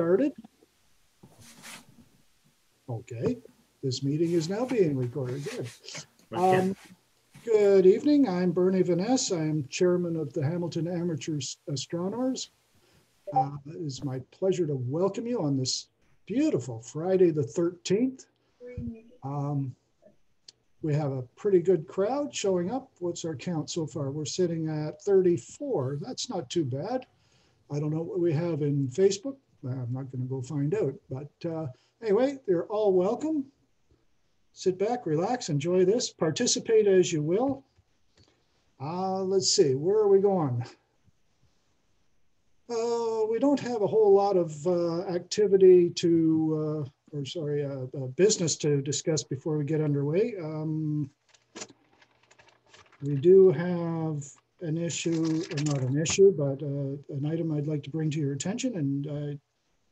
started? Okay, this meeting is now being recorded. Good. Um, good evening. I'm Bernie Vaness. I am chairman of the Hamilton Amateur Astronomers. Uh, it is my pleasure to welcome you on this beautiful Friday the 13th. Um, we have a pretty good crowd showing up. What's our count so far? We're sitting at 34. That's not too bad. I don't know what we have in Facebook. I'm not going to go find out. But uh, anyway, they're all welcome. Sit back, relax, enjoy this. Participate as you will. Uh, let's see, where are we going? Uh, we don't have a whole lot of uh, activity to, uh, or sorry, uh, uh, business to discuss before we get underway. Um, we do have an issue, or not an issue, but uh, an item I'd like to bring to your attention and uh,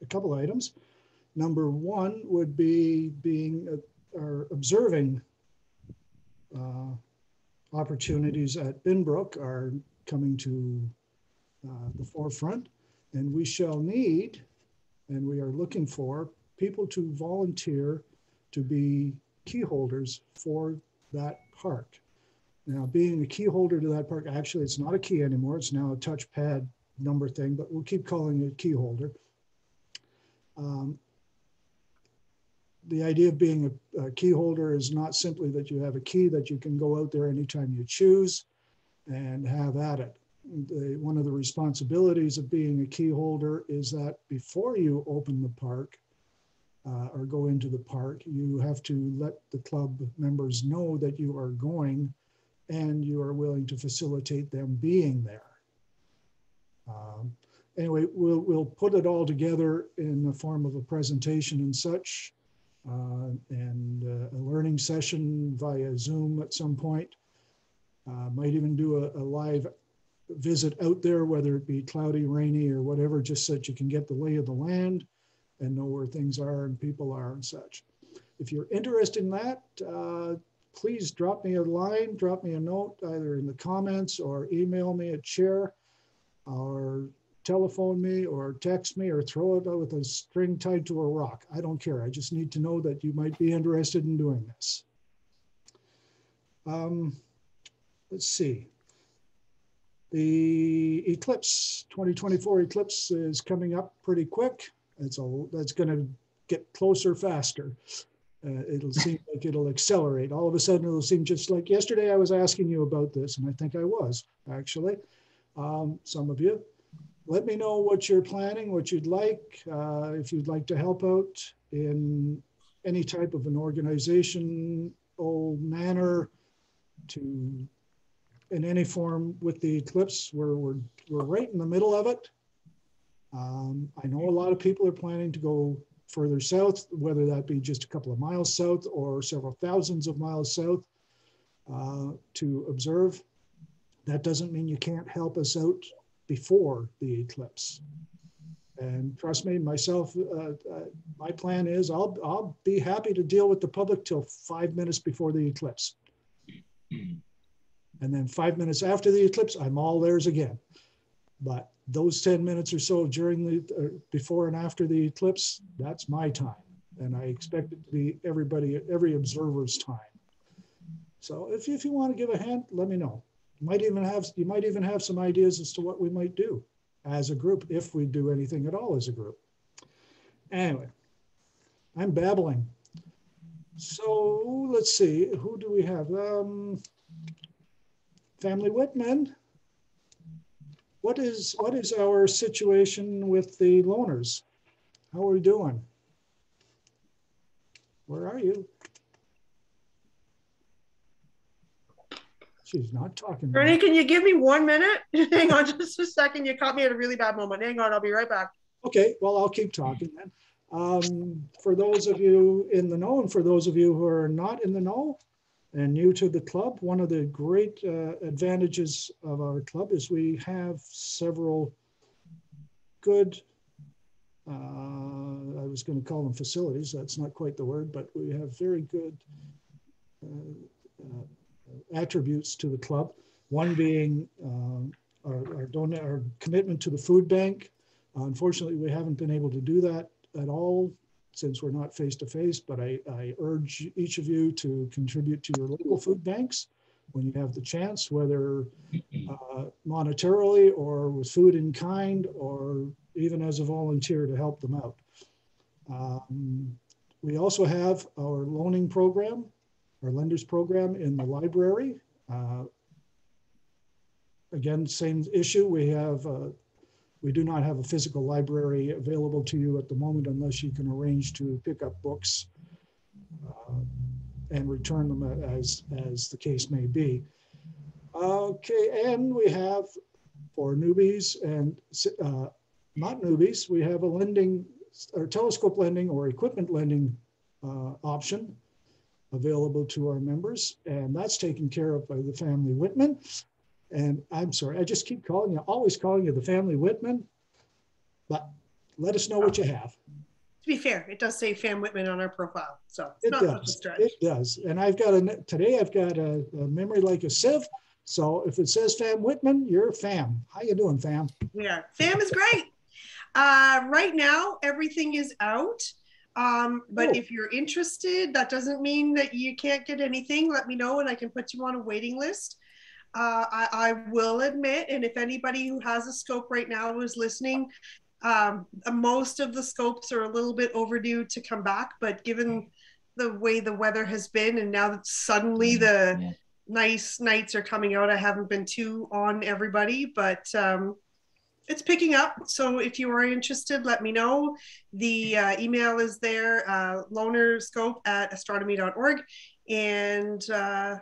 a couple items. Number one would be being uh, or observing uh, opportunities at Binbrook are coming to uh, the forefront, and we shall need, and we are looking for people to volunteer to be key holders for that park. Now, being a key holder to that park, actually, it's not a key anymore. It's now a touchpad number thing, but we'll keep calling it key holder. Um, the idea of being a, a, key holder is not simply that you have a key that you can go out there anytime you choose and have at it. The, one of the responsibilities of being a key holder is that before you open the park uh, or go into the park, you have to let the club members know that you are going and you are willing to facilitate them being there. Um, anyway, we'll, we'll put it all together in the form of a presentation and such, uh, and uh, a learning session via Zoom at some point. Uh, might even do a, a, live visit out there, whether it be cloudy, rainy, or whatever, just so that you can get the lay of the land and know where things are and people are and such. If you're interested in that, uh, please drop me a line, drop me a note either in the comments or email me at chair or telephone me or text me or throw it out with a string tied to a rock. I don't care. I just need to know that you might be interested in doing this. Um, let's see. The eclipse, 2024 eclipse is coming up pretty quick. It's a, that's going to get closer faster uh, it'll seem like it'll accelerate. All of a sudden, it'll seem just like yesterday I was asking you about this, and I think I was actually. Um, some of you. Let me know what you're planning, what you'd like, uh, if you'd like to help out in any type of an organization or manner to in any form with the eclipse. We're, we're, we're right in the middle of it. Um, I know a lot of people are planning to go further south, whether that be just a couple of miles south or several thousands of miles south uh, to observe. That doesn't mean you can't help us out before the eclipse. And trust me, myself, uh, uh, my plan is I'll, I'll be happy to deal with the public till five minutes before the eclipse. And then five minutes after the eclipse, I'm all theirs again. But those 10 minutes or so during the uh, before and after the eclipse that's my time and i expect it to be everybody every observer's time so if, if you want to give a hand let me know you might even have you might even have some ideas as to what we might do as a group if we do anything at all as a group anyway i'm babbling so let's see who do we have um, family whitman what is what is our situation with the loaners? How are we doing? Where are you? She's not talking. Bernie, can you give me one minute? Hang on just a second. You caught me at a really bad moment. Hang on, I'll be right back. Okay, well, I'll keep talking then. Um, for those of you in the know and for those of you who are not in the know, and new to the club, one of the great uh, advantages of our club is we have several good, uh, I was going to call them facilities, that's not quite the word, but we have very good uh, uh attributes to the club. One being um, our, our, our commitment to the food bank, Unfortunately, we haven't been able to do that at all since we're not face to face, but I, I urge each of you to contribute to your local food banks when you have the chance, whether uh, monetarily or with food in kind or even as a volunteer to help them out. Um, we also have our loaning program, our lenders program in the library. Uh, again, same issue. We have uh, we do not have a physical library available to you at the moment unless you can arrange to pick up books uh, and return them as, as the case may be. Okay, and we have for newbies and uh, not newbies, we have a lending or telescope lending or equipment lending uh, option available to our members. And that's taken care of by the family Whitman. And I'm sorry, I just keep calling you, always calling you the family Whitman, but let us know what you have. To be fair, it does say Fam Whitman on our profile, so it's It not much a does, stretch. it does. And I've got a, today I've got a, a memory like a sieve. So if it says Fam Whitman, you're Fam. How you doing, Fam? We are. Fam is great. Uh, right now, everything is out. Um, but if you're interested, that doesn't mean that you can't get anything. Let me know and I can put you on a waiting list. Uh, I, I will admit, and if anybody who has a scope right now is listening, um, most of the scopes are a little bit overdue to come back. But given the way the weather has been, and now that suddenly the Yeah. nice nights are coming out, I haven't been too on everybody, but um, it's picking up. So if you are interested, let me know. The uh, email is there, uh, lonerscope at astronomy.org. And uh,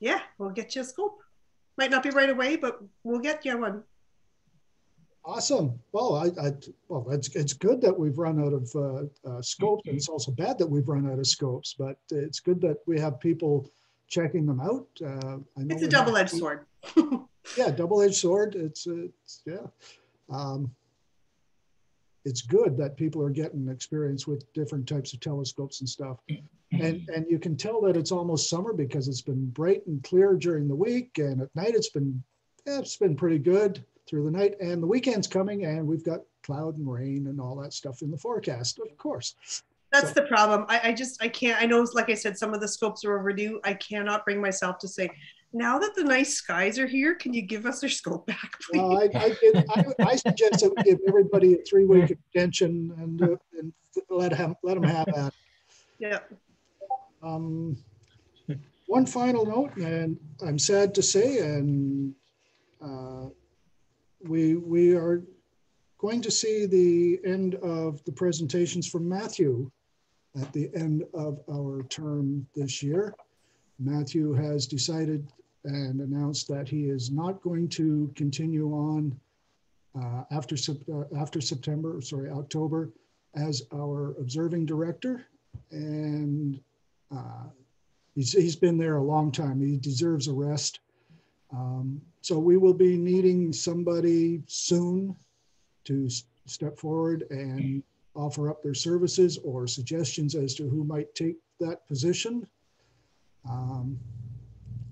yeah, we'll get you a scope. Might not be right away, but we'll get you one. Awesome. Well, I, I, well, it's, it's good that we've run out of uh, uh, scopes and it's also bad that we've run out of scopes, but it's good that we have people checking them out. Uh, I know It's a double edged sword. Yeah, double-edged sword. It's, it's yeah. Um, it's good that people are getting experience with different types of telescopes and stuff. And and you can tell that it's almost summer because it's been bright and clear during the week, and at night it's been yeah, it's been pretty good through the night. And the weekend's coming, and we've got cloud and rain and all that stuff in the forecast, of course. That's So- the problem. I, I just, I can't, I know, like I said, some of the scopes are overdue. I cannot bring myself to say, now that the nice skies are here, can you give us their scope back, please? Well, I, I, I, I suggest that we give everybody a three-week extension and, uh, and let him let them have that. yeah. Um, one final note, and I'm sad to say, and uh, we we are going to see the end of the presentations from Matthew at the end of our term this year. Matthew has decided and announced that he is not going to continue on uh, after uh, after September, sorry, October, as our observing director, and uh, he's, he's been there a long time. He deserves a rest. Um, so we will be needing somebody soon to step forward and offer up their services or suggestions as to who might take that position. Um,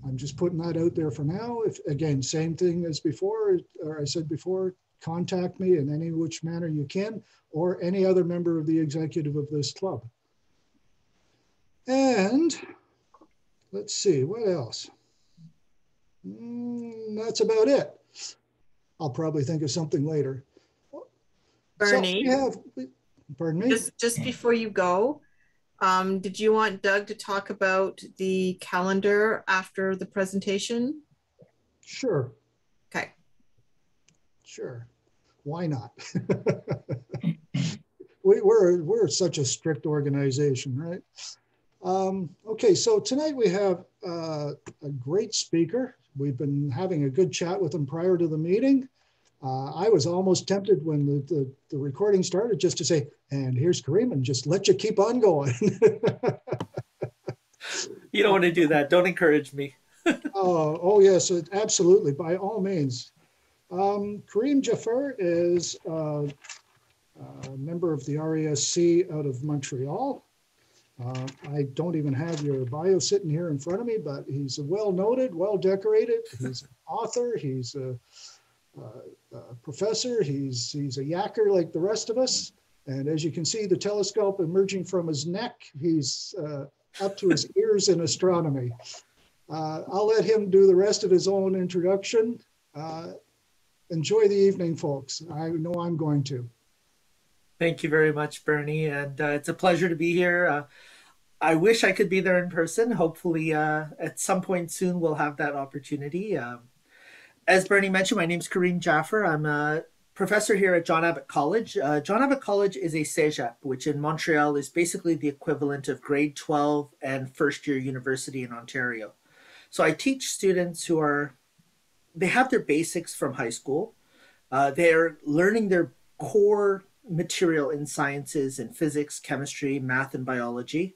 I'm just putting that out there for now. If again, same thing as before, or I said before, contact me in any which manner you can, or any other member of the executive of this club. And let's see, what else? Mm, that's about it. I'll probably think of something later. So Bernie, we have, pardon me? just, just before you go, um, did you want Doug to talk about the calendar after the presentation? Sure, Okay, sure. Why not? we, we're, we're such a strict organization, right? Um, okay, so tonight we have uh, a great speaker. We've been having a good chat with him prior to the meeting. Uh, I was almost tempted when the, the, the recording started just to say, and here's Karim, and just let you keep on going. You don't want to do that. Don't encourage me. Oh, oh yes, absolutely, by all means. Um, Karim Jaffer is uh, a member of the RASC out of Montreal. Uh, I don't even have your bio sitting here in front of me, but he's a well noted, well decorated. He's an author. He's a uh, uh, professor. He's, he's a yacker like the rest of us. And as you can see, the telescope emerging from his neck, he's uh, up to his ears in astronomy. Uh, I'll let him do the rest of his own introduction. Uh, enjoy the evening, folks. I know I'm going to. Thank you very much, Bernie. And uh, it's a pleasure to be here. Uh, I wish I could be there in person. Hopefully, uh, at some point soon, we'll have that opportunity. Um, as Bernie mentioned, my name is Karim Jaffer. I'm a professor here at John Abbott College. Uh, John Abbott College is a cégep, which in Montreal is basically the equivalent of grade 12 and first year university in Ontario. So I teach students who are, they have their basics from high school. Uh, they're learning their core material in sciences and physics, chemistry, math, and biology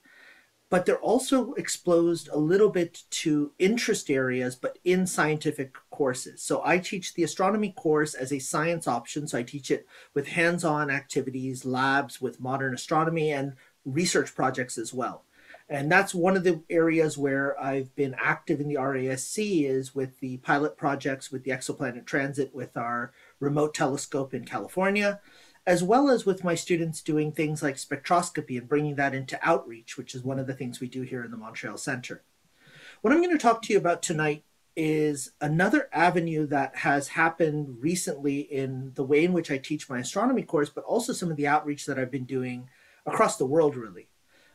but they're also exposed a little bit to interest areas, but in scientific courses. So I teach the astronomy course as a science option. So I teach it with hands on activities, labs with modern astronomy, and research projects as well. And that's one of the areas where I've been active in the RASC is with the pilot projects with the exoplanet transit with our remote telescope in California as well as with my students doing things like spectroscopy and bringing that into outreach, which is one of the things we do here in the Montreal Center. What I'm going to talk to you about tonight is another avenue that has happened recently in the way in which I teach my astronomy course, but also some of the outreach that I've been doing across the world, really.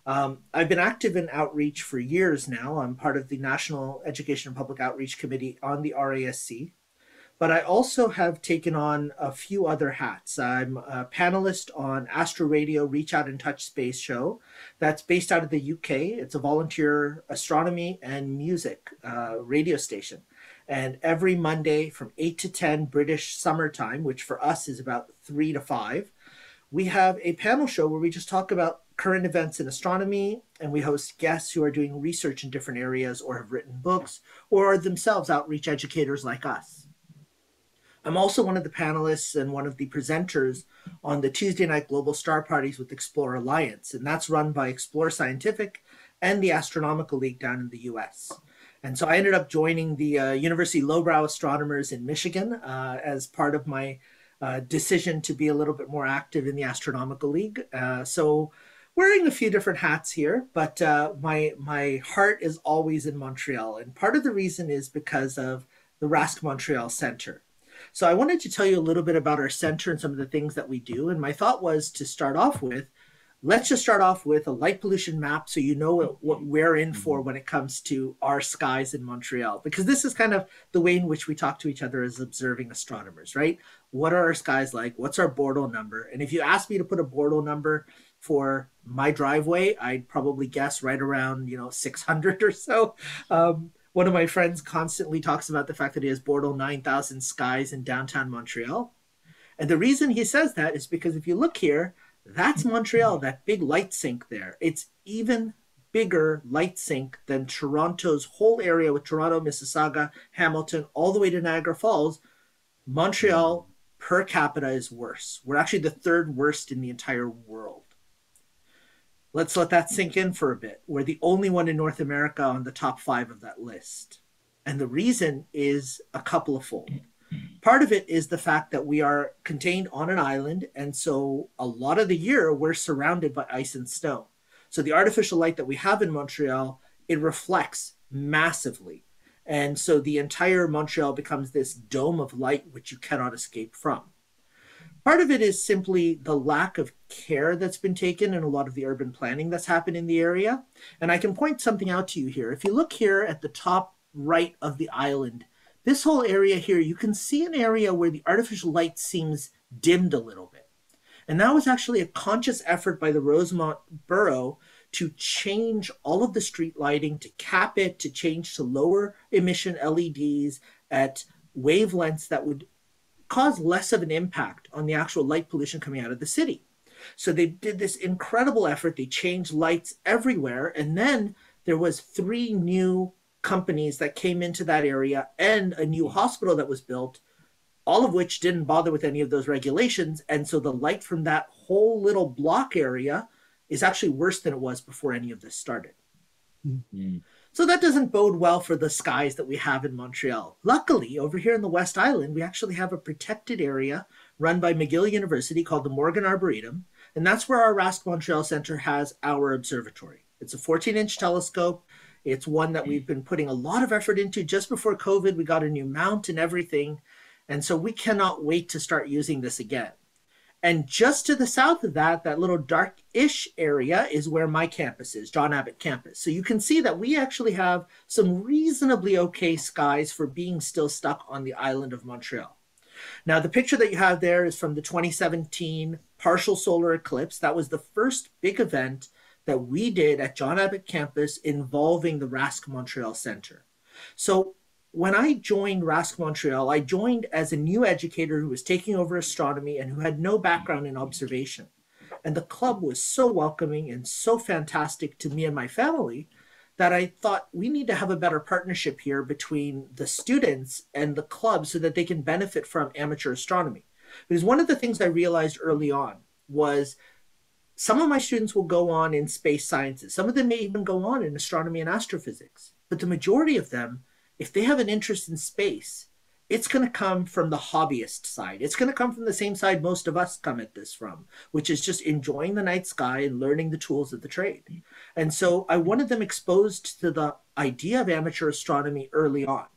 Um, I've been active in outreach for years now. I'm part of the National Education and Public Outreach Committee on the RASC but I also have taken on a few other hats. I'm a panelist on Astro Radio Reach Out and Touch Space show that's based out of the UK. It's a volunteer astronomy and music uh, radio station. And every Monday from 8 to 10 British summertime, which for us is about 3 to 5, we have a panel show where we just talk about current events in astronomy and we host guests who are doing research in different areas or have written books or are themselves outreach educators like us. I'm also one of the panelists and one of the presenters on the Tuesday night global star parties with Explore Alliance, and that's run by Explore Scientific and the Astronomical League down in the US. And so I ended up joining the uh, University Lowbrow Astronomers in Michigan uh, as part of my uh, decision to be a little bit more active in the Astronomical League. Uh, so wearing a few different hats here, but uh, my my heart is always in Montreal, and part of the reason is because of the RASC Montreal Center. So I wanted to tell you a little bit about our center and some of the things that we do. And my thought was to start off with, let's just start off with a light pollution map so you know what we're in for when it comes to our skies in Montreal. Because this is kind of the way in which we talk to each other as observing astronomers, right? What are our skies like? What's our Bortle number? And if you ask me to put a Bortle number for my driveway, I'd probably guess right around, you know, 600 or so. Um, one of my friends constantly talks about the fact that he has Bortle 9000 skies in downtown Montreal. And the reason he says that is because if you look here, that's Montreal, that big light sink there. It's even bigger light sink than Toronto's whole area with Toronto, Mississauga, Hamilton, all the way to Niagara Falls. Montreal per capita is worse. We're actually the third worst in the entire world. Let's let that sink in for a bit. We're the only one in North America on the top five of that list. And the reason is a couple of fold. Part of it is the fact that we are contained on an island. And so a lot of the year, we're surrounded by ice and snow. So the artificial light that we have in Montreal, it reflects massively. And so the entire Montreal becomes this dome of light, which you cannot escape from. Part of it is simply the lack of care that's been taken in a lot of the urban planning that's happened in the area. And I can point something out to you here. If you look here at the top right of the island, this whole area here, you can see an area where the artificial light seems dimmed a little bit. And that was actually a conscious effort by the Rosemont Borough to change all of the street lighting, to cap it, to change to lower emission LEDs at wavelengths that would cause less of an impact on the actual light pollution coming out of the city. So they did this incredible effort. They changed lights everywhere. And then there was three new companies that came into that area and a new hospital that was built, all of which didn't bother with any of those regulations. And so the light from that whole little block area is actually worse than it was before any of this started. Mm-hmm. So that doesn't bode well for the skies that we have in Montreal. Luckily, over here in the West Island, we actually have a protected area run by McGill University called the Morgan Arboretum, and that's where our RASC Montreal Center has our observatory. It's a 14 inch telescope. It's one that we've been putting a lot of effort into. Just before COVID, we got a new mount and everything. And so we cannot wait to start using this again. And just to the south of that, that little dark-ish area is where my campus is, John Abbott campus. So you can see that we actually have some reasonably okay skies for being still stuck on the island of Montreal. Now, the picture that you have there is from the 2017 partial solar eclipse. That was the first big event that we did at John Abbott campus involving the RASC Montreal Center. So when I joined RASC Montreal, I joined as a new educator who was taking over astronomy and who had no background in observation. And the club was so welcoming and so fantastic to me and my family that I thought we need to have a better partnership here between the students and the club so that they can benefit from amateur astronomy. Because one of the things I realized early on was some of my students will go on in space sciences, some of them may even go on in astronomy and astrophysics, but the majority of them if they have an interest in space, it's going to come from the hobbyist side. It's going to come from the same side most of us come at this from, which is just enjoying the night sky and learning the tools of the trade. And so I wanted them exposed to the idea of amateur astronomy early on.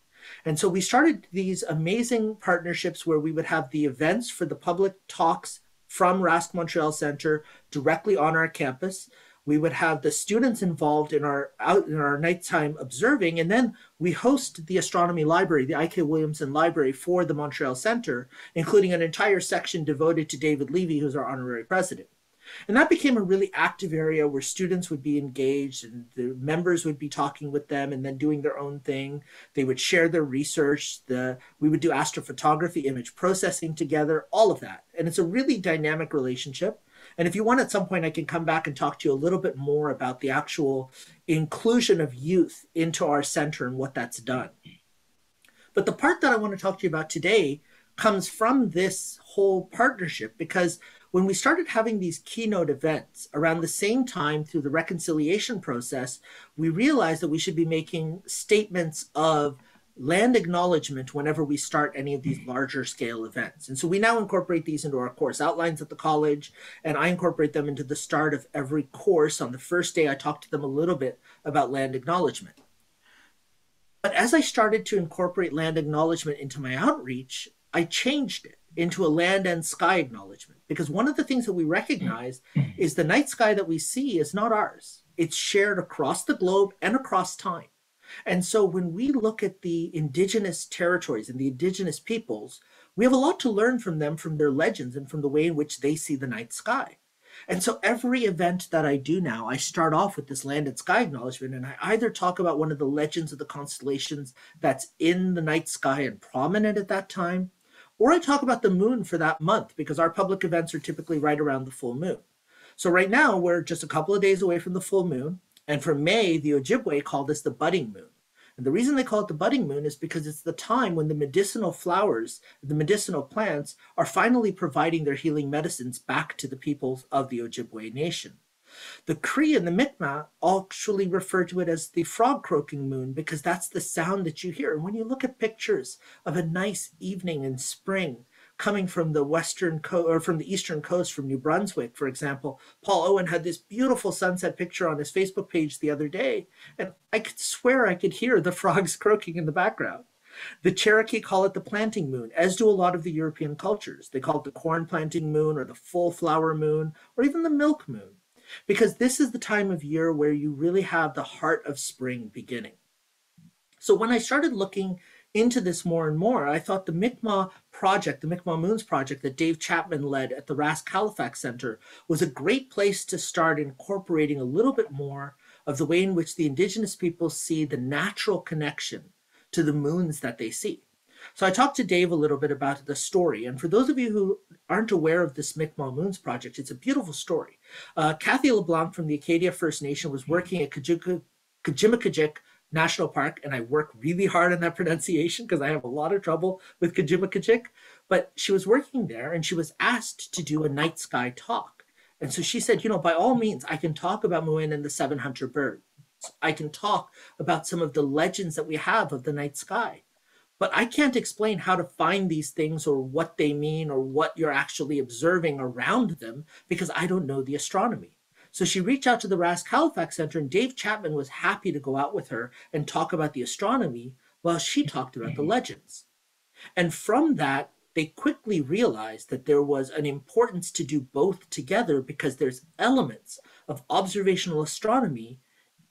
And so we started these amazing partnerships where we would have the events for the public talks from RASC Montreal Center directly on our campus we would have the students involved in our out in our nighttime observing and then we host the astronomy library the ik williamson library for the montreal center including an entire section devoted to david levy who's our honorary president. And that became a really active area where students would be engaged and the members would be talking with them and then doing their own thing. They would share their research the we would do astrophotography image processing together all of that. And it's a really dynamic relationship and if you want at some point, I can come back and talk to you a little bit more about the actual inclusion of youth into our center and what that's done. But the part that I want to talk to you about today comes from this whole partnership because when we started having these keynote events around the same time through the reconciliation process, we realized that we should be making statements of land acknowledgement whenever we start any of these larger scale events. And so we now incorporate these into our course outlines at the college, and I incorporate them into the start of every course. On the first day, I talk to them a little bit about land acknowledgement. But as I started to incorporate land acknowledgement into my outreach, I changed it into a land and sky acknowledgement because one of the things that we recognize is the night sky that we see is not ours. It's shared across the globe and across time. And so when we look at the indigenous territories and the indigenous peoples, we have a lot to learn from them, from their legends, and from the way in which they see the night sky. And so every event that I do now, I start off with this land and sky acknowledgement, and I either talk about one of the legends of the constellations that's in the night sky and prominent at that time, or I talk about the moon for that month because our public events are typically right around the full moon. So right now, we're just a couple of days away from the full moon. And for May, the Ojibwe call this the budding moon. And the reason they call it the budding moon is because it's the time when the medicinal flowers, the medicinal plants, are finally providing their healing medicines back to the peoples of the Ojibwe nation. The Cree and the Mi'kmaq actually refer to it as the frog croaking moon because that's the sound that you hear. And when you look at pictures of a nice evening in spring, coming from the western coast or from the eastern coast from New Brunswick, for example. Paul Owen had this beautiful sunset picture on his Facebook page the other day, and I could swear I could hear the frogs croaking in the background. The Cherokee call it the planting moon, as do a lot of the European cultures. They call it the corn planting moon or the full flower moon or even the milk moon, because this is the time of year where you really have the heart of spring beginning. So when I started looking into this more and more, I thought the Mi'kmaq project, the Mi'kmaq Moons project that Dave Chapman led at the RASC Halifax Center, was a great place to start incorporating a little bit more of the way in which the Indigenous people see the natural connection to the moons that they see. So I talked to Dave a little bit about the story. And for those of you who aren't aware of this Mi'kmaq Moons project, it's a beautiful story. Uh, Kathy LeBlanc from the Acadia First Nation was working at Kejimkujik National Park, and I work really hard on that pronunciation because I have a lot of trouble with Kejimkujik. But she was working there and she was asked to do a night sky talk. And so she said, you know, by all means, I can talk about Muin and the seven hunter birds. I can talk about some of the legends that we have of the night sky. But I can't explain how to find these things or what they mean or what you're actually observing around them because I don't know the astronomy. So she reached out to the RASC Halifax Center, and Dave Chapman was happy to go out with her and talk about the astronomy while she talked about the legends. And from that, they quickly realized that there was an importance to do both together because there's elements of observational astronomy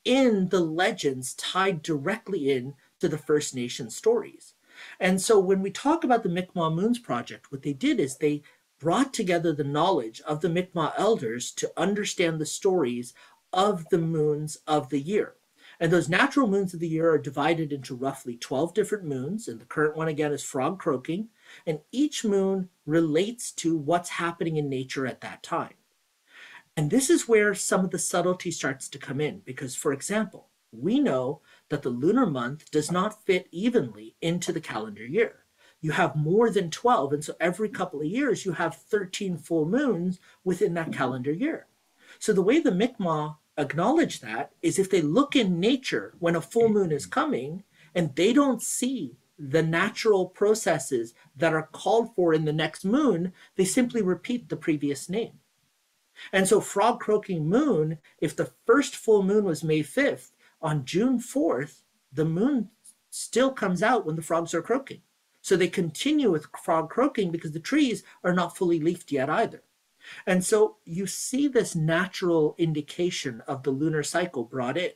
in the legends tied directly in to the First Nation stories. And so when we talk about the Mi'kmaq Moons Project, what they did is they brought together the knowledge of the Mi'kmaq elders to understand the stories of the moons of the year. And those natural moons of the year are divided into roughly 12 different moons. And the current one, again, is frog croaking. And each moon relates to what's happening in nature at that time. And this is where some of the subtlety starts to come in. Because, for example, we know that the lunar month does not fit evenly into the calendar year. You have more than 12. And so every couple of years, you have 13 full moons within that mm-hmm. calendar year. So the way the Mi'kmaq acknowledge that is if they look in nature when a full moon is mm-hmm. coming and they don't see the natural processes that are called for in the next moon, they simply repeat the previous name. And so, frog croaking moon, if the first full moon was May 5th, on June 4th, the moon still comes out when the frogs are croaking. So they continue with frog croaking because the trees are not fully leafed yet either. And so you see this natural indication of the lunar cycle brought in.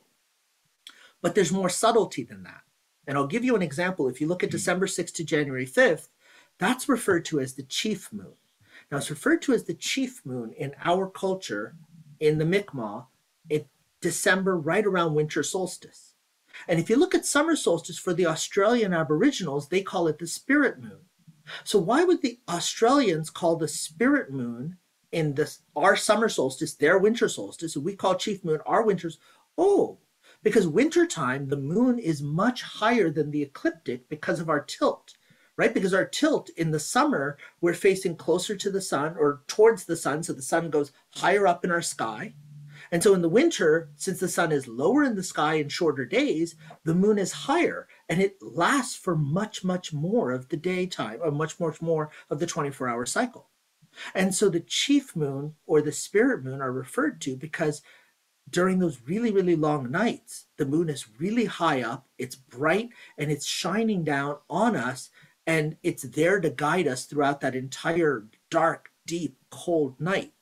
But there's more subtlety than that. And I'll give you an example. If you look at hmm. December 6th to January 5th, that's referred to as the chief moon. Now, it's referred to as the chief moon in our culture, in the Mi'kmaq, in December, right around winter solstice. And if you look at summer solstice for the Australian Aboriginals, they call it the spirit moon. So, why would the Australians call the spirit moon in this our summer solstice, their winter solstice, we call chief moon our winters. Oh, because wintertime, the moon is much higher than the ecliptic because of our tilt, right? Because our tilt in the summer, we're facing closer to the sun or towards the sun. So the sun goes higher up in our sky. And so in the winter, since the sun is lower in the sky in shorter days, the moon is higher and it lasts for much, much more of the daytime or much, much more of the 24 hour cycle. And so the chief moon or the spirit moon are referred to because during those really, really long nights, the moon is really high up, it's bright, and it's shining down on us, and it's there to guide us throughout that entire dark, deep, cold night.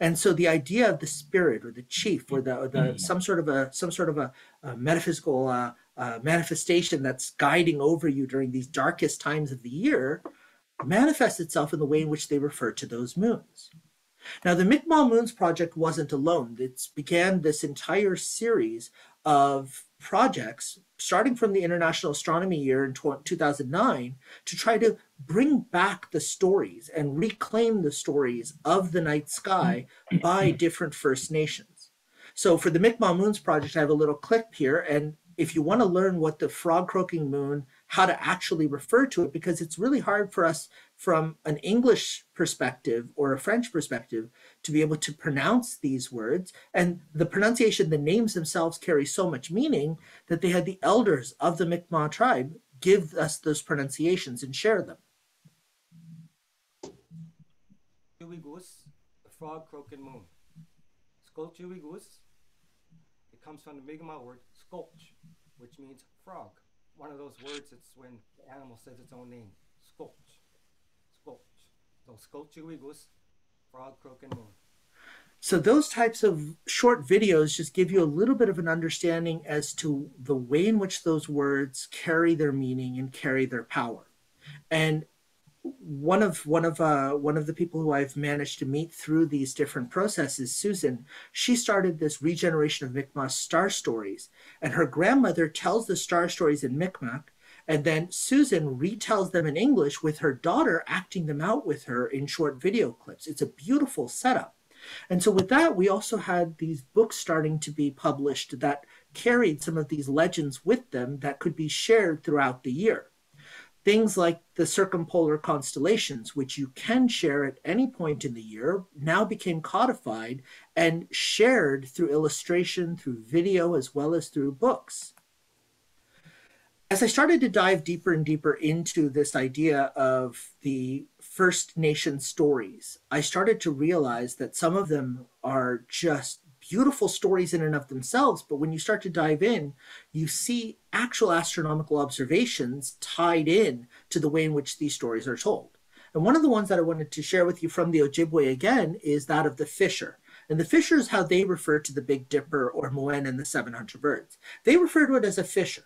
And so the idea of the spirit or the chief or the, or the mm-hmm. some sort of a some sort of a, a metaphysical uh, uh, manifestation that's guiding over you during these darkest times of the year manifests itself in the way in which they refer to those moons. Now, the Mi'kmaq Moons Project wasn't alone. It began this entire series of projects, starting from the International Astronomy Year in 2009, to try to bring back the stories and reclaim the stories of the night sky by mm-hmm. different First Nations. So, for the Mi'kmaq Moons Project, I have a little clip here, and if you want to learn what the frog croaking moon how to actually refer to it because it's really hard for us from an English perspective or a French perspective to be able to pronounce these words. And the pronunciation, the names themselves carry so much meaning that they had the elders of the Mi'kmaq tribe give us those pronunciations and share them. Chewy goose, the frog croaking moon. Skulk chewy goose, it comes from the Mi'kmaq word skulch, which means frog one of those words, it's when the animal says its own name. Skulch. Skulch. So skulch goose, frog, croak, and moon. So those types of short videos just give you a little bit of an understanding as to the way in which those words carry their meaning and carry their power. And one of one of uh, one of the people who I've managed to meet through these different processes, Susan, she started this regeneration of Mi'kmaq star stories, and her grandmother tells the star stories in Mi'kmaq, and then Susan retells them in English with her daughter acting them out with her in short video clips. It's a beautiful setup. And so with that, we also had these books starting to be published that carried some of these legends with them that could be shared throughout the year. Things like the circumpolar constellations, which you can share at any point in the year, now became codified and shared through illustration, through video, as well as through books. As I started to dive deeper and deeper into this idea of the First Nation stories, I started to realize that some of them are just beautiful stories in and of themselves, but when you start to dive in, you see actual astronomical observations tied in to the way in which these stories are told. And one of the ones that I wanted to share with you from the Ojibwe again is that of the Fisher. And the Fisher is how they refer to the Big Dipper or Muin and the 700 birds. They refer to it as a fisher.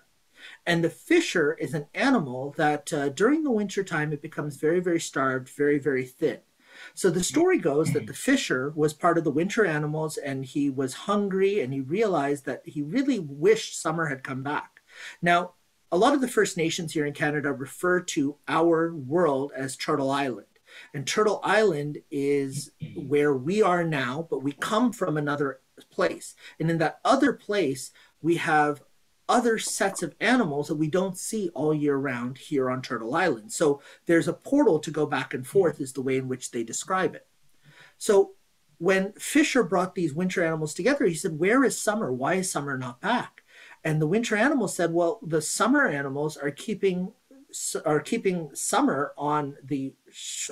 And the fisher is an animal that uh, during the winter time it becomes very, very starved, very, very thin. So the story goes that mm. the fisher was part of the winter animals and he was hungry and he realized that he really wished summer had come back. Now, a lot of the First Nations here in Canada refer to our world as Turtle Island. And Turtle Island is mm-hmm. where we are now, but we come from another place. And in that other place, we have other sets of animals that we don't see all year round here on Turtle Island. So there's a portal to go back and mm-hmm. forth, is the way in which they describe it. So when Fisher brought these winter animals together, he said, Where is summer? Why is summer not back? And the winter animals said, Well, the summer animals are keeping are keeping summer on the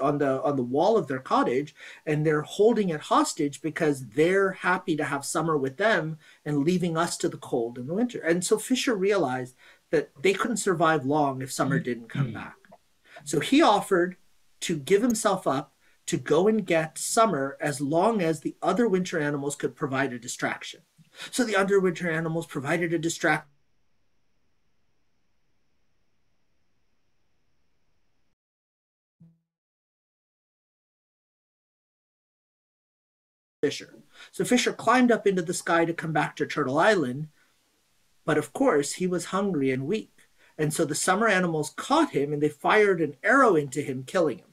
on the on the wall of their cottage and they're holding it hostage because they're happy to have summer with them and leaving us to the cold in the winter. And so fisher realized that they couldn't survive long if summer didn't come mm-hmm. back. So he offered to give himself up to go and get summer as long as the other winter animals could provide a distraction. So the other winter animals provided a distraction Fisher. So Fisher climbed up into the sky to come back to Turtle Island, but of course he was hungry and weak. And so the summer animals caught him and they fired an arrow into him, killing him.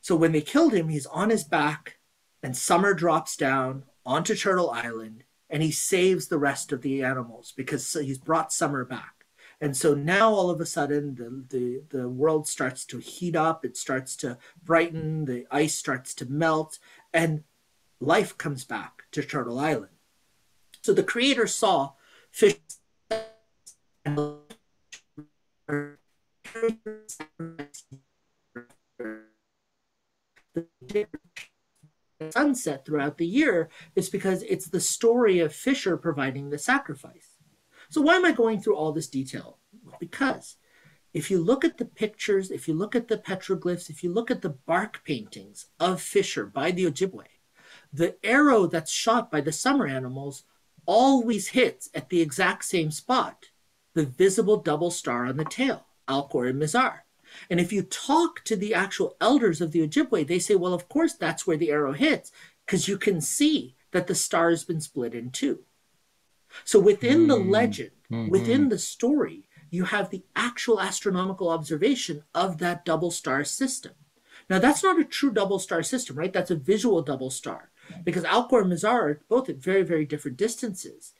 So when they killed him, he's on his back, and summer drops down onto Turtle Island, and he saves the rest of the animals because he's brought summer back. And so now all of a sudden the, the, the world starts to heat up, it starts to brighten, the ice starts to melt, and life comes back to Turtle Island. So the creator saw fish sunset throughout the year is because it's the story of Fisher providing the sacrifice. So why am I going through all this detail? Because if you look at the pictures, if you look at the petroglyphs, if you look at the bark paintings of Fisher by the Ojibwe, the arrow that's shot by the summer animals always hits at the exact same spot the visible double star on the tail, Alcor and Mizar. And if you talk to the actual elders of the Ojibwe, they say, well, of course, that's where the arrow hits, because you can see that the star has been split in two. So within mm. the legend, mm-hmm. within the story, you have the actual astronomical observation of that double star system. Now, that's not a true double star system, right? That's a visual double star because Alcor and Mizar are both at very, very different distances.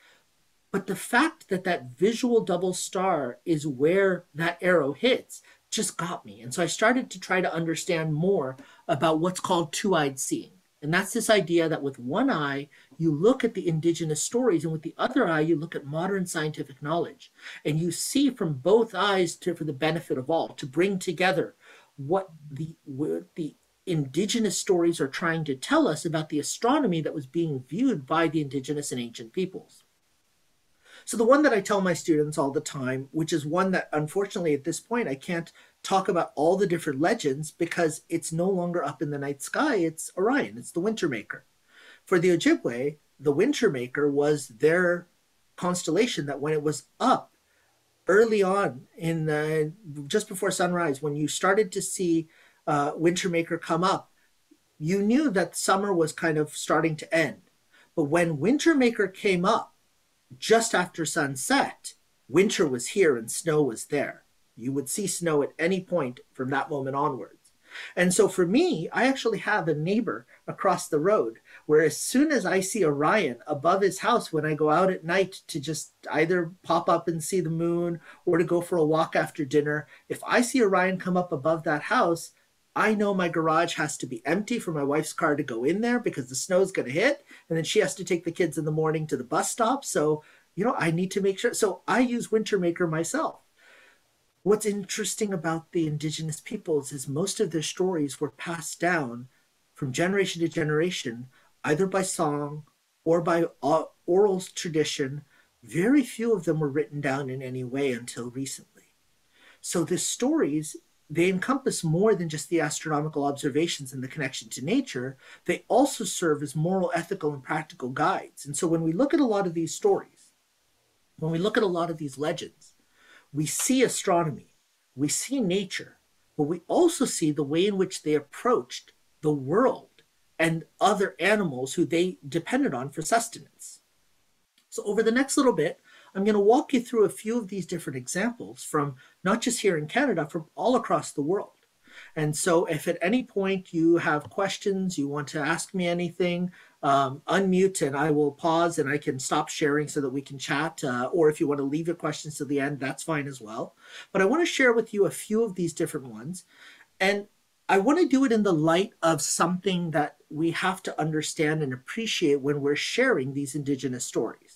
But the fact that that visual double star is where that arrow hits just got me. And so I started to try to understand more about what's called two eyed seeing. And that's this idea that with one eye, you look at the indigenous stories, and with the other eye, you look at modern scientific knowledge. And you see from both eyes to, for the benefit of all, to bring together what the, what the indigenous stories are trying to tell us about the astronomy that was being viewed by the indigenous and ancient peoples. So, the one that I tell my students all the time, which is one that unfortunately at this point I can't talk about all the different legends because it's no longer up in the night sky, it's Orion, it's the Winter Maker. For the Ojibwe, the Winter Maker was their constellation that when it was up early on in the just before sunrise, when you started to see uh, Wintermaker come up, you knew that summer was kind of starting to end. But when Wintermaker came up just after sunset, winter was here and snow was there. You would see snow at any point from that moment onwards. And so for me, I actually have a neighbor across the road. Where as soon as I see Orion above his house when I go out at night to just either pop up and see the moon or to go for a walk after dinner, if I see Orion come up above that house, I know my garage has to be empty for my wife's car to go in there because the snow's going to hit. And then she has to take the kids in the morning to the bus stop. So, you know, I need to make sure. So I use Wintermaker myself. What's interesting about the indigenous peoples is most of their stories were passed down from generation to generation, either by song or by uh, oral tradition. Very few of them were written down in any way until recently. So the stories they encompass more than just the astronomical observations and the connection to nature. They also serve as moral, ethical, and practical guides. And so when we look at a lot of these stories, when we look at a lot of these legends, we see astronomy, we see nature, but we also see the way in which they approached the world and other animals who they depended on for sustenance. So over the next little bit, I'm going to walk you through a few of these different examples from not just here in Canada, from all across the world. And so, if at any point you have questions, you want to ask me anything, um, unmute and I will pause and I can stop sharing so that we can chat. Uh, or if you want to leave your questions to the end, that's fine as well. But I want to share with you a few of these different ones. And I want to do it in the light of something that we have to understand and appreciate when we're sharing these Indigenous stories.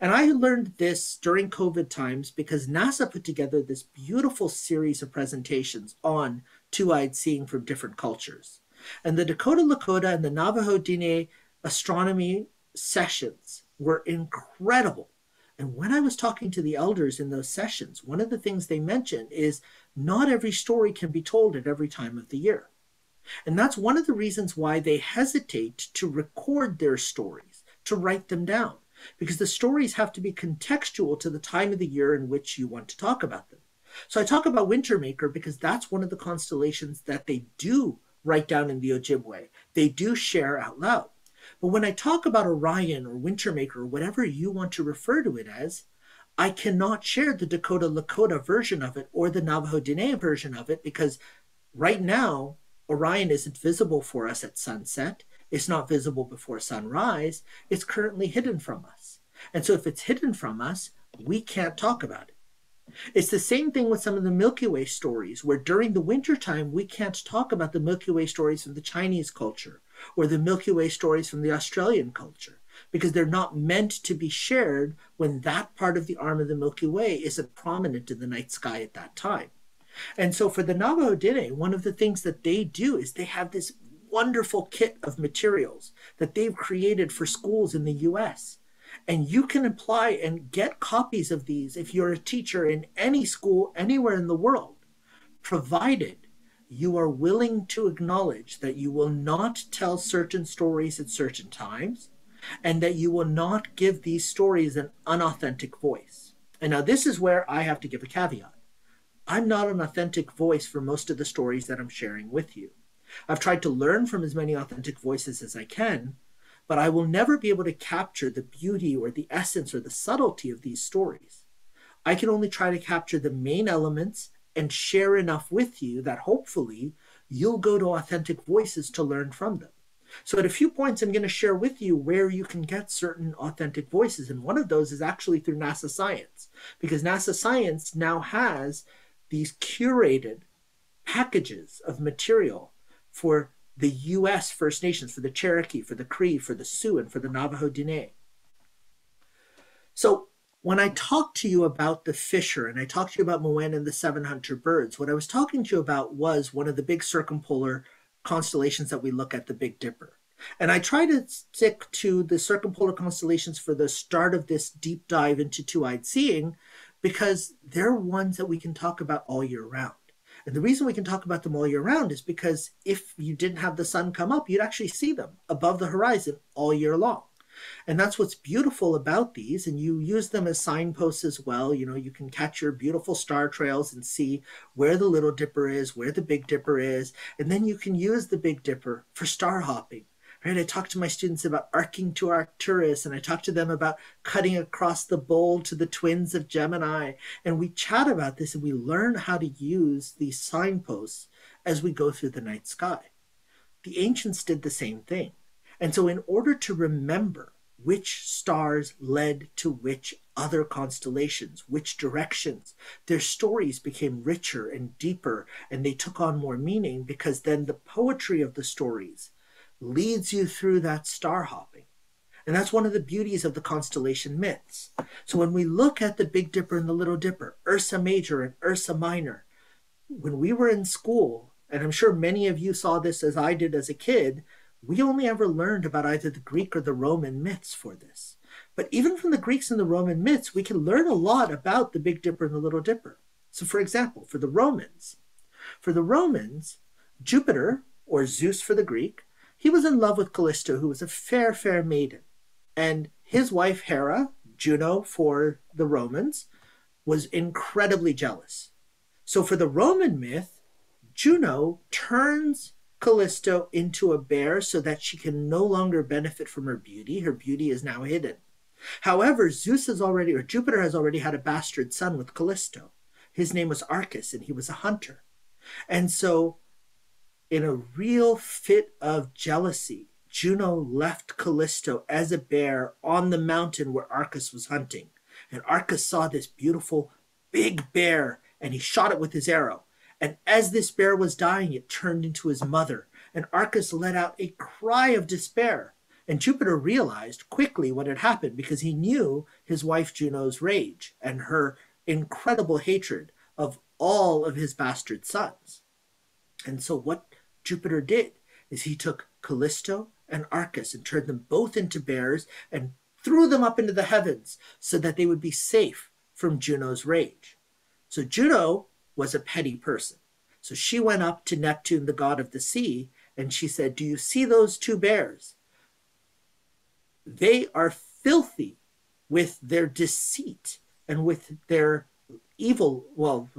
And I learned this during COVID times because NASA put together this beautiful series of presentations on two eyed seeing from different cultures. And the Dakota Lakota and the Navajo Diné astronomy sessions were incredible. And when I was talking to the elders in those sessions, one of the things they mentioned is not every story can be told at every time of the year. And that's one of the reasons why they hesitate to record their stories, to write them down because the stories have to be contextual to the time of the year in which you want to talk about them. So I talk about Wintermaker because that's one of the constellations that they do write down in the Ojibwe. They do share out loud. But when I talk about Orion or Wintermaker or whatever you want to refer to it as, I cannot share the Dakota Lakota version of it or the Navajo Diné version of it because right now Orion isn't visible for us at sunset. It's not visible before sunrise. It's currently hidden from us. And so if it's hidden from us, we can't talk about it. It's the same thing with some of the Milky Way stories, where during the wintertime, we can't talk about the Milky Way stories from the Chinese culture or the Milky Way stories from the Australian culture, because they're not meant to be shared when that part of the arm of the Milky Way isn't prominent in the night sky at that time. And so for the Navajo Diné, one of the things that they do is they have this wonderful kit of materials that they've created for schools in the US. And you can apply and get copies of these if you're a teacher in any school anywhere in the world, provided you are willing to acknowledge that you will not tell certain stories at certain times and that you will not give these stories an unauthentic voice. And now, this is where I have to give a caveat. I'm not an authentic voice for most of the stories that I'm sharing with you. I've tried to learn from as many authentic voices as I can, but I will never be able to capture the beauty or the essence or the subtlety of these stories. I can only try to capture the main elements and share enough with you that hopefully you'll go to authentic voices to learn from them. So, at a few points, I'm going to share with you where you can get certain authentic voices. And one of those is actually through NASA Science, because NASA Science now has these curated packages of material for the U.S. First Nations, for the Cherokee, for the Cree, for the Sioux, and for the Navajo Diné. So when I talked to you about the Fisher and I talked to you about Muin and the Seven Hunter Birds, what I was talking to you about was one of the big circumpolar constellations that we look at, the Big Dipper. And I try to stick to the circumpolar constellations for the start of this deep dive into two eyed seeing because they're ones that we can talk about all year round. And the reason we can talk about them all year round is because if you didn't have the sun come up, you'd actually see them above the horizon all year long. And that's what's beautiful about these. And you use them as signposts as well. You know, you can catch your beautiful star trails and see where the Little Dipper is, where the Big Dipper is. And then you can use the Big Dipper for star hopping right? I talk to my students about arcing to Arcturus, and I talk to them about cutting across the bowl to the twins of Gemini. And we chat about this and we learn how to use these signposts as we go through the night sky. the ancients did the same thing. And so, in order to remember which stars led to which other constellations, which directions. Their stories became richer and deeper, and they took on more meaning because then the poetry of the stories leads you through that star hopping. And that's one of the beauties of the constellation myths. So when we look at the Big Dipper and the Little Dipper, Ursa Major and Ursa Minor, when we were in school, and I'm sure many of you saw this as I did as a kid, we only ever learned about either the Greek or the Roman myths for this. But even from the Greeks and the Roman myths, we can learn a lot about the Big Dipper and the Little Dipper. So, for example, for the Romans, for the Romans, Jupiter, or Zeus for the Greek, he was in love with Callisto, who was a fair, fair maiden. And his wife, Hera, Juno for the Romans, was incredibly jealous. So, for the Roman myth, Juno turns Callisto into a bear so that she can no longer benefit from her beauty. Her beauty is now hidden. However, Zeus has already, or Jupiter has already had a bastard son with Callisto. His name was Arcas, and he was a hunter. And so, in a real fit of jealousy, Juno left Callisto as a bear on the mountain where Arcas was hunting. And Arcas saw this beautiful big bear, and he shot it with his arrow. And as this bear was dying, it turned into his mother, and Arcas let out a cry of despair. And Jupiter realized quickly what had happened because he knew his wife Juno's rage and her incredible hatred of all of his bastard sons. And so, what Jupiter did is he took Callisto and Arcas and turned them both into bears and threw them up into the heavens so that they would be safe from Juno's rage. So, Juno was a petty person. So she went up to Neptune, the god of the sea, and she said, Do you see those two bears? They are filthy with their deceit and with their evil, well,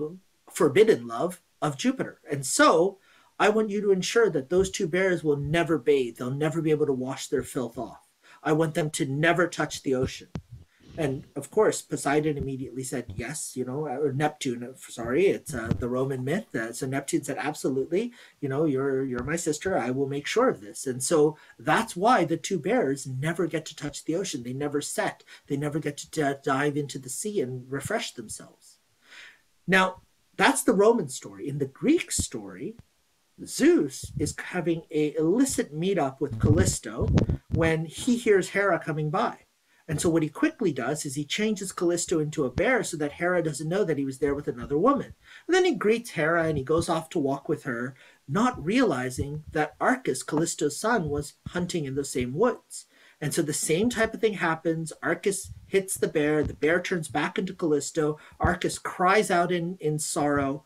forbidden love of Jupiter. And so I want you to ensure that those two bears will never bathe. They'll never be able to wash their filth off. I want them to never touch the ocean. And of course, Poseidon immediately said yes, you know, or Neptune. Uh, sorry, it's uh, the Roman myth. Uh, so Neptune said, absolutely, you know, you're you're my sister. I will make sure of this. And so that's why the two bears never get to touch the ocean. They never set. They never get to d- dive into the sea and refresh themselves. Now, that's the Roman story. In the Greek story, Zeus is having a illicit meetup with Callisto when he hears Hera coming by. And so what he quickly does is he changes Callisto into a bear so that Hera doesn't know that he was there with another woman. And then he greets Hera and he goes off to walk with her, not realizing that Arcas, Callisto's son, was hunting in the same woods. And so the same type of thing happens. Arcas hits the bear, the bear turns back into Callisto, Arcas cries out in, in sorrow.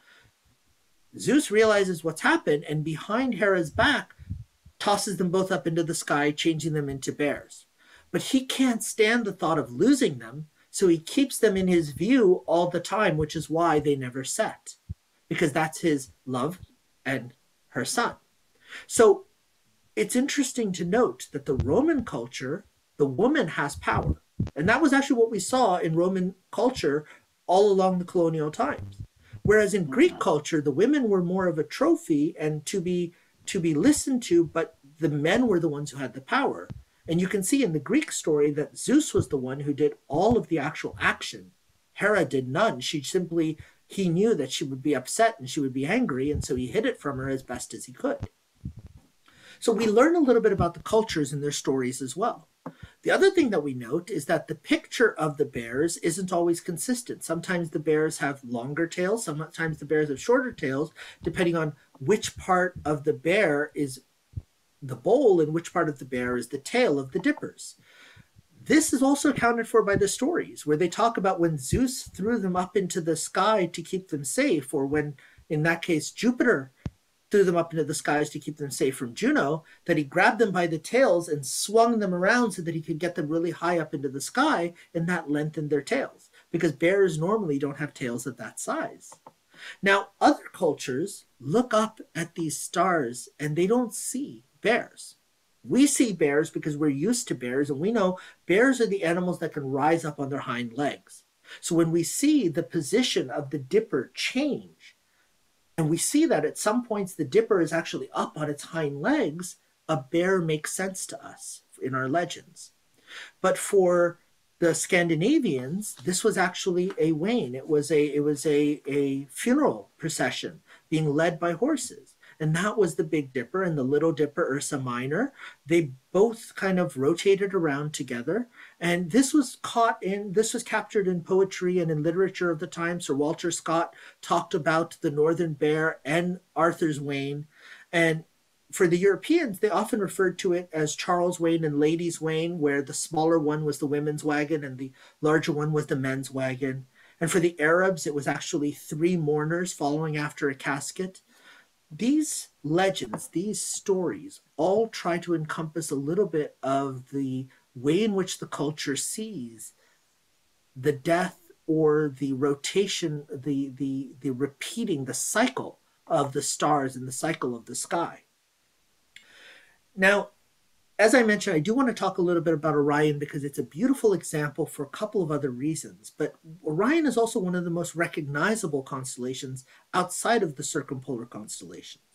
Zeus realizes what's happened and behind Hera's back tosses them both up into the sky, changing them into bears but he can't stand the thought of losing them, so he keeps them in his view all the time, which is why they never set, because that's his love and her son. So it's interesting to note that the Roman culture, the woman has power. And that was actually what we saw in Roman culture all along the colonial times. Whereas in Greek culture, the women were more of a trophy and to be to be listened to, but the men were the ones who had the power. And you can see in the Greek story that Zeus was the one who did all of the actual action. Hera did none. She simply, he knew that she would be upset and she would be angry, and so he hid it from her as best as he could. So we learn a little bit about the cultures and their stories as well. The other thing that we note is that the picture of the bears isn't always consistent. Sometimes the bears have longer tails, sometimes the bears have shorter tails, depending on which part of the bear is the bowl and which part of the bear is the tail of the dippers. This is also accounted for by the stories where they talk about when Zeus threw them up into the sky to keep them safe, or when, in that case, Jupiter threw them up into the skies to keep them safe from Juno, that he grabbed them by the tails and swung them around so that he could get them really high up into the sky, and that lengthened their tails, because bears normally don't have tails of that size. Now, other cultures look up at these stars and they don't see bears. We see bears because we're used to bears, and we know bears are the animals that can rise up on their hind legs. So when we see the position of the dipper change, And we see that at some points the dipper is actually up on its hind legs. A bear makes sense to us in our legends. But for the Scandinavians, this was actually a wain. It was a it was a, a funeral procession being led by horses. And that was the Big Dipper and the Little Dipper Ursa Minor. They both kind of rotated around together. And this was caught in, this was captured in poetry and in literature of the time. Sir Walter Scott talked about the Northern Bear and Arthur's Wain. And for the Europeans, they often referred to it as Charles Wain and Ladies Wain, where the smaller one was the women's wagon and the larger one was the men's wagon. And for the Arabs, it was actually three mourners following after a casket. These legends, these stories, all try to encompass a little bit of the way in which the culture sees the death or the rotation, the, the, the repeating, the cycle of the stars and the cycle of the sky. Now, as I mentioned, I do want to talk a little bit about Orion because it's a beautiful example for a couple of other reasons. But Orion is also one of the most recognizable constellations outside of the circumpolar constellations.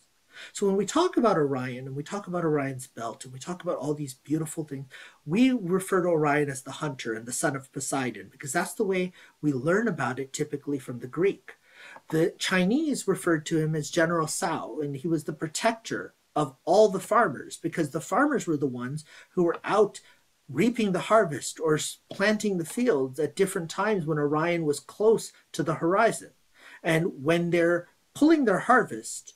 So when we talk about Orion and we talk about Orion's belt and we talk about all these beautiful things, we refer to Orion as the hunter and the son of Poseidon because that's the way we learn about it typically from the Greek. The Chinese referred to him as General Sao, and he was the protector of all the farmers because the farmers were the ones who were out reaping the harvest or planting the fields at different times when Orion was close to the horizon. And when they're pulling their harvest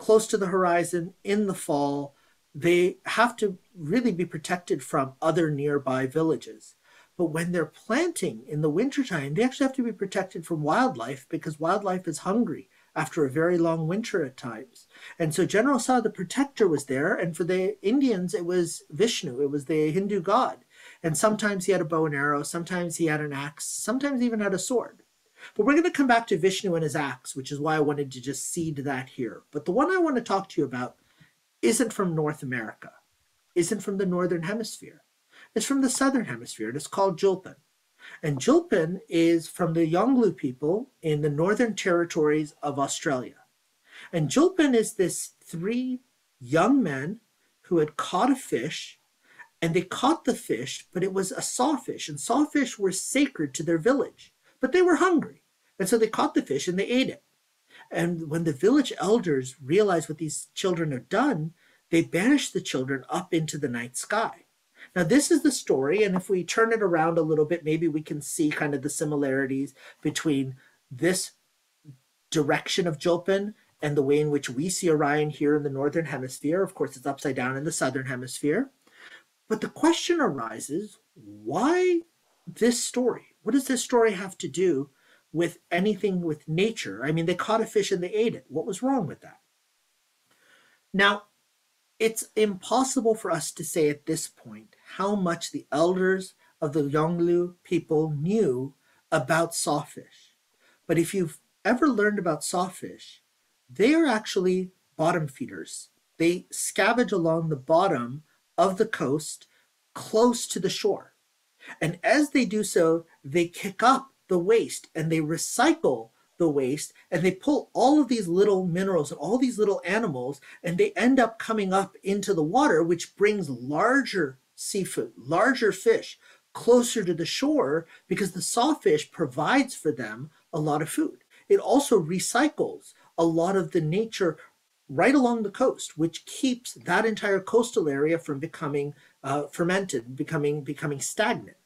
close to the horizon in the fall, they have to really be protected from other nearby villages. But when they're planting in the wintertime, they actually have to be protected from wildlife because wildlife is hungry after a very long winter at times. And so General Sao, the protector, was there. And for the Indians, it was Vishnu, it was the Hindu god. And sometimes he had a bow and arrow, sometimes he had an axe, sometimes even had a sword. But we're going to come back to Vishnu and his axe, which is why I wanted to just seed that here. But the one I want to talk to you about isn't from North America, isn't from the Northern Hemisphere. It's from the Southern Hemisphere, and it's called Julpan. And Julpan is from the Yolngu people in the Northern Territories of Australia. And Julpan is this three young men who had caught a fish and they caught the fish, but it was a sawfish, and sawfish were sacred to their village, but they were hungry. And so they caught the fish and they ate it. And when the village elders realized what these children had done, they banished the children up into the night sky. Now, this is the story, and if we turn it around a little bit, maybe we can see kind of the similarities between this direction of Julpan and the way in which we see Orion here in the northern hemisphere. Of course, it's upside down in the southern hemisphere. But the question arises why this story? What does this story have to do with anything with nature? I mean, they caught a fish and they ate it. What was wrong with that? Now, it's impossible for us to say at this point how much the elders of the Yolngu people knew about sawfish. But if you've ever learned about sawfish, they are actually bottom feeders. They scavenge along the bottom of the coast close to the shore. And as they do so, they kick up the waste and they recycle the waste and they pull all of these little minerals and all these little animals and they end up coming up into the water which brings larger seafood larger fish closer to the shore because the sawfish provides for them a lot of food. It also recycles a lot of the nature right along the coast which keeps that entire coastal area from becoming uh, fermented becoming becoming stagnant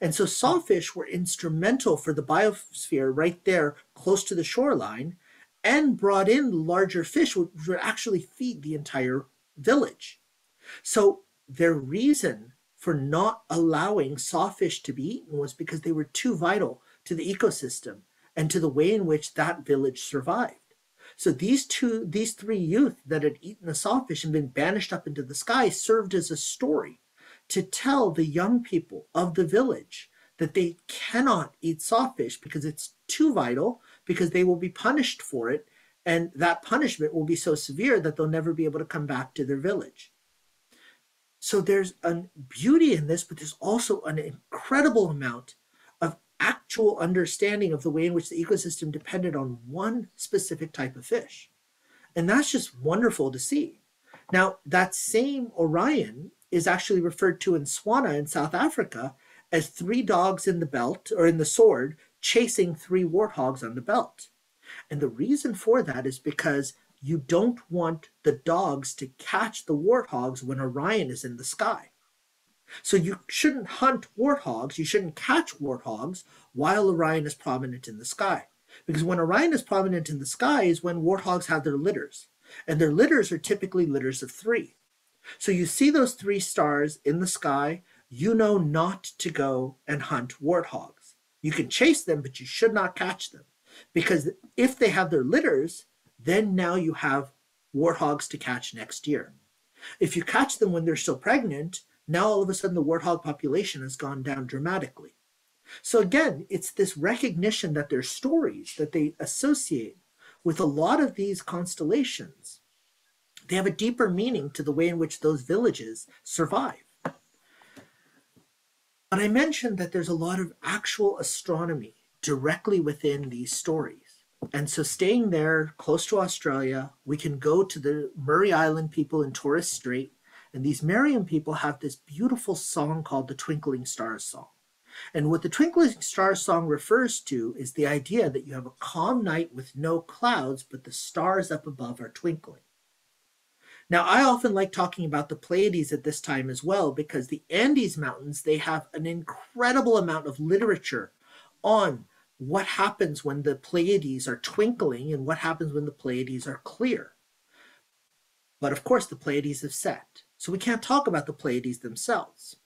and so sawfish were instrumental for the biosphere right there close to the shoreline and brought in larger fish which would actually feed the entire village. So their reason for not allowing sawfish to be eaten was because they were too vital to the ecosystem and to the way in which that village survived. So these two, these three youth that had eaten the sawfish and been banished up into the sky served as a story to tell the young people of the village that they cannot eat sawfish because it's too vital, because they will be punished for it. And that punishment will be so severe that they'll never be able to come back to their village. So there's a beauty in this, but there's also an incredible amount of actual understanding of the way in which the ecosystem depended on one specific type of fish. And that's just wonderful to see. Now, that same Orion is actually referred to in Tswana in South Africa as three dogs in the belt or in the sword chasing three warthogs on the belt. And the reason for that is because you don't want the dogs to catch the warthogs when Orion is in the sky. So you shouldn't hunt warthogs, you shouldn't catch warthogs while Orion is prominent in the sky. Because when Orion is prominent in the sky is when warthogs have their litters. And their litters are typically litters of three. So you see those three stars in the sky, you know not to go and hunt warthogs. You can chase them, but you should not catch them. Because if they have their litters, then now you have warthogs to catch next year. If you catch them when they're still pregnant, now all of a sudden the warthog population has gone down dramatically. So again, it's this recognition that there's stories that they associate with a lot of these constellations. They have a deeper meaning to the way in which those villages survive. But I mentioned that there's a lot of actual astronomy directly within these stories. And so, staying there close to Australia, we can go to the Murray Island people in Torres Strait. And these Meriam people have this beautiful song called the Twinkling Stars Song. And what the Twinkling Stars Song refers to is the idea that you have a calm night with no clouds, but the stars up above are twinkling. Now, I often like talking about the Pleiades at this time as well, because the Andes Mountains, they have an incredible amount of literature on what happens when the Pleiades are twinkling and what happens when the Pleiades are clear. But of course, the Pleiades have set. So we can't talk about the Pleiades themselves.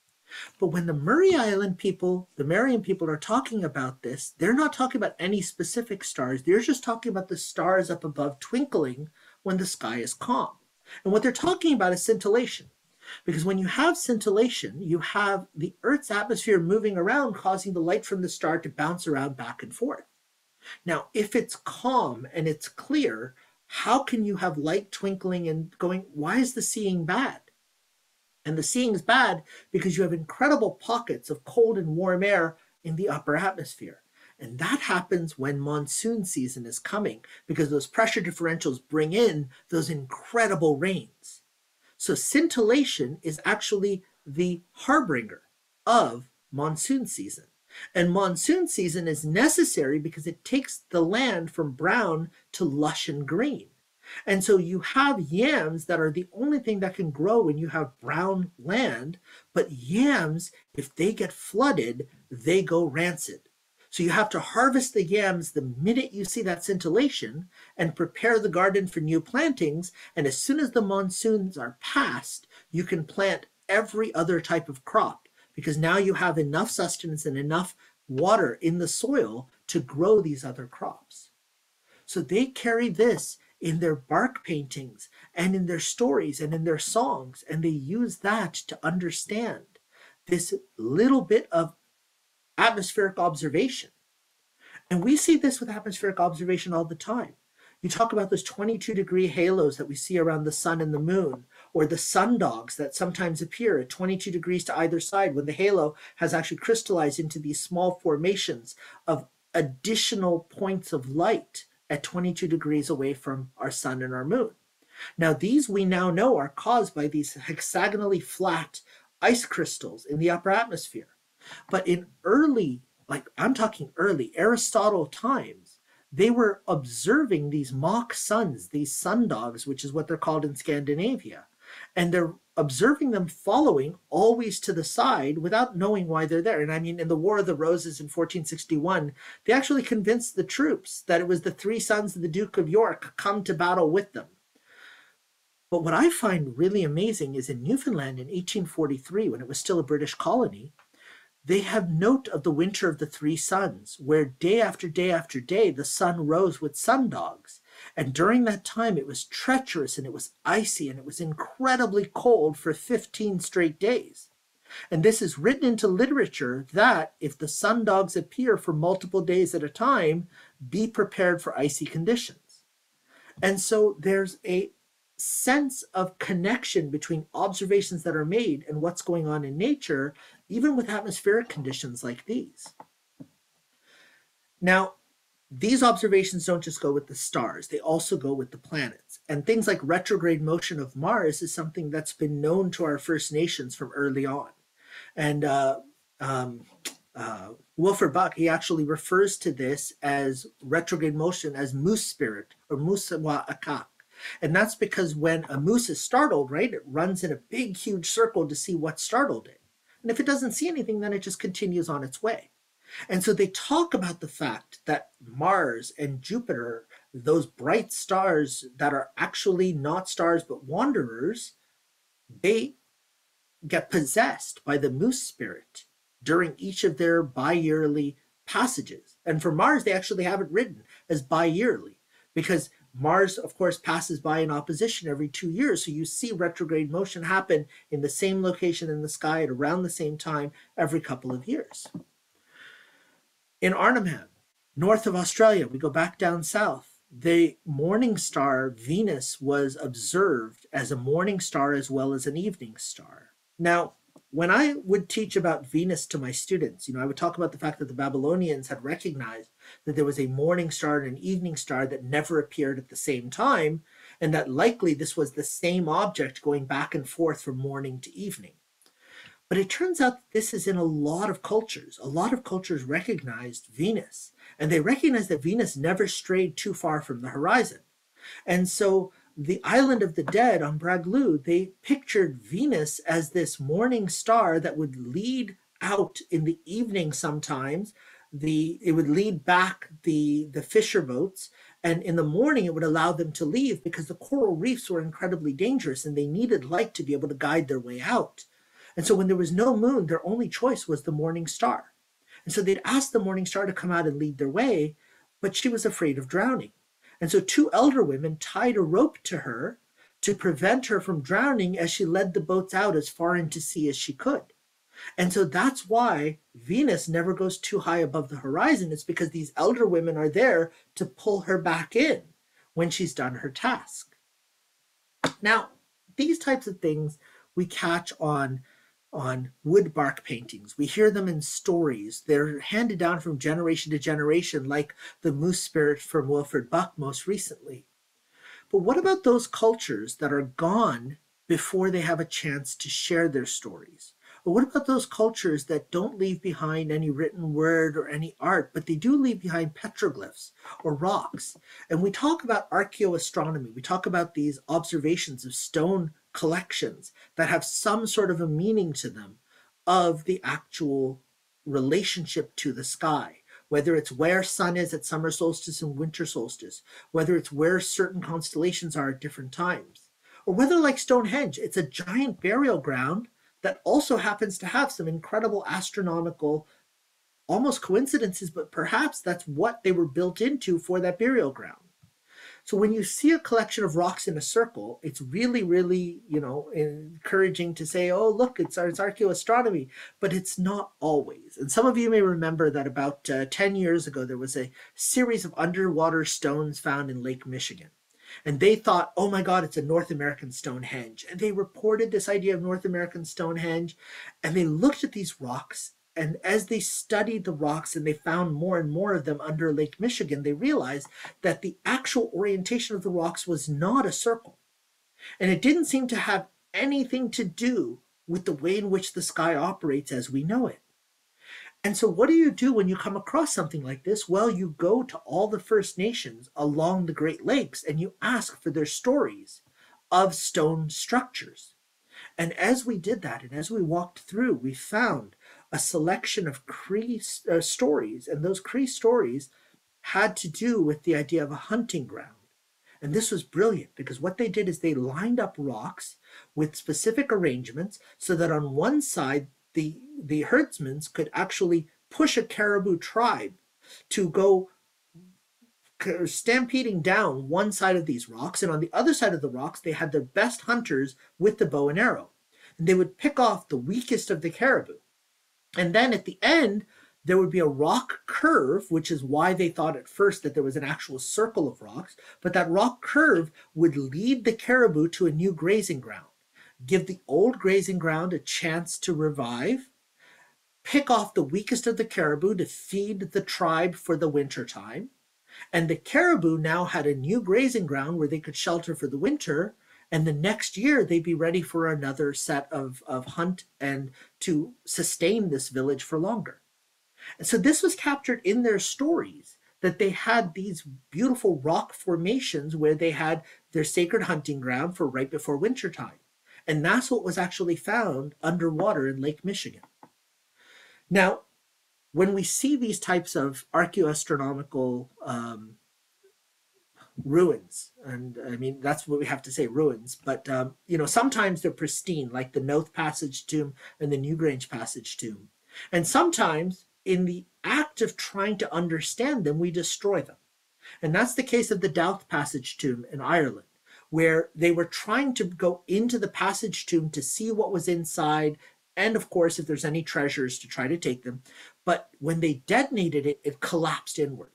But when the Murray Island people, the Meriam people are talking about this, they're not talking about any specific stars. They're just talking about the stars up above twinkling when the sky is calm. And what they're talking about is scintillation. Because when you have scintillation, you have the Earth's atmosphere moving around, causing the light from the star to bounce around back and forth. Now, if it's calm and it's clear, how can you have light twinkling and going, why is the seeing bad? And the seeing is bad because you have incredible pockets of cold and warm air in the upper atmosphere. And that happens when monsoon season is coming because those pressure differentials bring in those incredible rains. So scintillation is actually the harbinger of monsoon season. And monsoon season is necessary because it takes the land from brown to lush and green. And so you have yams that are the only thing that can grow when you have brown land. But yams, if they get flooded, they go rancid. So you have to harvest the yams the minute you see that scintillation and prepare the garden for new plantings. And as soon as the monsoons are past, you can plant every other type of crop because now you have enough sustenance and enough water in the soil to grow these other crops. So they carry this in their bark paintings and in their stories and in their songs, and they use that to understand this little bit of atmospheric observation. And we see this with atmospheric observation all the time. You talk about those 22 degree halos that we see around the sun and the moon, or the sundogs that sometimes appear at 22 degrees to either side when the halo has actually crystallized into these small formations of additional points of light at 22 degrees away from our sun and our moon. Now, these we now know are caused by these hexagonally flat ice crystals in the upper atmosphere. But in early, like I'm talking early Aristotle times, they were observing these mock suns, these sundogs, which is what they're called in Scandinavia. And they're observing them following always to the side without knowing why they're there. And I mean, in the War of the Roses in 1461, they actually convinced the troops that it was the three sons of the Duke of York come to battle with them. But what I find really amazing is in Newfoundland in 1843, when it was still a British colony, they have note of the winter of the three suns, where day after day after day the sun rose with sundogs. And during that time, it was treacherous and it was icy and it was incredibly cold for 15 straight days. And this is written into literature that if the sundogs appear for multiple days at a time, be prepared for icy conditions. And so there's a sense of connection between observations that are made and what's going on in nature, even with atmospheric conditions like these. Now, these observations don't just go with the stars, they also go with the planets. And things like retrograde motion of Mars is something that's been known to our First Nations from early on. And uh, um, uh, Buck, he actually refers to this as retrograde motion as moose spirit or musawa akak. And that's because when a moose is startled, right, it runs in a big, huge circle to see what startled it. And if it doesn't see anything, then it just continues on its way. And so they talk about the fact that Mars and Jupiter, those bright stars that are actually not stars but wanderers, they get possessed by the moose spirit during each of their bi-yearly passages. And for Mars, they actually have it written as bi-yearly because Mars, of course, passes by in opposition every two years. So you see retrograde motion happen in the same location in the sky at around the same time every couple of years. In Arnhem, north of Australia, we go back down south. The morning star Venus was observed as a morning star as well as an evening star. Now, when I would teach about Venus to my students, you know, I would talk about the fact that the Babylonians had recognized that there was a morning star and an evening star that never appeared at the same time, and that likely this was the same object going back and forth from morning to evening. But it turns out that this is in a lot of cultures. A lot of cultures recognized Venus, and they recognized that Venus never strayed too far from the horizon. And so the island of the dead on Braglu, they pictured Venus as this morning star that would lead out in the evening sometimes. The it would lead back the the fisher boats, and in the morning it would allow them to leave because the coral reefs were incredibly dangerous and they needed light to be able to guide their way out. And so when there was no moon, their only choice was the morning star. And so they'd ask the morning star to come out and lead their way, but she was afraid of drowning. And so two elder women tied a rope to her to prevent her from drowning as she led the boats out as far into sea as she could. And so that's why Venus never goes too high above the horizon. It's because these elder women are there to pull her back in when she's done her task. Now, these types of things we catch on on wood bark paintings. We hear them in stories. They're handed down from generation to generation, like the moose spirit from Wilfred Buck most recently. But what about those cultures that are gone before they have a chance to share their stories? Or what about those cultures that don't leave behind any written word or any art, but they do leave behind petroglyphs or rocks? And we talk about archaeoastronomy. We talk about these observations of stone collections that have some sort of a meaning to them of the actual relationship to the sky whether it's where sun is at summer solstice and winter solstice whether it's where certain constellations are at different times or whether like stonehenge it's a giant burial ground that also happens to have some incredible astronomical almost coincidences but perhaps that's what they were built into for that burial ground so when you see a collection of rocks in a circle, it's really, really, you know, encouraging to say, oh, look, it's, it's archaeoastronomy, but it's not always. And some of you may remember that about uh, 10 years ago, there was a series of underwater stones found in Lake Michigan. And they thought, oh my God, it's a North American Stonehenge. And they reported this idea of North American Stonehenge. And they looked at these rocks and as they studied the rocks and they found more and more of them under Lake Michigan, they realized that the actual orientation of the rocks was not a circle. And it didn't seem to have anything to do with the way in which the sky operates as we know it. And so, what do you do when you come across something like this? Well, you go to all the First Nations along the Great Lakes and you ask for their stories of stone structures. And as we did that, and as we walked through, we found a selection of Cree uh, stories, and those Cree stories had to do with the idea of a hunting ground. And this was brilliant because what they did is they lined up rocks with specific arrangements so that on one side, the, the herdsmen could actually push a caribou tribe to go stampeding down one side of these rocks. And on the other side of the rocks, they had their best hunters with the bow and arrow. And they would pick off the weakest of the caribou. And then at the end, there would be a rock curve, which is why they thought at first that there was an actual circle of rocks. But that rock curve would lead the caribou to a new grazing ground, give the old grazing ground a chance to revive, pick off the weakest of the caribou to feed the tribe for the winter time. And the caribou now had a new grazing ground where they could shelter for the winter. And the next year, they'd be ready for another set of, of hunt and to sustain this village for longer. And so this was captured in their stories that they had these beautiful rock formations where they had their sacred hunting ground for right before winter time. And that's what was actually found underwater in Lake Michigan. Now, when we see these types of archaeoastronomical um, ruins, and I mean, that's what we have to say ruins, but um, you know, sometimes they're pristine, like the Knowth Passage tomb and the Newgrange Passage tomb. And sometimes, in the act of trying to understand them, we destroy them. And that's the case of the Dowth Passage tomb in Ireland where they were trying to go into the passage tomb to see what was inside. And of course if there's any treasures to try to take them. But when they detonated it it collapsed inwards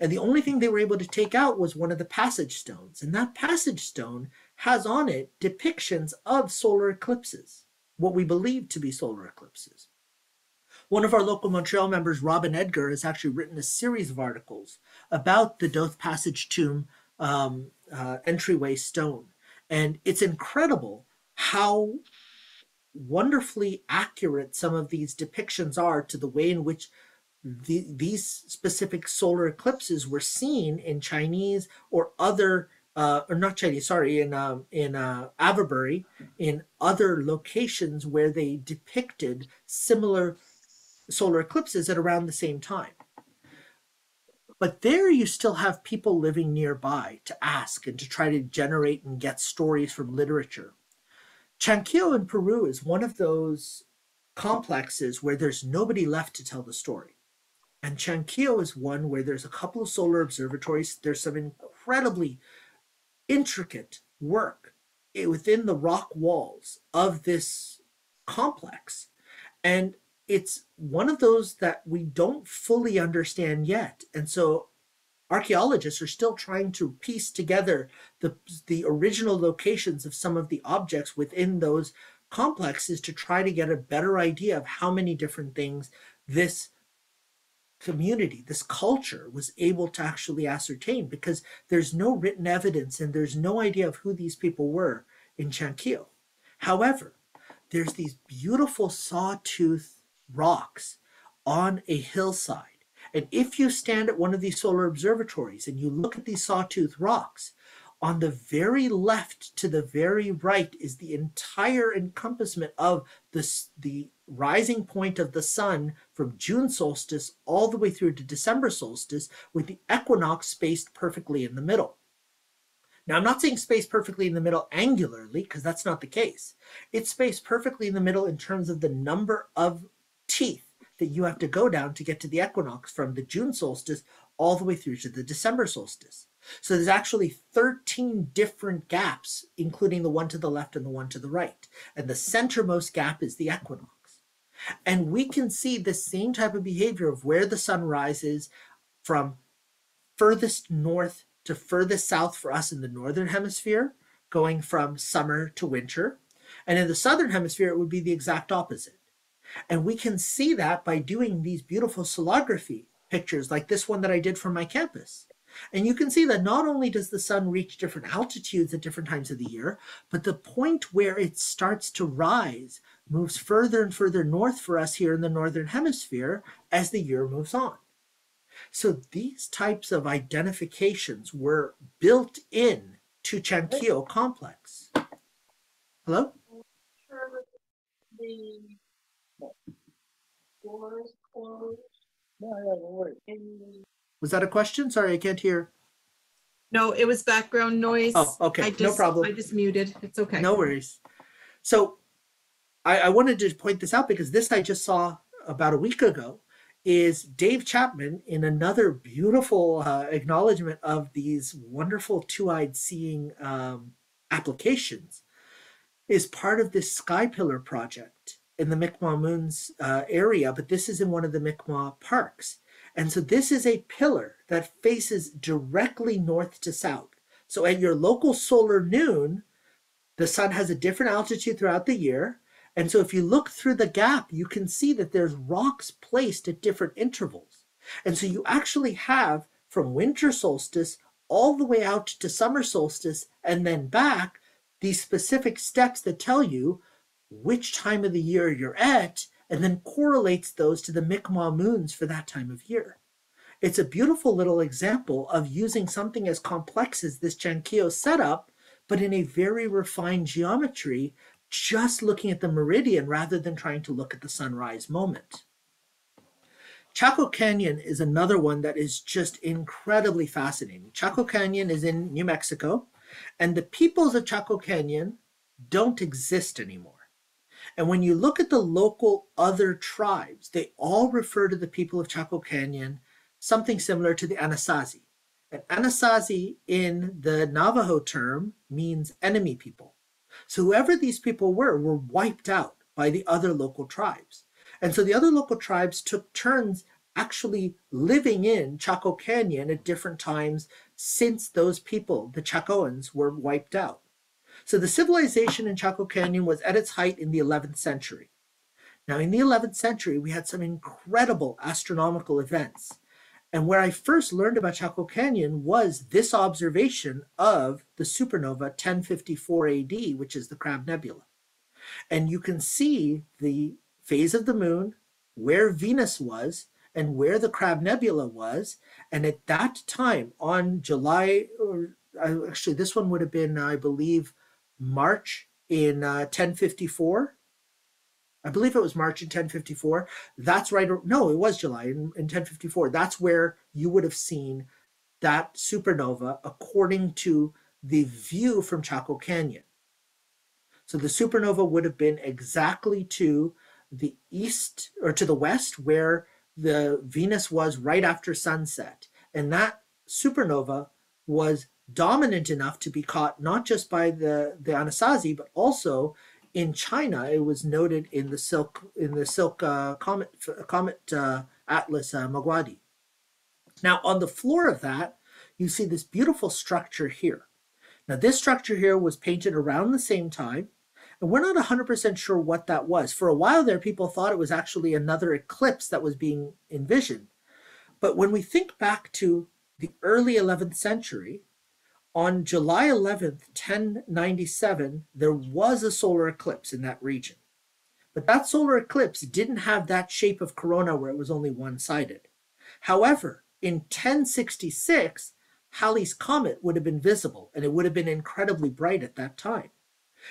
and the only thing they were able to take out was one of the passage stones and that passage stone has on it depictions of solar eclipses what we believe to be solar eclipses one of our local Montreal members, Robin Edgar, has actually written a series of articles about the Dowth Passage tomb um, uh, entryway stone. And it's incredible how wonderfully accurate some of these depictions are to the way in which the, these specific solar eclipses were seen in Chinese or other, uh, or not Chinese, sorry, in um, in uh, Avebury, in other locations where they depicted similar solar eclipses at around the same time. But there you still have people living nearby to ask and to try to generate and get stories from literature. Chanquillo in Peru is one of those complexes where there's nobody left to tell the story. And Chanquillo is one where there's a couple of solar observatories. There's some incredibly intricate work within the rock walls of this complex. And it's one of those that we don't fully understand yet. And so archaeologists are still trying to piece together the, the original locations of some of the objects within those complexes to try to get a better idea of how many different things this community, this culture was able to actually ascertain because there's no written evidence and there's no idea of who these people were in Chanquillo. However, there's these beautiful sawtooth rocks on a hillside. And if you stand at one of these solar observatories and you look at these sawtooth rocks, on the very left to the very right is the entire encompassment of this, the rising point of the sun from June solstice all the way through to December solstice, with the equinox spaced perfectly in the middle. Now, I'm not saying spaced perfectly in the middle angularly, because that's not the case. It's spaced perfectly in the middle in terms of the number of teeth that you have to go down to get to the equinox from the June solstice all the way through to the December solstice. So there's actually 13 different gaps, including the one to the left and the one to the right. And the centermost gap is the equinox. And we can see the same type of behavior of where the sun rises from furthest north to furthest south for us in the northern hemisphere, going from summer to winter. And in the southern hemisphere, it would be the exact opposite. And we can see that by doing these beautiful solography pictures like this one that I did from my campus. And you can see that not only does the sun reach different altitudes at different times of the year, but the point where it starts to rise moves further and further north for us here in the Northern Hemisphere as the year moves on. So these types of identifications were built in to Chanquillo complex. Hello? Was that a question? Sorry, I can't hear. No, it was background noise. Oh, okay, I no just- problem. I just muted. It's okay. No worries. So I, I wanted to point this out because this I just saw about a week ago is Dave Chapman in another beautiful uh, acknowledgement of these wonderful two-eyed seeing um, applications is part of this Sky Pillar project in the Mi'kmaq Moons uh, area, but this is in one of the Mi'kmaq parks. And so this is a pillar that faces directly north to south. So at your local solar noon, the sun has a different altitude throughout the year, And so if you look through the gap, you can see that there's rocks placed at different intervals. And so you actually have from winter solstice all the way out to summer solstice and then back these specific steps that tell you which time of the year you're at and then correlates those to the Mi'kmaq moons for that time of year. It's a beautiful little example of using something as complex as this Chanquillo setup, but in a very refined geometry, just looking at the meridian rather than trying to look at the sunrise moment. Chaco Canyon is another one that is just incredibly fascinating. Chaco Canyon is in New Mexico, and the peoples of Chaco Canyon don't exist anymore. And when you look at the local other tribes, they all refer to the people of Chaco Canyon something similar to the Anasazi. And Anasazi in the Navajo term means enemy people. So whoever these people were were wiped out by the other local tribes. And so the other local tribes took turns actually living in Chaco Canyon at different times since those people, the Chacoans, were wiped out. So the civilization in Chaco Canyon was at its height in the 11th century. Now, in the 11th century, we had some incredible astronomical events. And where I first learned about Chaco Canyon was this observation of the supernova 1054 AD, which is the Crab Nebula. And you can see the phase of the moon, where Venus was, and where the Crab Nebula was. And at that time, on July, or uh, actually, this one would have been, I believe, March in uh, 1054 I believe it was March in 1054. That's right. No, it was July in, in 1054. That's where you would have seen that supernova according to the view from Chaco Canyon. So the supernova would have been exactly to the east or to the west where the Venus was right after sunset. And that supernova was dominant enough to be caught not just by the, the Anasazi, but also in China, it was noted in the silk in the silk uh, comet comet uh, atlas uh, Mawangdui. Now, on the floor of that, you see this beautiful structure here. Now, this structure here was painted around the same time, and we're not 100% sure what that was. For a while there, people thought it was actually another eclipse that was being envisioned. But when we think back to the early 11th century, on July 11th, 1097, there was a solar eclipse in that region. But that solar eclipse didn't have that shape of corona where it was only one sided. However, in 1066, Halley's Comet would have been visible and it would have been incredibly bright at that time.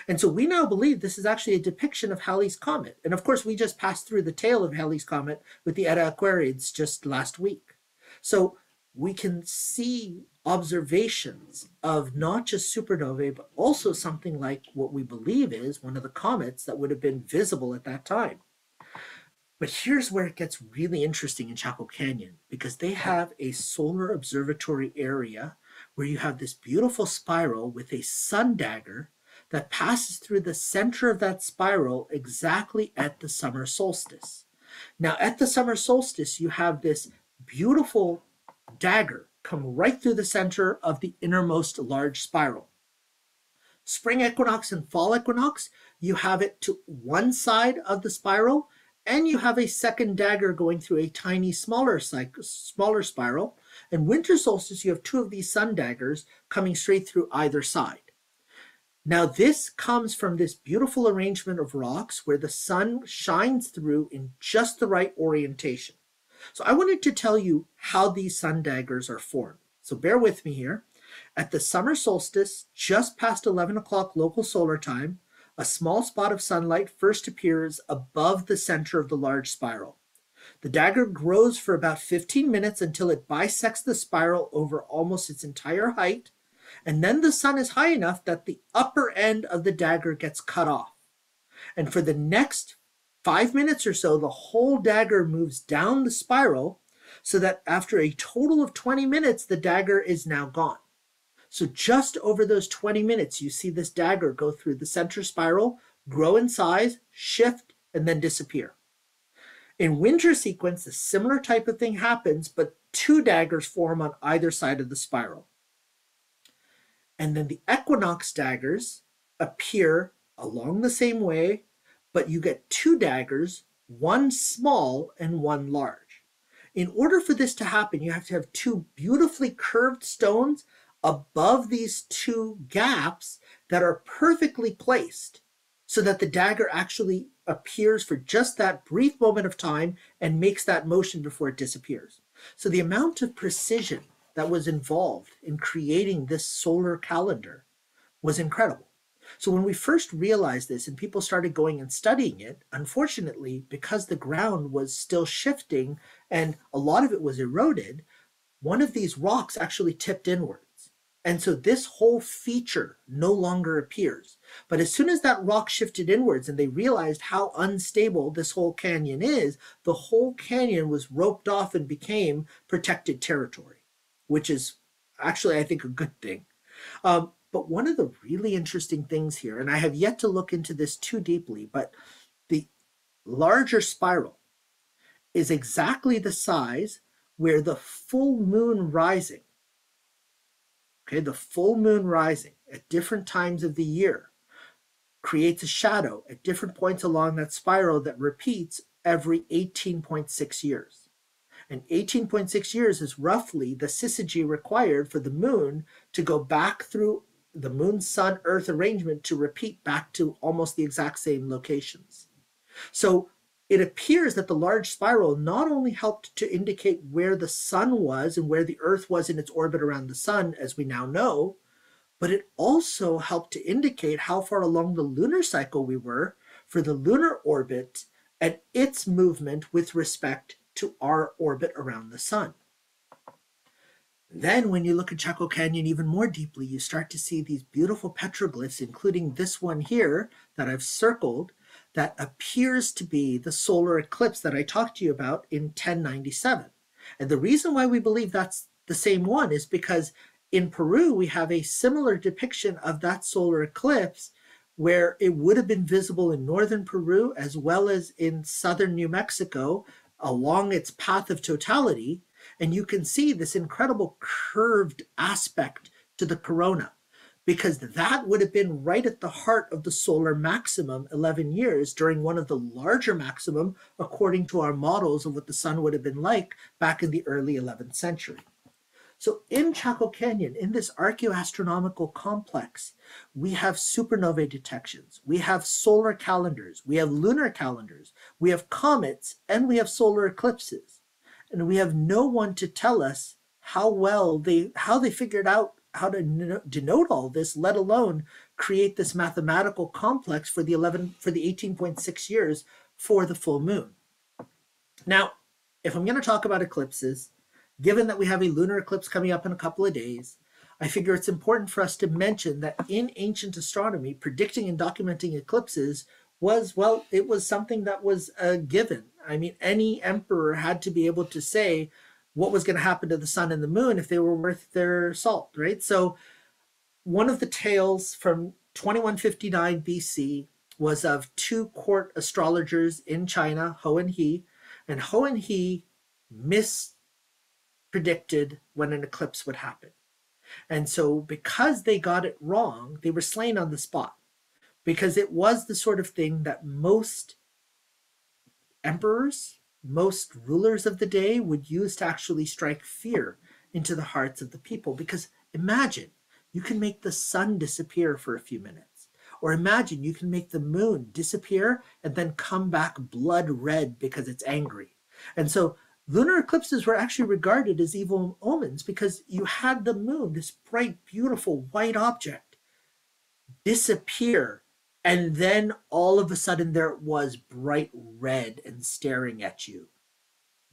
And so we now believe this is actually a depiction of Halley's Comet. And of course, we just passed through the tail of Halley's Comet with the Eta Aquariids just last week. So we can see observations of not just supernovae, but also something like what we believe is one of the comets that would have been visible at that time. But here's where it gets really interesting in Chaco Canyon because they have a solar observatory area where you have this beautiful spiral with a sun dagger that passes through the center of that spiral exactly at the summer solstice. Now, at the summer solstice, you have this beautiful dagger come right through the center of the innermost large spiral. Spring equinox and fall equinox, you have it to one side of the spiral, and you have a second dagger going through a tiny smaller smaller spiral. And winter solstice, you have two of these sun daggers coming straight through either side. Now, this comes from this beautiful arrangement of rocks where the sun shines through in just the right orientation. So I wanted to tell you how these sun daggers are formed. So bear with me here. At the summer solstice, just past 11 o'clock local solar time, a small spot of sunlight first appears above the center of the large spiral. The dagger grows for about 15 minutes until it bisects the spiral over almost its entire height, and then the sun is high enough that the upper end of the dagger gets cut off. And for the next five minutes or so, the whole dagger moves down the spiral so that after a total of 20 minutes, the dagger is now gone. So just over those 20 minutes, you see this dagger go through the center spiral, grow in size, shift, and then disappear. In winter sequence, a similar type of thing happens, but two daggers form on either side of the spiral. And then the equinox daggers appear along the same way, but you get two daggers, one small and one large. In order for this to happen, you have to have two beautifully curved stones above these two gaps that are perfectly placed so that the dagger actually appears for just that brief moment of time and makes that motion before it disappears. So the amount of precision that was involved in creating this solar calendar was incredible. So when we first realized this and people started going and studying it, unfortunately, because the ground was still shifting and a lot of it was eroded, one of these rocks actually tipped inwards. And so this whole feature no longer appears. But as soon as that rock shifted inwards and they realized how unstable this whole canyon is, the whole canyon was roped off and became protected territory, which is actually, I think, a good thing. Um, but one of the really interesting things here, and I have yet to look into this too deeply, but the larger spiral is exactly the size where the full moon rising Okay, the full moon rising at different times of the year creates a shadow at different points along that spiral that repeats every 18.6 years. And 18.6 years is roughly the syzygy required for the moon to go back through the moon sun earth arrangement to repeat back to almost the exact same locations. So it appears that the large spiral not only helped to indicate where the sun was and where the earth was in its orbit around the sun, as we now know, but it also helped to indicate how far along the lunar cycle we were for the lunar orbit and its movement with respect to our orbit around the sun. Then, when you look at Chaco Canyon even more deeply, you start to see these beautiful petroglyphs, including this one here that I've circled, that appears to be the solar eclipse that I talked to you about in 1097. And the reason why we believe that's the same one is because in Peru, we have a similar depiction of that solar eclipse where it would have been visible in northern Peru as well as in southern New Mexico along its path of totality. And you can see this incredible curved aspect to the corona because that would have been right at the heart of the solar maximum 11 years during one of the larger maximum according to our models of what the sun would have been like back in the early 11th century. So in Chaco Canyon, in this archaeoastronomical complex, we have supernovae detections, we have solar calendars, we have lunar calendars, we have comets, and we have solar eclipses. And we have no one to tell us how well they how they figured out how to denote all this, let alone create this mathematical complex for the 11 for the 18.6 years for the full moon. Now, if I'm going to talk about eclipses, given that we have a lunar eclipse coming up in a couple of days, I figure it's important for us to mention that in ancient astronomy, predicting and documenting eclipses was, well, it was something that was a given. I mean, any emperor had to be able to say, what was going to happen to the sun and the moon if they were worth their salt, right? So one of the tales from 2159 BC was of two court astrologers in China, Ho and He, and Ho and He mispredicted when an eclipse would happen. And so because they got it wrong, they were slain on the spot because it was the sort of thing that most emperors most rulers of the day would use to actually strike fear into the hearts of the people. Because imagine you can make the sun disappear for a few minutes. Or imagine you can make the moon disappear and then come back blood red because it's angry. And so lunar eclipses were actually regarded as evil omens because you had the moon, this bright, beautiful white object, disappear and then all of a sudden there was bright red and staring at you.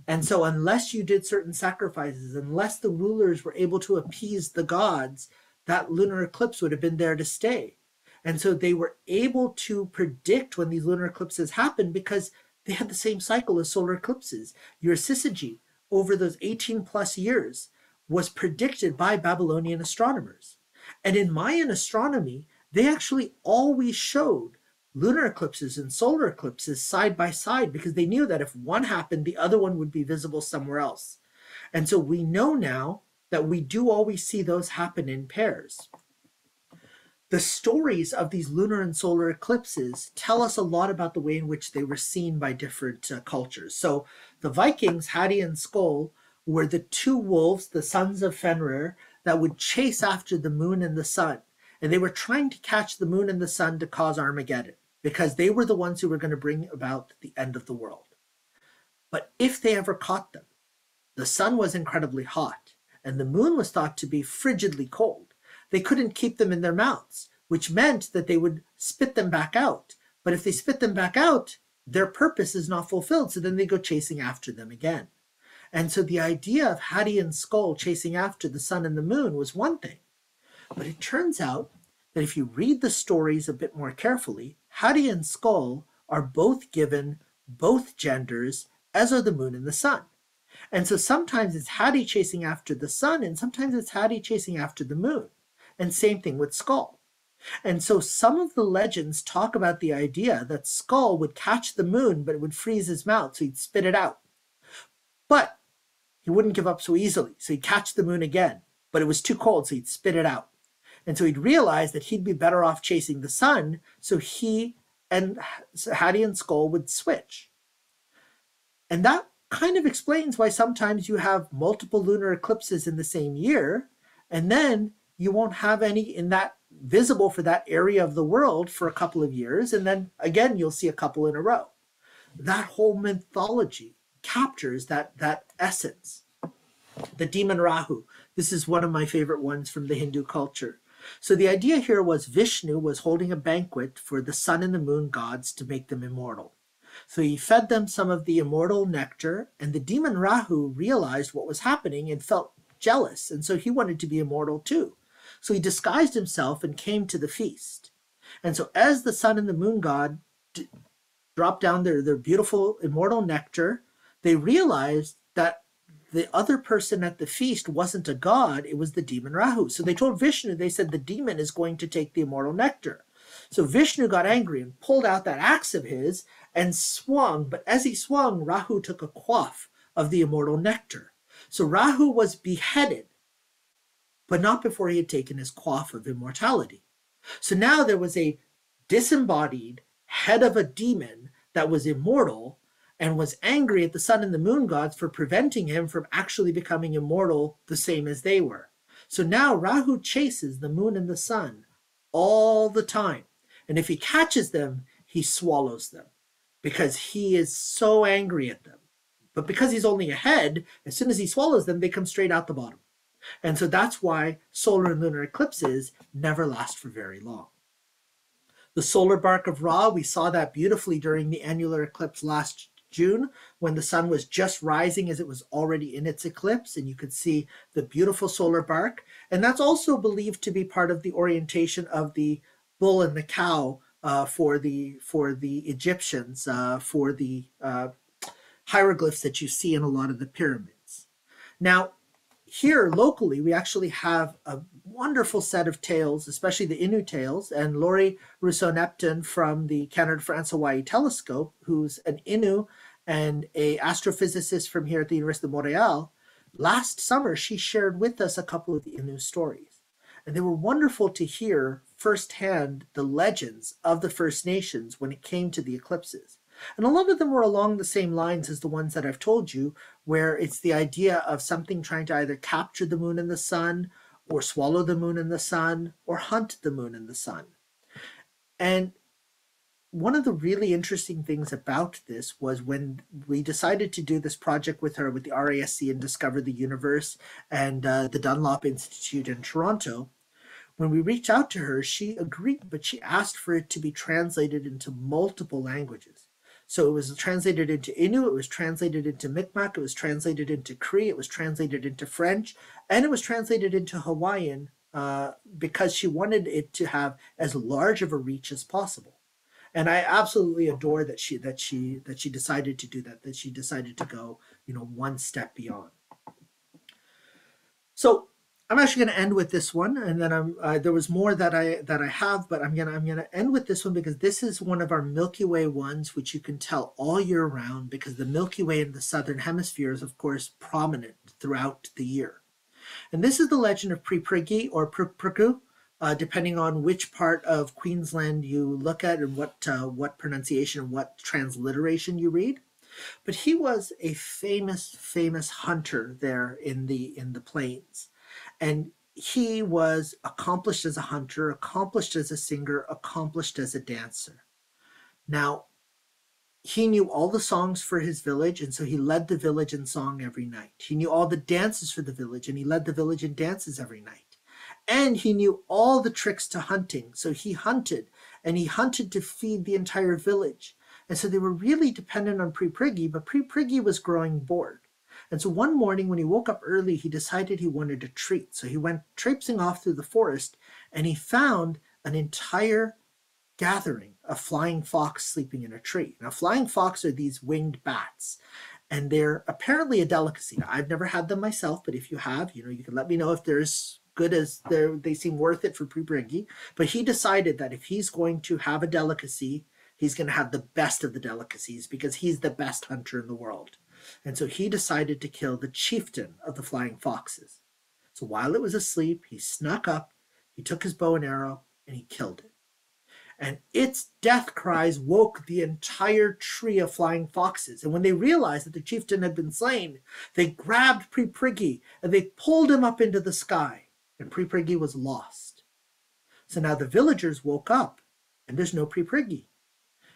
And so, unless you did certain sacrifices, unless the rulers were able to appease the gods, that lunar eclipse would have been there to stay. And so, they were able to predict when these lunar eclipses happened because they had the same cycle as solar eclipses. Your syzygy over those 18 plus years was predicted by Babylonian astronomers. And in Mayan astronomy, they actually always showed lunar eclipses and solar eclipses side by side because they knew that if one happened, the other one would be visible somewhere else. And so we know now that we do always see those happen in pairs. the stories of these lunar and solar eclipses tell us a lot about the way in which they were seen by different uh, cultures. So the Vikings, Hati and Skoll, were the two wolves, the sons of Fenrir, that would chase after the moon and the sun. And they were trying to catch the moon and the sun to cause Armageddon because they were the ones who were going to bring about the end of the world. But if they ever caught them, the sun was incredibly hot and the moon was thought to be frigidly cold. They couldn't keep them in their mouths, which meant that they would spit them back out. But if they spit them back out, their purpose is not fulfilled. So then they go chasing after them again. And so the idea of Hati and Skoll chasing after the sun and the moon was one thing. But it turns out that if you read the stories a bit more carefully, Hati and Skoll are both given both genders, as are the moon and the sun. And so sometimes it's Hati chasing after the sun, and sometimes it's Hati chasing after the moon. And same thing with Skoll. And so some of the legends talk about the idea that Skoll would catch the moon, but it would freeze his mouth, so he'd spit it out. But he wouldn't give up so easily, so he'd catch the moon again, but it was too cold, so he'd spit it out. And so he'd realize that he'd be better off chasing the sun, so he and Hati and Skoll would switch. And that kind of explains why sometimes you have multiple lunar eclipses in the same year, and then you won't have any in that visible for that area of the world for a couple of years, and then again you'll see a couple in a row. That whole mythology captures that that essence. The demon Rahu. This is one of my favorite ones from the Hindu culture. So the idea here was Vishnu was holding a banquet for the sun and the moon gods to make them immortal. So he fed them some of the immortal nectar, and the demon Rahu realized what was happening and felt jealous, and so he wanted to be immortal too. So he disguised himself and came to the feast. And so as the sun and the moon god dropped down their, their beautiful immortal nectar, they realized that the other person at the feast wasn't a god, it was the demon Rahu. So they told Vishnu, they said, the demon is going to take the immortal nectar. So Vishnu got angry and pulled out that axe of his and swung. But as he swung, Rahu took a quaff of the immortal nectar. So Rahu was beheaded but not before he had taken his quaff of immortality. So now there was a disembodied head of a demon that was immortal and was angry at the sun and the moon gods for preventing him from actually becoming immortal the same as they were. So now Rahu chases the moon and the sun all the time. And if he catches them, he swallows them because he is so angry at them. But because he's only a head, as soon as he swallows them, they come straight out the bottom. And so that's why solar and lunar eclipses never last for very long. The solar bark of Ra, we saw that beautifully during the annular eclipse last June when the sun was just rising as it was already in its eclipse, and you could see the beautiful solar bark. And that's also believed to be part of the orientation of the bull and the cow uh, for the for the Egyptians, uh, for the uh, hieroglyphs that you see in a lot of the pyramids. Now, here locally, we actually have a wonderful set of tales, especially the Innu tales. And Laurie Rousseau-Nepton from the Canada France Hawaii Telescope, who's an Innu and a astrophysicist from here at the University of Montreal, last summer she shared with us a couple of the Innu stories. And they were wonderful to hear firsthand the legends of the First Nations when it came to the eclipses. And a lot of them were along the same lines as the ones that I've told you, where it's the idea of something trying to either capture the moon and the sun, or swallow the moon and the sun, or hunt the moon and the sun. And one of the really interesting things about this was when we decided to do this project with her with the RASC and Discover the Universe and uh, the Dunlop Institute in Toronto. When we reached out to her, she agreed, but she asked for it to be translated into multiple languages. So it was translated into Innu, it was translated into Mi'kmaq, it was translated into Cree, it was translated into French, and it was translated into Hawaiian uh, because she wanted it to have as large of a reach as possible. And I absolutely adore that she that she that she decided to do that, that she decided to go, you know, one step beyond. So I'm actually going to end with this one, and then I'm uh, there was more that I that I have, but I'm gonna I'm gonna end with this one because this is one of our Milky Way ones, which you can tell all year round because the Milky Way in the southern hemisphere is of course prominent throughout the year. And this is the legend of Priprigi or Priprigu. Uh, depending on which part of Queensland you look at and what uh, what pronunciation and what transliteration you read. But he was a famous, famous hunter there in the in the plains, and he was accomplished as a hunter, accomplished as a singer, accomplished as a dancer. Now, he knew all the songs for his village, and so he led the village in song every night. He knew all the dances for the village, and he led the village in dances every night. And he knew all the tricks to hunting, so he hunted, and he hunted to feed the entire village. And so they were really dependent on Pre Priggy, but Pre Priggy was growing bored. And so one morning when he woke up early, he decided he wanted a treat. So he went traipsing off through the forest and he found an entire gathering of flying fox sleeping in a tree. Now, flying fox are these winged bats, and they're apparently a delicacy. I've never had them myself, but if you have, you know, you can let me know if they're as good as they seem worth it for Pre Priggy. But he decided that if he's going to have a delicacy, he's going to have the best of the delicacies because he's the best hunter in the world. And so he decided to kill the chieftain of the flying foxes. So while it was asleep, he snuck up, he took his bow and arrow, and he killed it. And its death cries woke the entire tree of flying foxes. And when they realized that the chieftain had been slain, they grabbed Pre Priggy and they pulled him up into the sky. And Pre Priggy was lost. So now the villagers woke up and there's no Pre Priggy.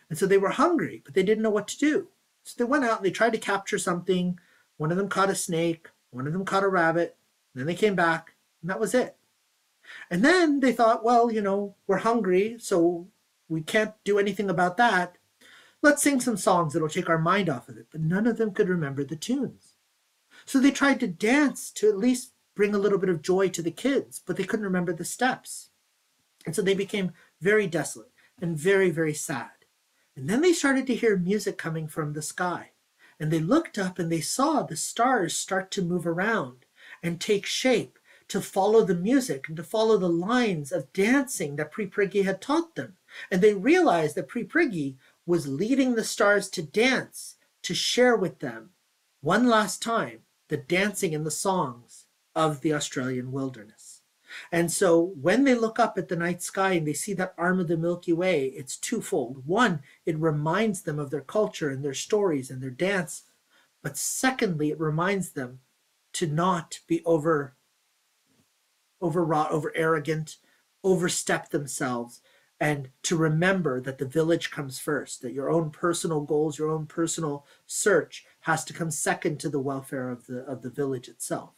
And so they were hungry, but they didn't know what to do. So they went out and they tried to capture something. One of them caught a snake, one of them caught a rabbit, then they came back, and that was it. And then they thought, well, you know, we're hungry, so we can't do anything about that. Let's sing some songs that'll take our mind off of it. But none of them could remember the tunes. So they tried to dance to at least bring a little bit of joy to the kids, but they couldn't remember the steps. And so they became very desolate and very, very sad. And then they started to hear music coming from the sky. And they looked up and they saw the stars start to move around and take shape to follow the music and to follow the lines of dancing that Pre Priggy had taught them. And they realized that Pre Priggy was leading the stars to dance, to share with them one last time the dancing and the songs of the Australian wilderness. And so when they look up at the night sky and they see that arm of the Milky Way, it's twofold. One, it reminds them of their culture and their stories and their dance. But secondly, it reminds them to not be over overwrought, over arrogant, overstep themselves, and to remember that the village comes first, that your own personal goals, your own personal search has to come second to the welfare of the of the village itself.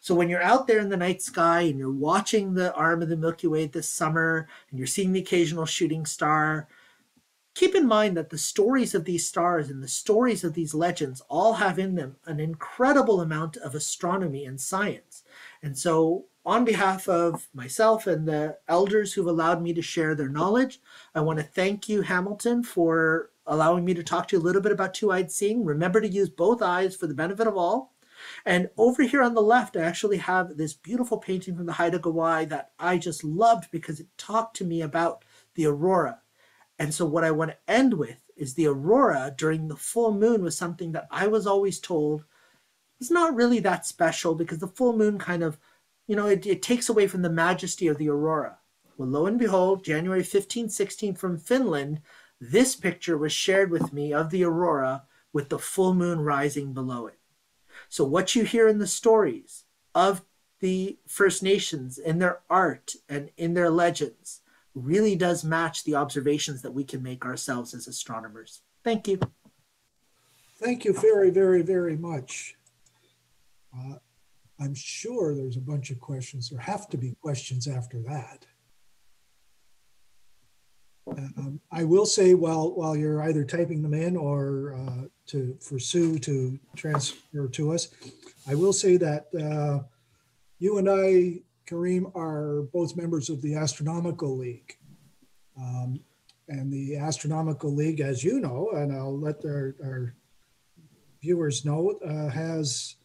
So when you're out there in the night sky and you're watching the arm of the Milky Way this summer and you're seeing the occasional shooting star, keep in mind that the stories of these stars and the stories of these legends all have in them an incredible amount of astronomy and science. And so on behalf of myself and the elders who've allowed me to share their knowledge, I want to thank you, Hamilton, for allowing me to talk to you a little bit about two-eyed seeing. Remember to use both eyes for the benefit of all. And over here on the left, I actually have this beautiful painting from the Haida Gwaii that I just loved because it talked to me about the aurora. And so what I want to end with is the aurora during the full moon was something that I was always told was not really that special because the full moon kind of, you know, it, it takes away from the majesty of the aurora. Well, lo and behold, January 15, 16 from Finland, this picture was shared with me of the aurora with the full moon rising below it. So, what you hear in the stories of the First Nations in their art and in their legends really does match the observations that we can make ourselves as astronomers. Thank you. Thank you very, very, very much. Uh, I'm sure there's a bunch of questions. There have to be questions after that. Um, I will say while while you're either typing them in or uh, to for Sue to transfer to us, I will say that uh, you and I, Karim, are both members of the Astronomical League. Um, and the Astronomical League, as you know, and I'll let our, our viewers know, uh, has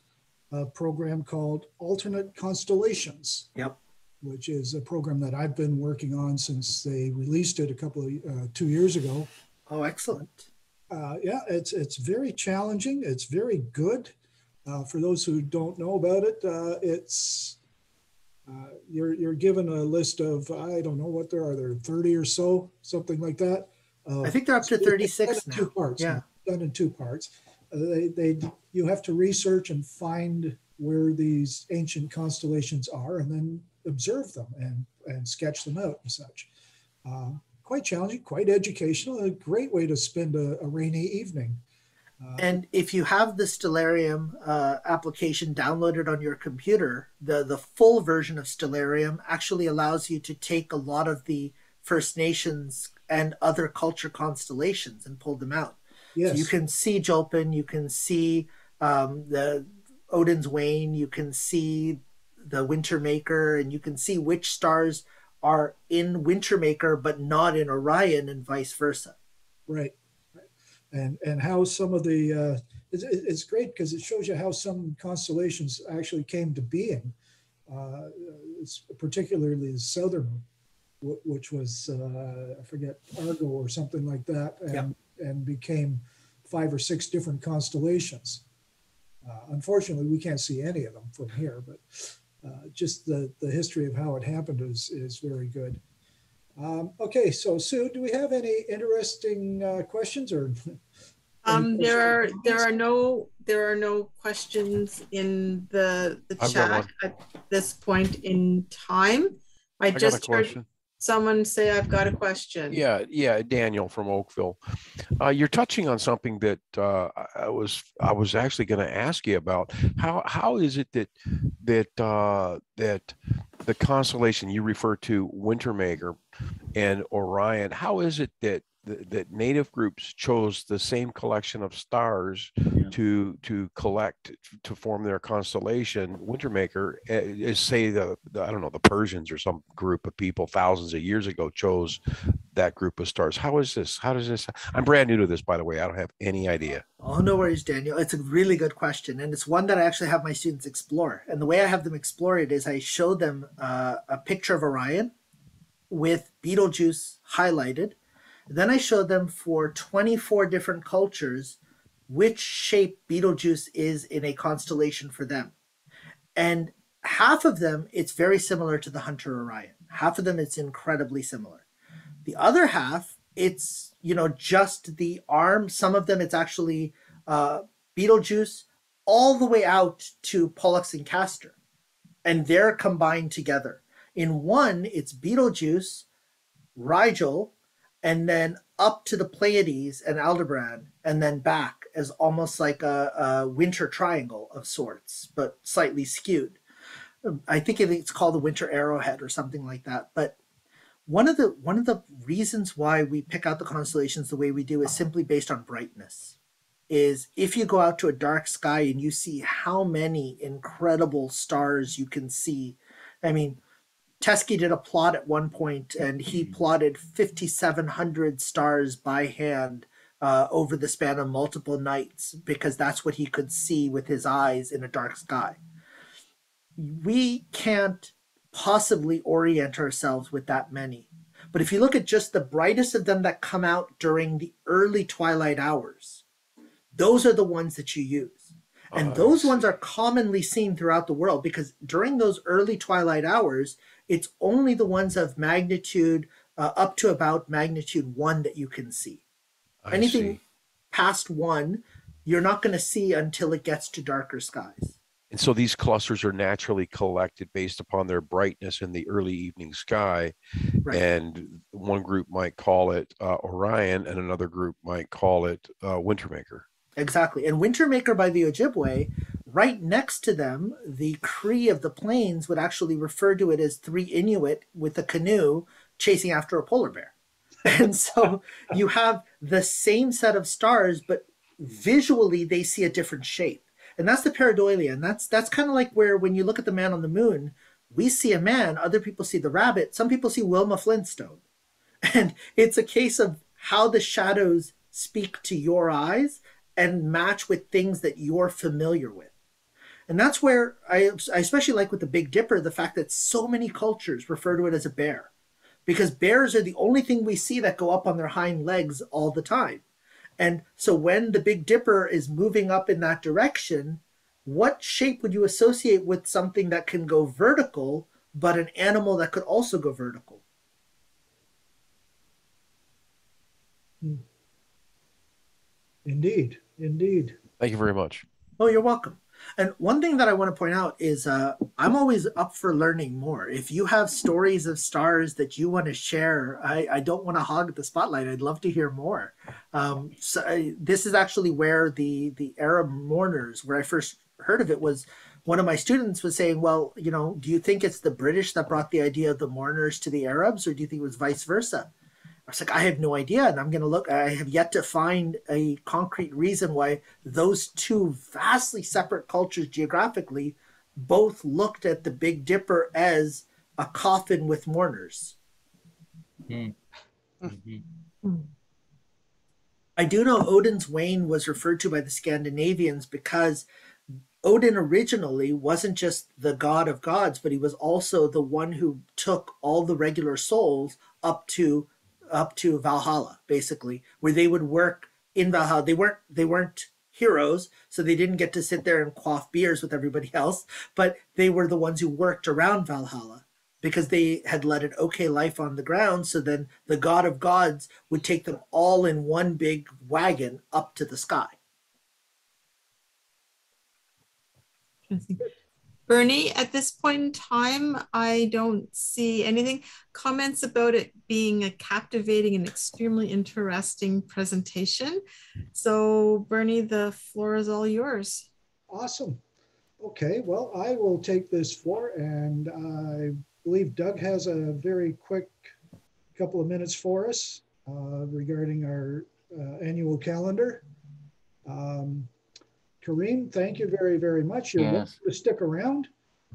a program called Alternate Constellations. Yep which is a program that I've been working on since they released it a couple of uh, two years ago. Oh, excellent. Uh, yeah, it's it's very challenging. It's very good. Uh, for those who don't know about it, uh, it's uh, you're, you're given a list of, I don't know what there are, there 30 or so, something like that. Uh, I think they're up to 36 in now. Two parts. Yeah. Done in two parts. Uh, They, they, you have to research and find where these ancient constellations are and then observe them and, and sketch them out and such. Uh, Quite challenging, quite educational, a great way to spend a, a rainy evening. Uh, And if you have the Stellarium uh, application downloaded on your computer, the, the full version of Stellarium actually allows you to take a lot of the First Nations and other culture constellations and pull them out. Yes. So you can see Djulpan, you can see um, the Odin's Wain, you can see the Winter Maker, and you can see which stars are in Winter Maker but not in Orion, and vice versa. Right. right. And and how some of the uh, it's, it's great because it shows you how some constellations actually came to being. Uh, it's particularly the southern, wh- which was uh, I forget Argo or something like that, and and became five or six different constellations. Uh, unfortunately, we can't see any of them from here, but uh, just the the history of how it happened is is very good. Um, okay, so Sue, do we have any interesting uh, questions or? Um, there are, there are no, there are no questions in the, the I've chat at this point in time. I I got a just heard question. Someone say, I've got a question. Yeah, yeah, Daniel from Oakville. Uh, you're touching on something that uh, I- was I was actually going to ask you about. How how is it that that uh, that the constellation you refer to, Wintermaker and Orion, how is it that that that native groups chose the same collection of stars to to collect to form their constellation wintermaker eh, is say the, the i don't know the persians or some group of people thousands of years ago chose that group of stars how is this how does this i'm brand new to this by the way i don't have any idea Oh, no worries, Daniel. It's a really good question. And it's one that I actually have my students explore. And the way I have them explore it is I show them uh, a picture of Orion with Betelgeuse highlighted. Then I showed them for 24 different cultures which shape Betelgeuse is in a constellation for them. And half of them, it's very similar to the Hunter Orion. Half of them, it's incredibly similar. The other half, it's you know just the arm. Some of them, it's actually uh, Betelgeuse, all the way out to Pollux and Castor, and they're combined together. In one, it's Betelgeuse, Rigel, and then up to the Pleiades and Aldebaran, and then back as almost like a, a winter triangle of sorts, but slightly skewed. Um, I think it's called the winter arrowhead or something like that. But one of the one of the reasons why we pick out the constellations the way we do is simply based on brightness. Is if you go out to a dark sky and you see how many incredible stars you can see. I mean, Teskey did a plot at one point and he plotted 5,700 stars by hand uh, over the span of multiple nights because that's what he could see with his eyes in a dark sky. We can't possibly orient ourselves with that many. But if you look at just the brightest of them that come out during the early twilight hours, those are the ones that you use. And Oh, those ones are commonly seen throughout the world because during those early twilight hours, it's only the ones of magnitude uh, up to about magnitude one that you can see. I Anything see. past one, you're not going to see until it gets to darker skies. and so these clusters are naturally collected based upon their brightness in the early evening sky Right. and one group might call it uh, orion and another group might call it uh, wintermaker Exactly. And Wintermaker by the Ojibwe, right next to them, the Cree of the plains would actually refer to it as three Inuit with a canoe chasing after a polar bear. And so you have the same set of stars, but visually they see a different shape. And that's the pareidolia. And that's that's kind of like where when you look at the man on the moon, we see a man, other people see the rabbit, some people see Wilma Flintstone. And it's a case of how the shadows speak to your eyes and match with things that you're familiar with. And that's where I, I especially like with the Big Dipper the fact that so many cultures refer to it as a bear. Because bears are the only thing we see that go up on their hind legs all the time. And so when the Big Dipper is moving up in that direction, what shape would you associate with something that can go vertical but an animal that could also go vertical. Hmm. Indeed, indeed. Thank you very much. Oh, you're welcome. And one thing that I want to point out is uh, I'm always up for learning more. If you have stories of stars that you want to share, I, I don't want to hog the spotlight. I'd love to hear more. Um, so I, this is actually where the the Arab mourners, where I first heard of it, was one of my students was saying, "Well, you know, do you think it's the British that brought the idea of the mourners to the Arabs, or do you think it was vice versa?" I was like, I have no idea. And I'm going to look, I have yet to find a concrete reason why those two vastly separate cultures geographically both looked at the Big Dipper as a coffin with mourners. Mm-hmm. I do know Odin's Wain was referred to by the Scandinavians because Odin originally wasn't just the god of gods, but he was also the one who took all the regular souls up to up to Valhalla, basically, where they would work in Valhalla. They weren't they weren't heroes, so they didn't get to sit there and quaff beers with everybody else, but they were the ones who worked around Valhalla because they had led an okay life on the ground. So then the god of gods would take them all in one big wagon up to the sky. Bernie, at this point in time, I don't see anything. Comments about it being a captivating and extremely interesting presentation. So, Bernie, the floor is all yours. Awesome. Okay, well, I will take this floor and I believe Doug has a very quick couple of minutes for us uh, regarding our uh, annual calendar. Um, Karim, thank you very, very much. You're welcome Yes. to stick around.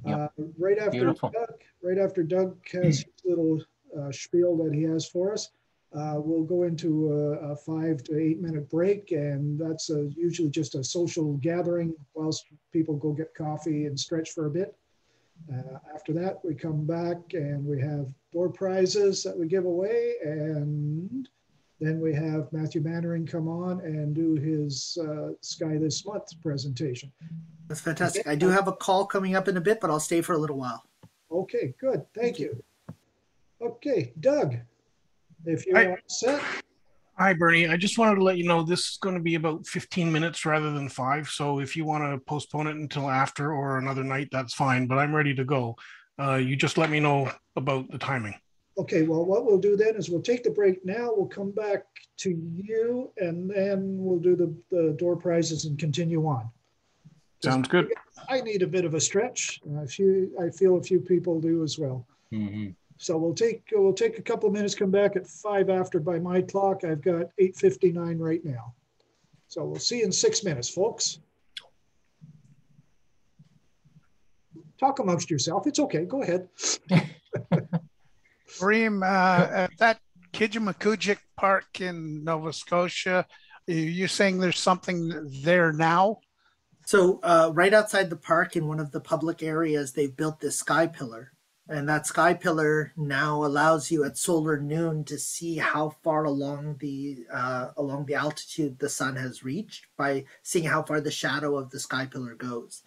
Yep. Uh, right after Beautiful. Doug, right after Doug has his little uh, spiel that he has for us, uh, we'll go into a, a five to eight minute break, and that's a, usually just a social gathering whilst people go get coffee and stretch for a bit. Uh, after that, we come back and we have door prizes that we give away, and then we have Matthew Mannering come on and do his uh, Sky This Month presentation. That's fantastic. I do have a call coming up in a bit, but I'll stay for a little while. Okay, good. Thank you. Okay, Doug, if you're Hi. all set, Hi, Bernie. I just wanted to let you know this is going to be about 15 minutes rather than five. So if you want to postpone it until after or another night, that's fine. But I'm ready to go. Uh, you just let me know about the timing. Okay, well, what we'll do then is we'll take the break now. We'll come back to you and then we'll do the, the door prizes and continue on. Sounds good. I need a bit of a stretch. and A few, I feel a few people do as well. Mhm. So we'll take, we'll take a couple of minutes, come back at five after by my clock. I've got eight fifty-nine right now. So we'll see you in six minutes, folks. Talk amongst yourself. It's okay. Go ahead. Reem, uh, at that Kejimkujik Park in Nova Scotia, are you saying there's something there now? So, uh, right outside the park in one of the public areas, they've built this sky pillar. And that sky pillar now allows you at solar noon to see how far along the uh, along the altitude the sun has reached by seeing how far the shadow of the sky pillar goes.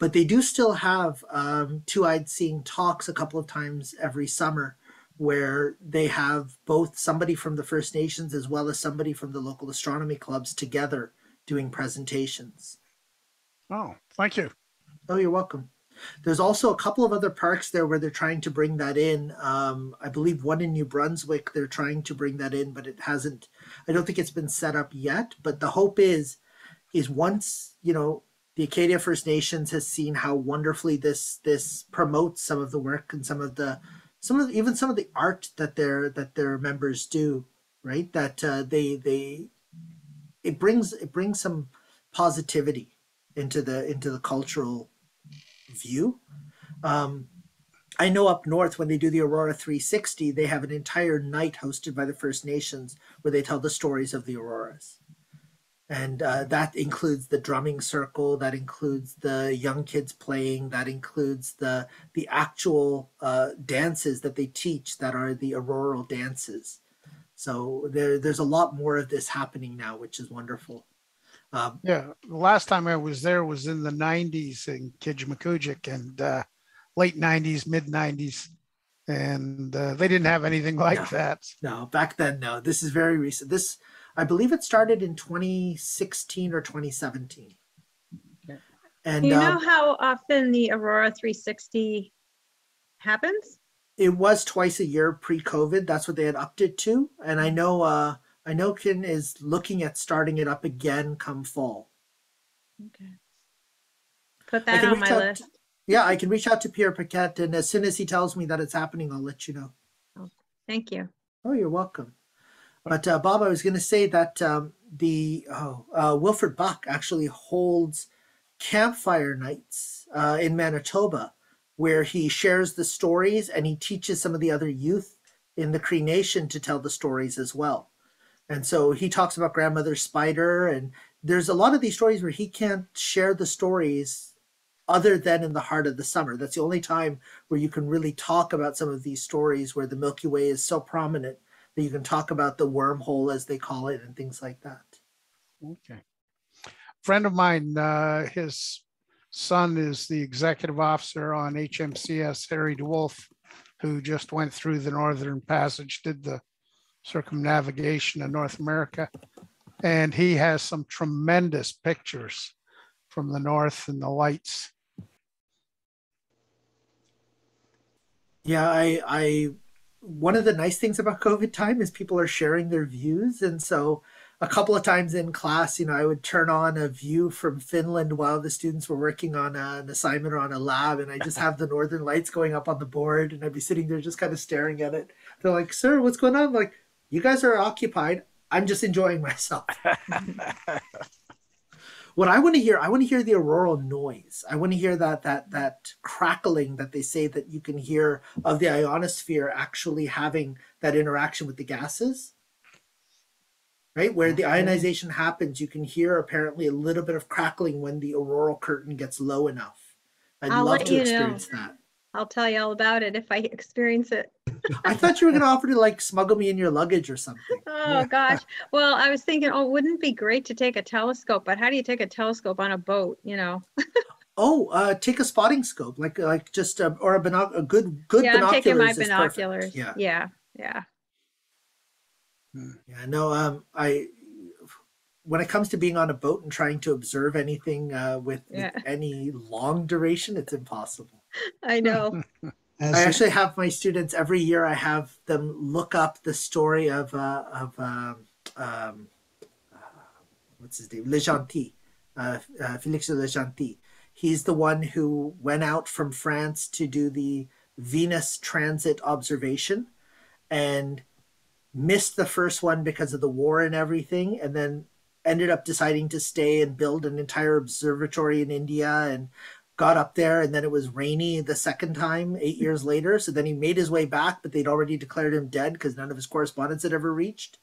But they do still have um, two-eyed seeing talks a couple of times every summer, where they have both somebody from the First Nations as well as somebody from the local astronomy clubs together doing presentations. Oh, thank you. Oh, you're welcome. There's also a couple of other parks there where they're trying to bring that in. Um, I believe one in New Brunswick, they're trying to bring that in, but it hasn't. I don't think it's been set up yet. But the hope is, is once you know the Acadia First Nations has seen how wonderfully this this promotes some of the work and some of the some of the, even some of the art that their that their members do, right? That uh, they they it brings it brings some positivity into the into the cultural view. Um, I know up north when they do the Aurora 360, they have an entire night hosted by the First Nations where they tell the stories of the auroras, and uh, that includes the drumming circle, that includes the young kids playing, that includes the the actual uh, dances that they teach that are the auroral dances. So there there's a lot more of this happening now, which is wonderful. Um, Yeah, the last time I was there was in the 90s in Kejimkujik, and uh, late 90s, mid 90s. And uh, they didn't have anything like No. that. No, back then, no. This is very recent. This, I believe, it started in 2016 or 2017. Okay. And Do you know how often the Aurora 360 happens? it was twice a year pre-COVID. That's what they had upped it to. And I know, uh, I know Kin is looking at starting it up again come fall. Okay. Put that on my out list. Yeah, I can reach out to Pierre Paquette, and as soon as he tells me that it's happening, I'll let you know. Oh, Thank you. Oh, you're welcome. But uh, Bob, I was going to say that um, the oh, uh, Wilfred Buck actually holds campfire nights uh, in Manitoba, where he shares the stories and he teaches some of the other youth in the Cree Nation to tell the stories as well. And so he talks about grandmother spider, and there's a lot of these stories where he can't share the stories other than in the heart of the summer. That's the only time where you can really talk about some of these stories where the Milky Way is so prominent that you can talk about the wormhole, as they call it, and things like that. Okay. Friend of mine, uh, his son is the executive officer on HMCS Harry DeWolf, who just went through the Northern Passage, did the circumnavigation of North America. And he has some tremendous pictures from the north and the lights. Yeah, I, I, one of the nice things about COVID time is people are sharing their views. And so a couple of times in class, you know, I would turn on a view from Finland while the students were working on a, an assignment or on a lab. And I just have the northern lights going up on the board and I'd be sitting there just kind of staring at it. They're like, sir, what's going on? I'm like, you guys are occupied. I'm just enjoying myself. what I want to hear, I want to hear the auroral noise. I want to hear that that that crackling that they say that you can hear of the ionosphere actually having that interaction with the gases. Right where the ionization happens, you can hear apparently a little bit of crackling when the auroral curtain gets low enough. I'd I'll love to you know. experience that. I'll tell you all about it if I experience it. I thought you were going to offer to like smuggle me in your luggage or something. Oh gosh. Well, I was thinking, oh, wouldn't it be great to take a telescope? But how do you take a telescope on a boat? You know? Oh, uh, take a spotting scope, like like just a, or a binoc- a good good yeah, I'm taking my is perfect. binoculars. Yeah. Yeah. Yeah. Yeah, no, um, I when it comes to being on a boat and trying to observe anything uh, with, with any long duration, it's impossible. I know. I actually have my students every year. I have them look up the story of uh, of um, um, uh, what's his name, Le Gentil, uh, uh, Félix Le Gentil. He's the one who went out from France to do the Venus transit observation, and missed the first one because of the war and everything, and then ended up deciding to stay and build an entire observatory in India and got up there and then it was rainy the second time eight years later. So then he made his way back but they'd already declared him dead because none of his correspondence had ever reached.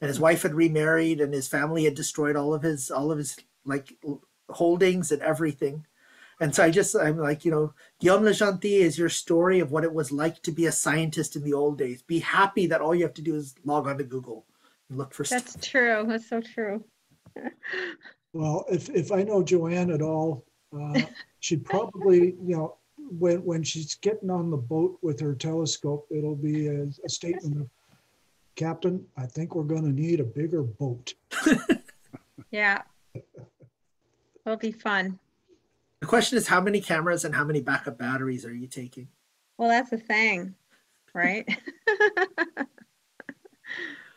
And his wife had remarried and his family had destroyed all of his all of his like holdings and everything. And so i just i'm like you know guillaume le gentil is your story of what it was like to be a scientist in the old days. Be happy that all you have to do is log on to google and look for That's stuff. true. That's so true. Well, if, if I know Joanne at all, uh, she'd probably, you know, when, when she's getting on the boat with her telescope, it'll be a, a statement of, Captain, I think we're gonna need a bigger boat. Yeah. It'll be fun. the question is how many cameras and how many backup batteries are you taking Well, that's the thing, right?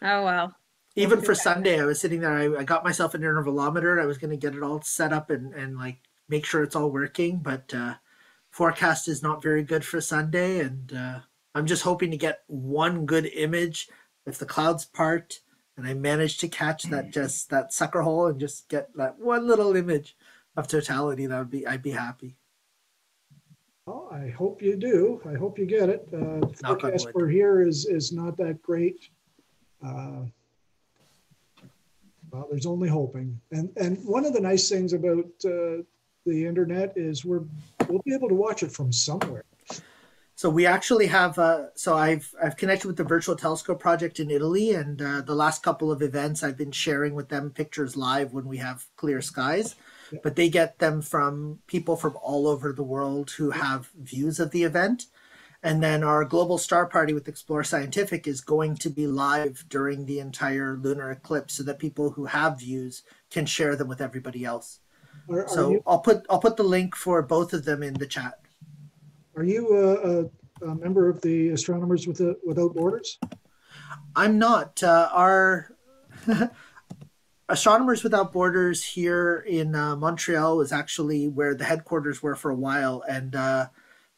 oh well. even do for. Sunday, I was sitting there. I, I got myself an intervalometer. I was going to get it all set up and, and like make sure it's all working. But uh, forecast is not very good for Sunday, and uh, I'm just hoping to get one good image. If the clouds part and I manage to catch that just that sucker hole and just get that one little image of totality, that would be I'd be happy. Well, I hope you do. I hope you get it. Uh, on forecast for here is, is not that great. Uh, Well, there's only hoping. And, and one of the nice things about uh, the internet is we're, we'll be able to watch it from somewhere. So we actually have. Uh, so I've I've connected with the Virtual Telescope project in Italy, and uh, the last couple of events I've been sharing with them pictures live when we have clear skies. Yeah. but they get them from people from all over the world who have views of the event. And then our global star party with Explore Scientific is going to be live during the entire lunar eclipse so that people who have views can share them with everybody else. Are, are So you, I'll put I'll put the link for both of them in the chat. are you a, a, a member of the Astronomers with the, Without Borders? I'm not. Uh, our Astronomers Without Borders here in uh, Montreal was actually where the headquarters were for a while, and uh,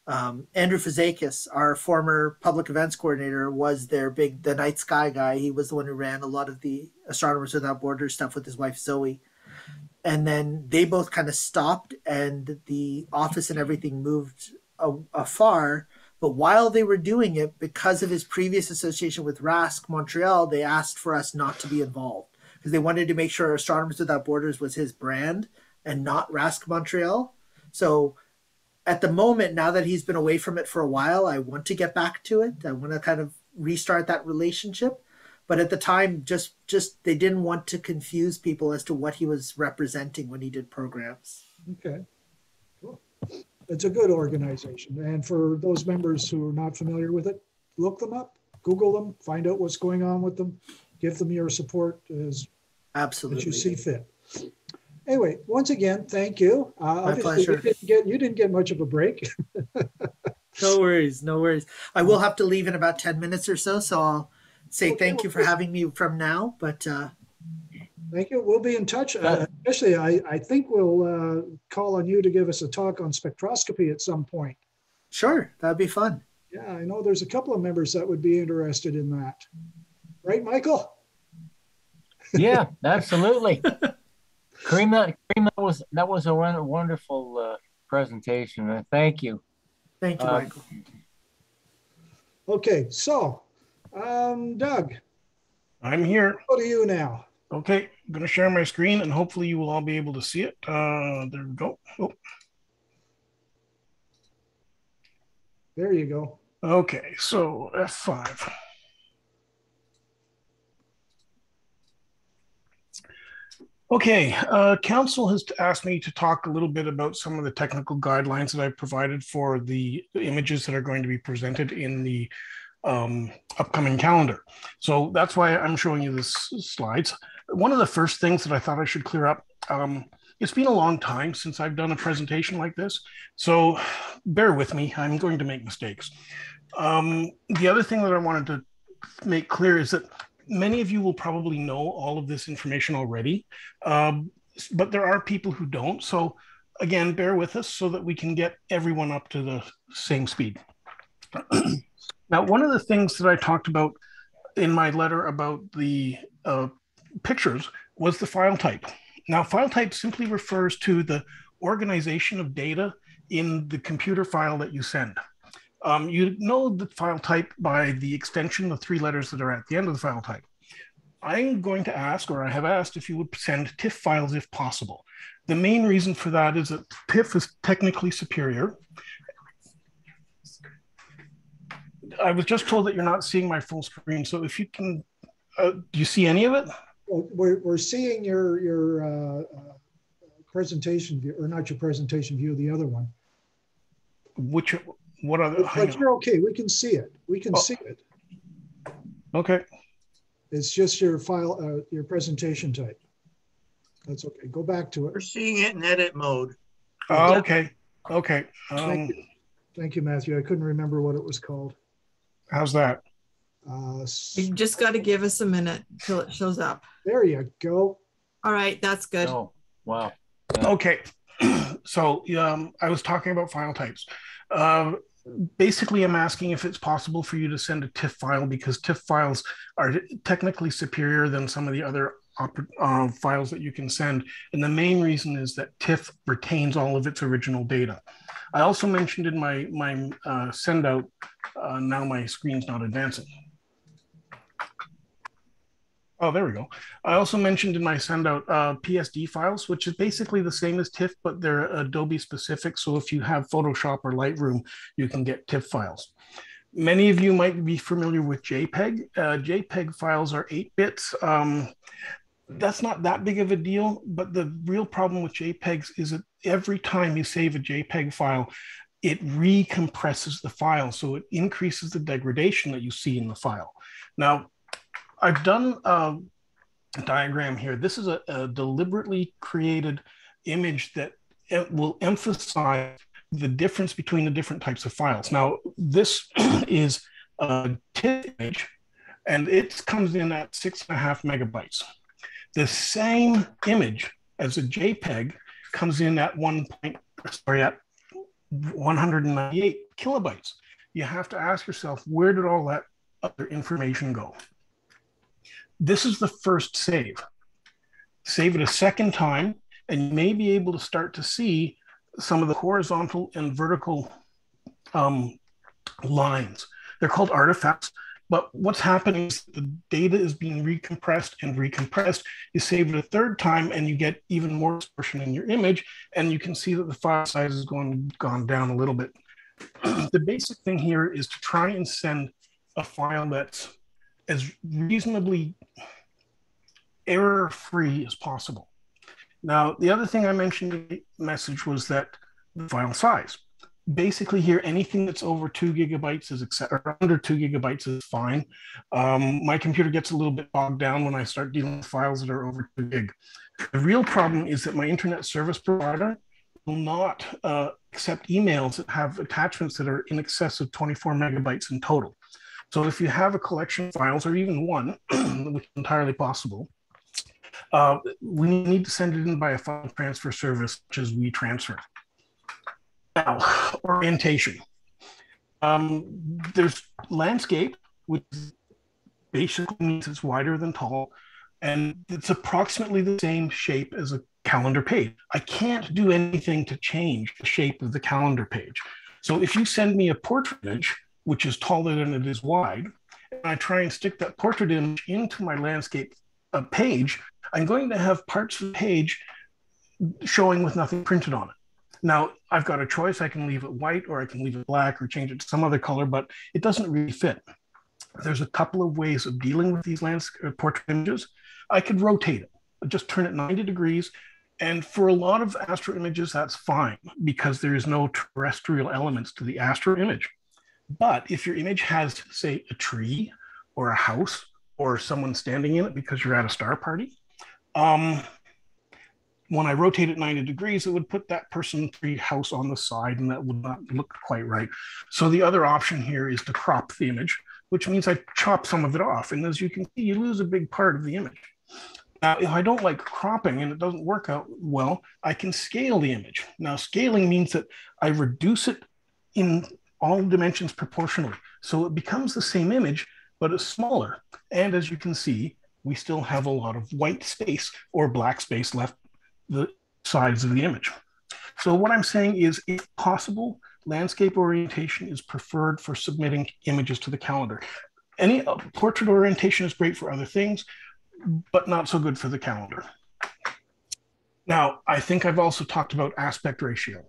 um, Andrew Fazekas, our former public events coordinator, was their big the night sky guy. He was the one who ran a lot of the Astronomers Without Borders stuff with his wife Zoe. And then they both kind of stopped, and the office and everything moved afar. But while they were doing it, because of his previous association with RASC Montreal, they asked for us not to be involved because they wanted to make sure Astronomers Without Borders was his brand and not RASC Montreal. So at the moment, now that he's been away from it for a while, I want to get back to it. I want to kind of restart that relationship. But at the time, just just they didn't want to confuse people as to what he was representing when he did programs. Okay, cool. It's a good organization. And for those members who are not familiar with it, look them up, Google them, find out what's going on with them, give them your support as Absolutely. that you see fit. Anyway, once again, thank you. Uh, My pleasure. You didn't, get, you didn't get much of a break. No worries, no worries. I will have to leave in about 10 minutes or so, so I'll say Okay, thank you for having me from now. But uh, Thank you. We'll be in touch. Uh, especially, I, I think we'll uh, call on you to give us a talk on spectroscopy at some point. sure, that'd be fun. Yeah, I know there's a couple of members that would be interested in that. Right, Michael? Yeah, absolutely. Karim, that, Karim, that was that was a wonderful uh, presentation. Uh, thank you. Thank you, Uh, Michael. Okay, so um, Doug, I'm here. go to you now. Okay, I'm going to share my screen and hopefully you will all be able to see it. Uh, there we go. Oh, There you go. okay, so F5. Okay, uh, council has asked me to talk a little bit about some of the technical guidelines that I provided for the images that are going to be presented in the um, upcoming calendar. So that's why I'm showing you this slides. One of the first things that I thought I should clear up, um, it's been a long time since I've done a presentation like this. So bear with me, I'm going to make mistakes. Um, the other thing that I wanted to make clear is that many of you will probably know all of this information already, um, but there are people who don't. So again, bear with us so that we can get everyone up to the same speed. now, one of the things that I talked about in my letter about the uh, pictures was the file type. Now, file type simply refers to the organization of data in the computer file that you send. Um, you know the file type by the extension, the three letters that are at the end of the file type. I'm going to ask, or I have asked, if you would send TIFF files if possible. The main reason for that is that TIFF is technically superior. I was just told that you're not seeing my full screen, so if you can, uh, do you see any of it? We're, we're seeing your, your uh, uh, presentation view, or not your presentation view, the other one. Which, what other? hang But you're okay. We can see it. We can Oh. see it. Okay, It's just your file, uh, your presentation type. That's okay. Go back to it. We're seeing it in edit mode. Uh, okay, okay. Um, Thank you. Thank you, Matthew. I couldn't remember what it was called. How's that? Uh, You just got to give us a minute till it shows up. There you go. All right, that's good. Oh, wow. Okay, so um, I was talking about file types. Uh, basically, I'm asking if it's possible for you to send a TIFF file because TIFF files are technically superior than some of the other oper- uh, files that you can send. And the main reason is that TIFF retains all of its original data. I also mentioned in my my uh, send out. Uh, now my screen's not advancing. Oh, there we go. I also mentioned in my send out uh, PSD files, which is basically the same as TIFF, but they're Adobe specific. So if you have Photoshop or Lightroom, you can get TIFF files. Many of you might be familiar with JPEG. Uh, JPEG files are eight bits. Um, that's not that big of a deal. But the real problem with JPEGs is that every time you save a JPEG file, it recompresses the file. So it increases the degradation that you see in the file. Now, I've done a diagram here. This is a, a deliberately created image that will emphasize the difference between the different types of files. Now, this is a TIFF image, and it comes in at six and a half megabytes. The same image as a JPEG comes in at one point, sorry, at 198 kilobytes. You have to ask yourself, where did all that other information go? This is the first save. Save it a second time, and you may be able to start to see some of the horizontal and vertical um, lines. They're called artifacts, but what's happening is the data is being recompressed and recompressed. You save it a third time and you get even more distortion in your image, and you can see that the file size has going gone down a little bit. the basic thing here is to try and send a file that's as reasonably error-free as possible. Now, the other thing I mentioned in the message was that the file size. Basically, here anything that's over two gigabytes is accept, or under two gigabytes is fine. Um, my computer gets a little bit bogged down when I start dealing with files that are over two gig. The real problem is that my internet service provider will not uh, accept emails that have attachments that are in excess of 24 megabytes in total. So if you have a collection of files or even one, which is entirely possible, uh, we need to send it in by a file transfer service, such as WeTransfer. Now, orientation. Um, there's landscape, which basically means it's wider than tall, and it's approximately the same shape as a calendar page. I can't do anything to change the shape of the calendar page. So if you send me a portrait image, which is taller than it is wide, and I try and stick that portrait image into my landscape uh, page, I'm going to have parts of the page showing with nothing printed on it. Now, I've got a choice. I can leave it white or I can leave it black or change it to some other color, but it doesn't really fit. There's a couple of ways of dealing with these landscape uh, portrait images. I could rotate it, just turn it 90 degrees. And for a lot of astro images, that's fine because there is no terrestrial elements to the astro image. But if your image has, say, a tree or a house or someone standing in it because you're at a star party, um, when I rotate it 90 degrees, it would put that person tree house on the side and that would not look quite right. So the other option here is to crop the image, which means I chop some of it off. And as you can see, you lose a big part of the image. Now, if I don't like cropping and it doesn't work out well, I can scale the image. Now, scaling means that I reduce it in all dimensions proportionally. So it becomes the same image, but it's smaller. And as you can see, we still have a lot of white space or black space left the sides of the image. So what I'm saying is, if possible, landscape orientation is preferred for submitting images to the calendar. Any uh, portrait orientation is great for other things, but not so good for the calendar. Now, I think I've also talked about aspect ratio.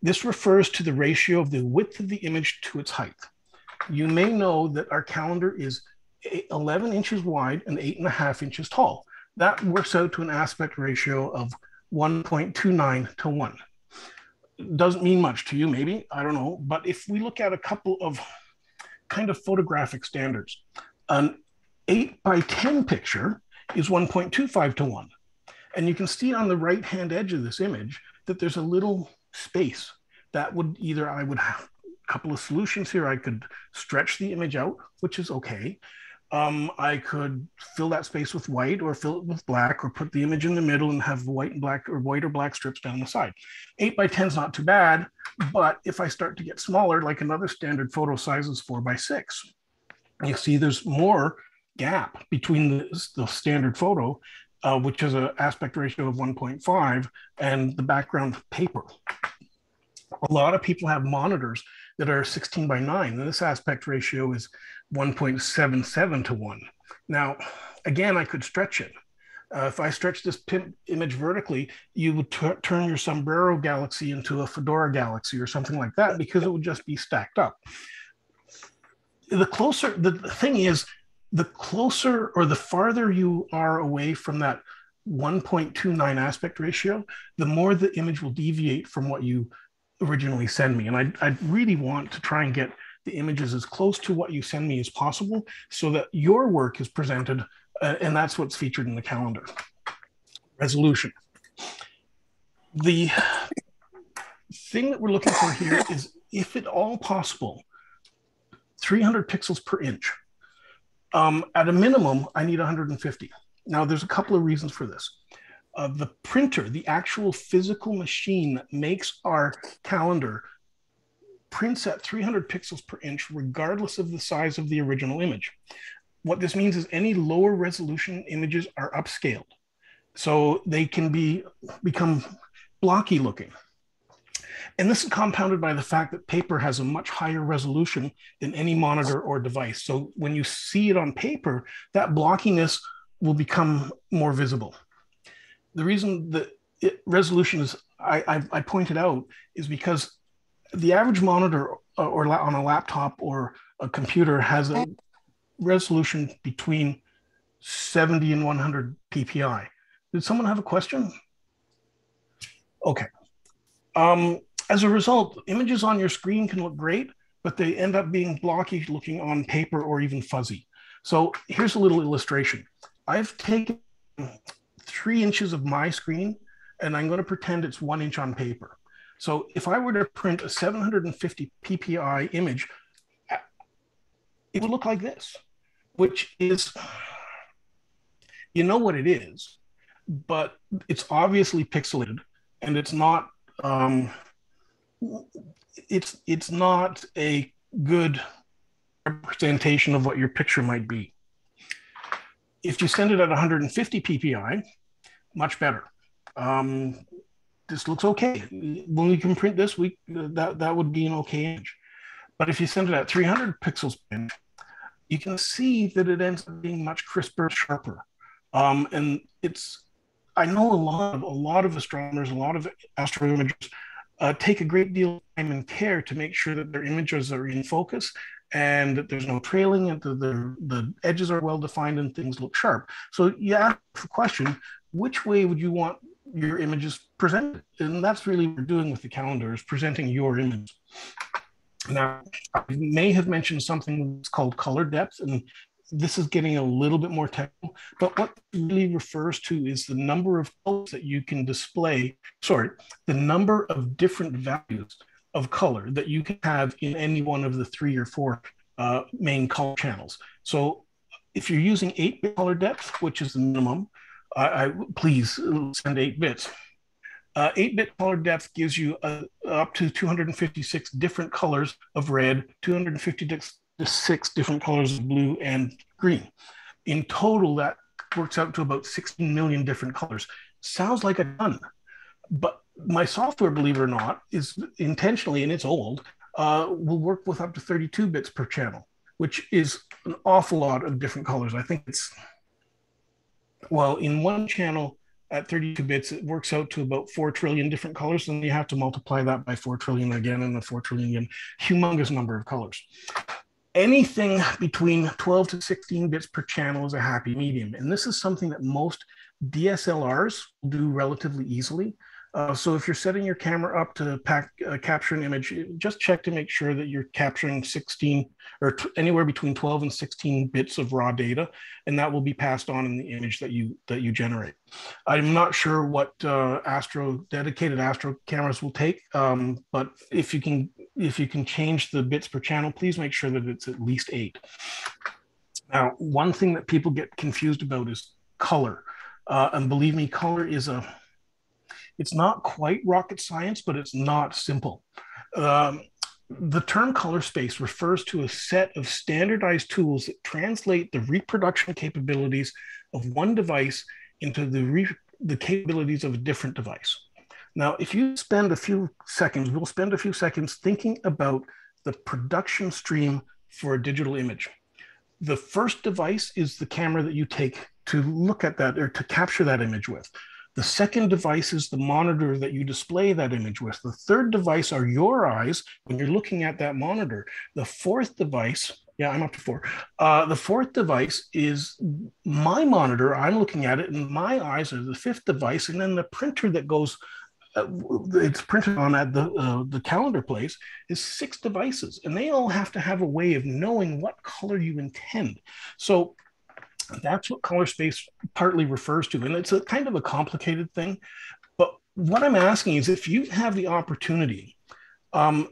This refers to the ratio of the width of the image to its height. You may know that our calendar is 11 inches wide and eight and a half inches tall. That works out to an aspect ratio of 1.29 to 1. Doesn't mean much to you, maybe, I don't know. But if we look at a couple of kind of photographic standards, an 8 by 10 picture is 1.25 to 1. And you can see on the right hand edge of this image that there's a little space that would either I would have a couple of solutions here. I could stretch the image out, which is okay um, I could fill that space with white or fill it with black or put the image in the middle and have white and black or white or black strips down the side. Eight by 10 is not too bad, but if I start to get smaller, like another standard photo size is four by six, you see there's more gap between the, the standard photo, uh, which is an aspect ratio of 1.5 and the background paper. A lot of people have monitors that are 16 by 9, and this aspect ratio is 1.77 to 1. Now, again, I could stretch it. Uh, if I stretch this image vertically, you would turn your sombrero galaxy into a fedora galaxy or something like that because it would just be stacked up. The closer, the thing is, the closer or the farther you are away from that 1.29 aspect ratio, the more the image will deviate from what you originally send me. And I, I really want to try and get the images as close to what you send me as possible so that your work is presented uh, and that's what's featured in the calendar. Resolution. The thing that we're looking for here is if at all possible, 300 pixels per inch. Um, at a minimum, I need 150. Now, there's a couple of reasons for this. Uh, the printer, the actual physical machine that makes our calendar, prints at 300 pixels per inch, regardless of the size of the original image. What this means is any lower resolution images are upscaled. So they can be become blocky looking. And this is compounded by the fact that paper has a much higher resolution than any monitor or device. So when you see it on paper, that blockiness will become more visible. The reason that it, resolution is, I, I, I, pointed out, is because the average monitor uh, or, or on a laptop or a computer has a resolution between 70 and 100 ppi. Did someone have a question? Okay. Um, as a result, images on your screen can look great, but they end up being blocky looking on paper or even fuzzy. So here's a little illustration. I've taken three inches of my screen and I'm going to pretend it's one inch on paper. So if I were to print a 750 ppi image, it would look like this, which is, you know what it is, but it's obviously pixelated and it's not um, it's it's not a good representation of what your picture might be. If you send it at 150 ppi, much better. Um, this looks okay. When we can print this, we that that would be an okay image. But if you send it at 300 pixels you can see that it ends up being much crisper, sharper. Um, and it's I know a lot of a lot of astronomers, a lot of astro imagers uh, take a great deal of time and care to make sure that their images are in focus and that there's no trailing and the, the, the edges are well defined and things look sharp. So you ask the question, which way would you want your images presented? And that's really what we're doing with the calendar is presenting your image. Now, I may have mentioned something that's called color depth, and this is getting a little bit more technical, but what really refers to is the number of colors that you can display, sorry, the number of different values of color that you can have in any one of the three or four uh, main color channels. So if you're using 8-bit color depth, which is the minimum, I, I please send 8 bits. 8-bit uh, color depth gives you uh, up to 256 different colors of red, 256 different colors of blue and green. In total, that works out to about 16 million different colors. Sounds like a ton, but my software, believe it or not, is intentionally, and it's old, uh, will work with up to 32 bits per channel, which is an awful lot of different colors. I think it's, well, in one channel at 32 bits, it works out to about 4 trillion different colors. And you have to multiply that by 4 trillion again and the 4 trillion again, humongous number of colors anything between 12 to 16 bits per channel is a happy medium. And this is something that most DSLRs do relatively easily. Uh, so if you're setting your camera up to pack, uh, capture an image, just check to make sure that you're capturing 16 or t- anywhere between 12 and 16 bits of raw data, and that will be passed on in the image that you that you generate. I'm not sure what uh, Astro dedicated Astro cameras will take, um, but if you can if you can change the bits per channel, please make sure that it's at least eight. Now, one thing that people get confused about is color, uh, and believe me, color is a it's not quite rocket science, but it's not simple. Um, the term color space refers to a set of standardized tools that translate the reproduction capabilities of one device into the, re- the capabilities of a different device. Now, if you spend a few seconds, we'll spend a few seconds thinking about the production stream for a digital image. The first device is the camera that you take to look at that or to capture that image with. The second device is the monitor that you display that image with. The third device are your eyes when you're looking at that monitor. The fourth device Yeah, I'm up to four. Uh, the fourth device is my monitor. I'm looking at it, and my eyes are the fifth device, and then the printer that goes. Uh, it's printed on at the uh, the calendar place is six devices, and they all have to have a way of knowing what color you intend. So that's what color space partly refers to, and it's a kind of a complicated thing. But what I'm asking is, if you have the opportunity, um,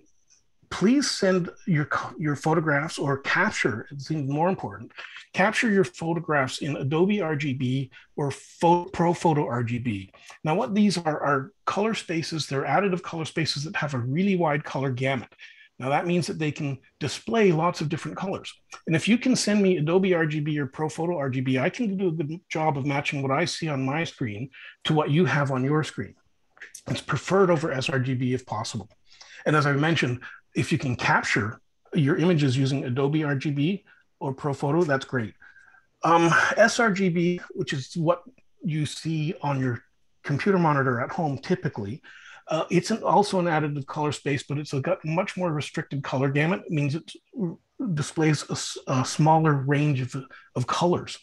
please send your your photographs or capture it's even more important capture your photographs in adobe rgb or pro photo rgb now what these are are color spaces they're additive color spaces that have a really wide color gamut now that means that they can display lots of different colors. And if you can send me adobe rgb or pro photo rgb i can do a good job of matching what i see on my screen to what you have on your screen. It's preferred over srgb if possible. And as I mentioned, if you can capture your images using Adobe RGB or ProPhoto, that's great. Um, sRGB, which is what you see on your computer monitor at home typically, uh, it's an, also an additive color space, but it's got much more restricted color gamut. It means it displays a, a smaller range of, of colors.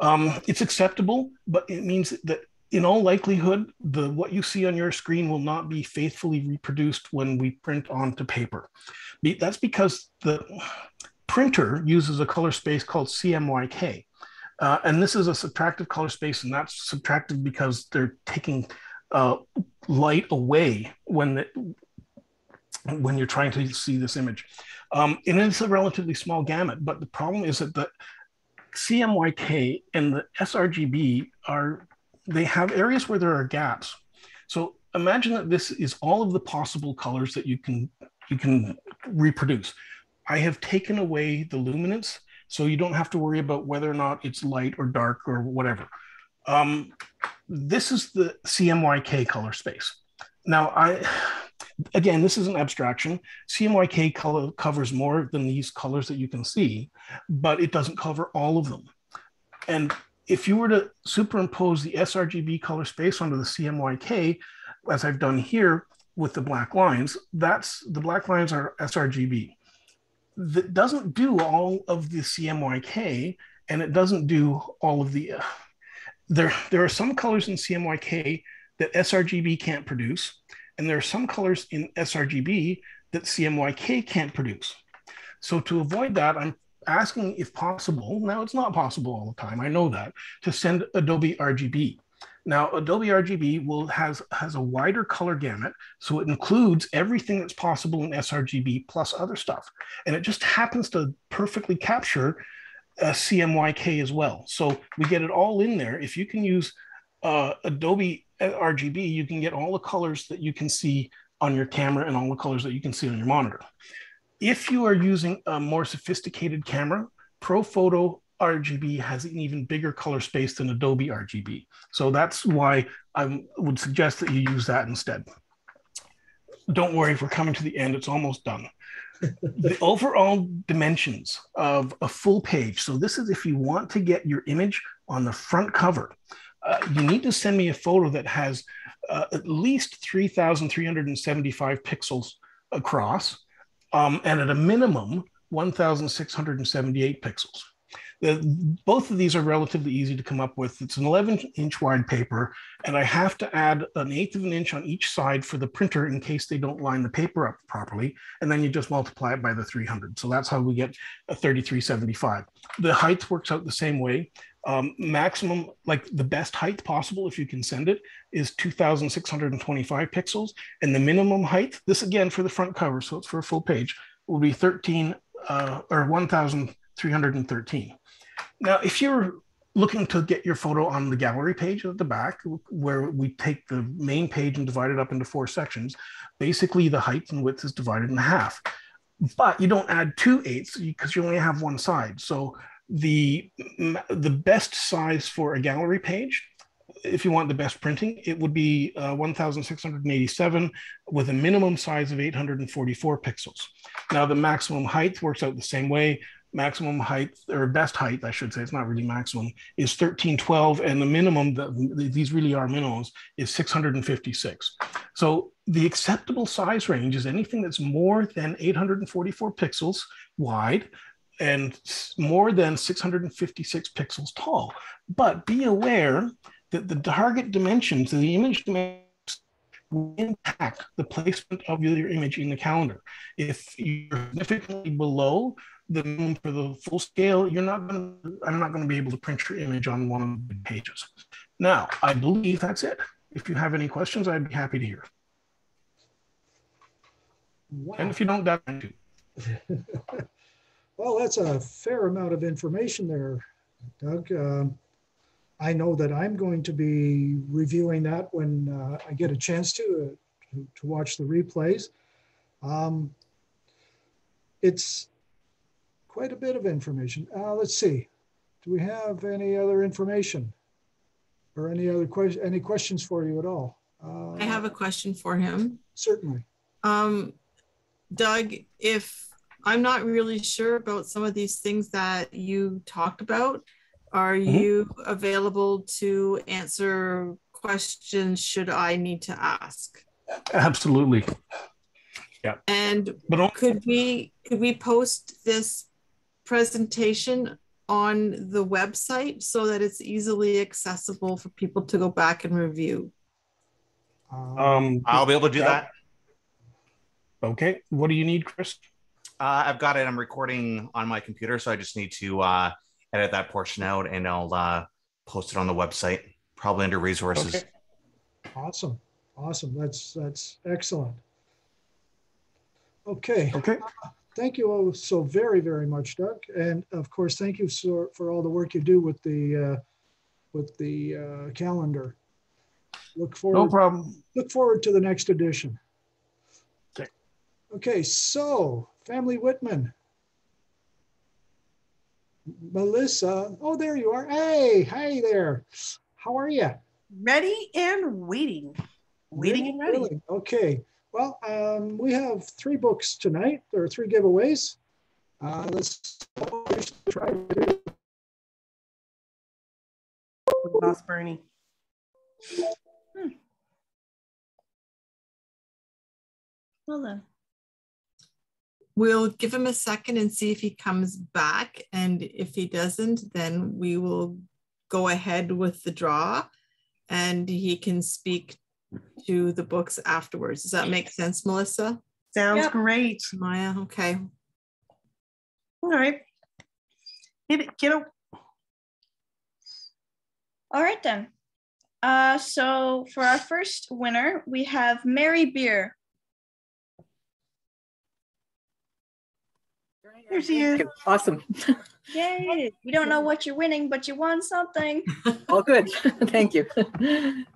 Um, it's acceptable, but it means that in all likelihood, the what you see on your screen will not be faithfully reproduced when we print onto paper. That's because the printer uses a color space called CMYK. Uh, and this is a subtractive color space, and that's subtractive because they're taking uh, light away when the, when you're trying to see this image. Um, and it's a relatively small gamut, but the problem is that the CMYK and the sRGB are they have areas where there are gaps. So imagine that this is all of the possible colors that you can you can reproduce. I have taken away the luminance, so you don't have to worry about whether or not it's light or dark or whatever. Um, this is the CMYK color space. Now, I again, this is an abstraction. CMYK color covers more than these colors that you can see, but it doesn't cover all of them. And if you were to superimpose the sRGB color space onto the CMYK, as I've done here with the black lines, that's the black lines are sRGB. That doesn't do all of the CMYK, and it doesn't do all of the. Uh, there, there are some colors in CMYK that sRGB can't produce, and there are some colors in sRGB that CMYK can't produce. So to avoid that, I'm asking if possible, now it's not possible all the time, I know that, to send Adobe RGB. Now, Adobe RGB will has has a wider color gamut, so it includes everything that's possible in sRGB plus other stuff, and it just happens to perfectly capture uh, CMYK as well. So we get it all in there. If you can use uh, Adobe RGB, you can get all the colors that you can see on your camera and all the colors that you can see on your monitor. If you are using a more sophisticated camera, ProPhoto RGB has an even bigger color space than Adobe RGB. So that's why I would suggest that you use that instead. Don't worry, if we're coming to the end, it's almost done. The overall dimensions of a full page. So this is if you want to get your image on the front cover. Uh, you need to send me a photo that has uh, at least 3,375 pixels across um, and at a minimum, 1,678 pixels. The, both of these are relatively easy to come up with. It's an 11 inch wide paper, and I have to add an eighth of an inch on each side for the printer in case they don't line the paper up properly. And then you just multiply it by the 300. So that's how we get a 3375. The height works out the same way. Um, maximum, like the best height possible, if you can send it, is 2,625 pixels. And the minimum height, this again for the front cover, so it's for a full page, will be 13 uh, or 1,313. Now, if you're looking to get your photo on the gallery page at the back, where we take the main page and divide it up into four sections, basically the height and width is divided in half. But you don't add two eighths because you only have one side. So the the best size for a gallery page if you want the best printing it would be uh, 1687 with a minimum size of 844 pixels now the maximum height works out the same way maximum height or best height i should say it's not really maximum is 1312 and the minimum that these really are minimums is 656 so the acceptable size range is anything that's more than 844 pixels wide and more than 656 pixels tall. But be aware that the target dimensions, of the image dimensions, will impact the placement of your image in the calendar. If you're significantly below the minimum for the full scale, you're not going to, I'm not going to be able to print your image on one of the pages. Now, I believe that's it. If you have any questions, I'd be happy to hear. Wow. And if you don't, that's. Well, that's a fair amount of information there, Doug. Um, I know that I'm going to be reviewing that when uh, I get a chance to, uh, to, to watch the replays. Um, It's quite a bit of information. Uh, Let's see. Do we have any other information? Or any other question, any questions for you at all? Uh, I have a question for him. Certainly. Um, Doug, if I'm not really sure about some of these things that you talked about, are Mhm. you available to answer questions should I need to ask? Absolutely. Yeah. And But could we could we post this presentation on the website so that it's easily accessible for people to go back and review? um, I'll be able to do Yeah. that. okay. What do you need, Chris? Uh, I've got it. I'm recording on my computer, so I just need to uh, edit that portion out, and I'll uh, post it on the website, probably under resources. Okay. Awesome, awesome. That's, that's excellent. Okay. Okay. Thank you all so very, very much, Doug. And of course, thank you so, for all the work you do with the, uh, with the uh, calendar. Look forward. No forward, problem. look forward to the next edition. Okay. Okay, so Family Whitman. Melissa, oh, there you are. Hey, hey there. How are you? Ready and waiting. Waiting and ready. Really? Okay. Well, um, we have three books tonight. There are three giveaways. Uh, let's try to do lost Bernie. Well then. We'll give him a second and see if he comes back. And if he doesn't, then we will go ahead with the draw and he can speak to the books afterwards. Does that make sense, Melissa? Sounds Yep. great. Maya, okay. All right. Hit it, kiddo. All right then. Uh, so for our first winner, we have Mary Beer. Here she is. Awesome. Yay! We don't know what you're winning, but you won something. All good. Thank you.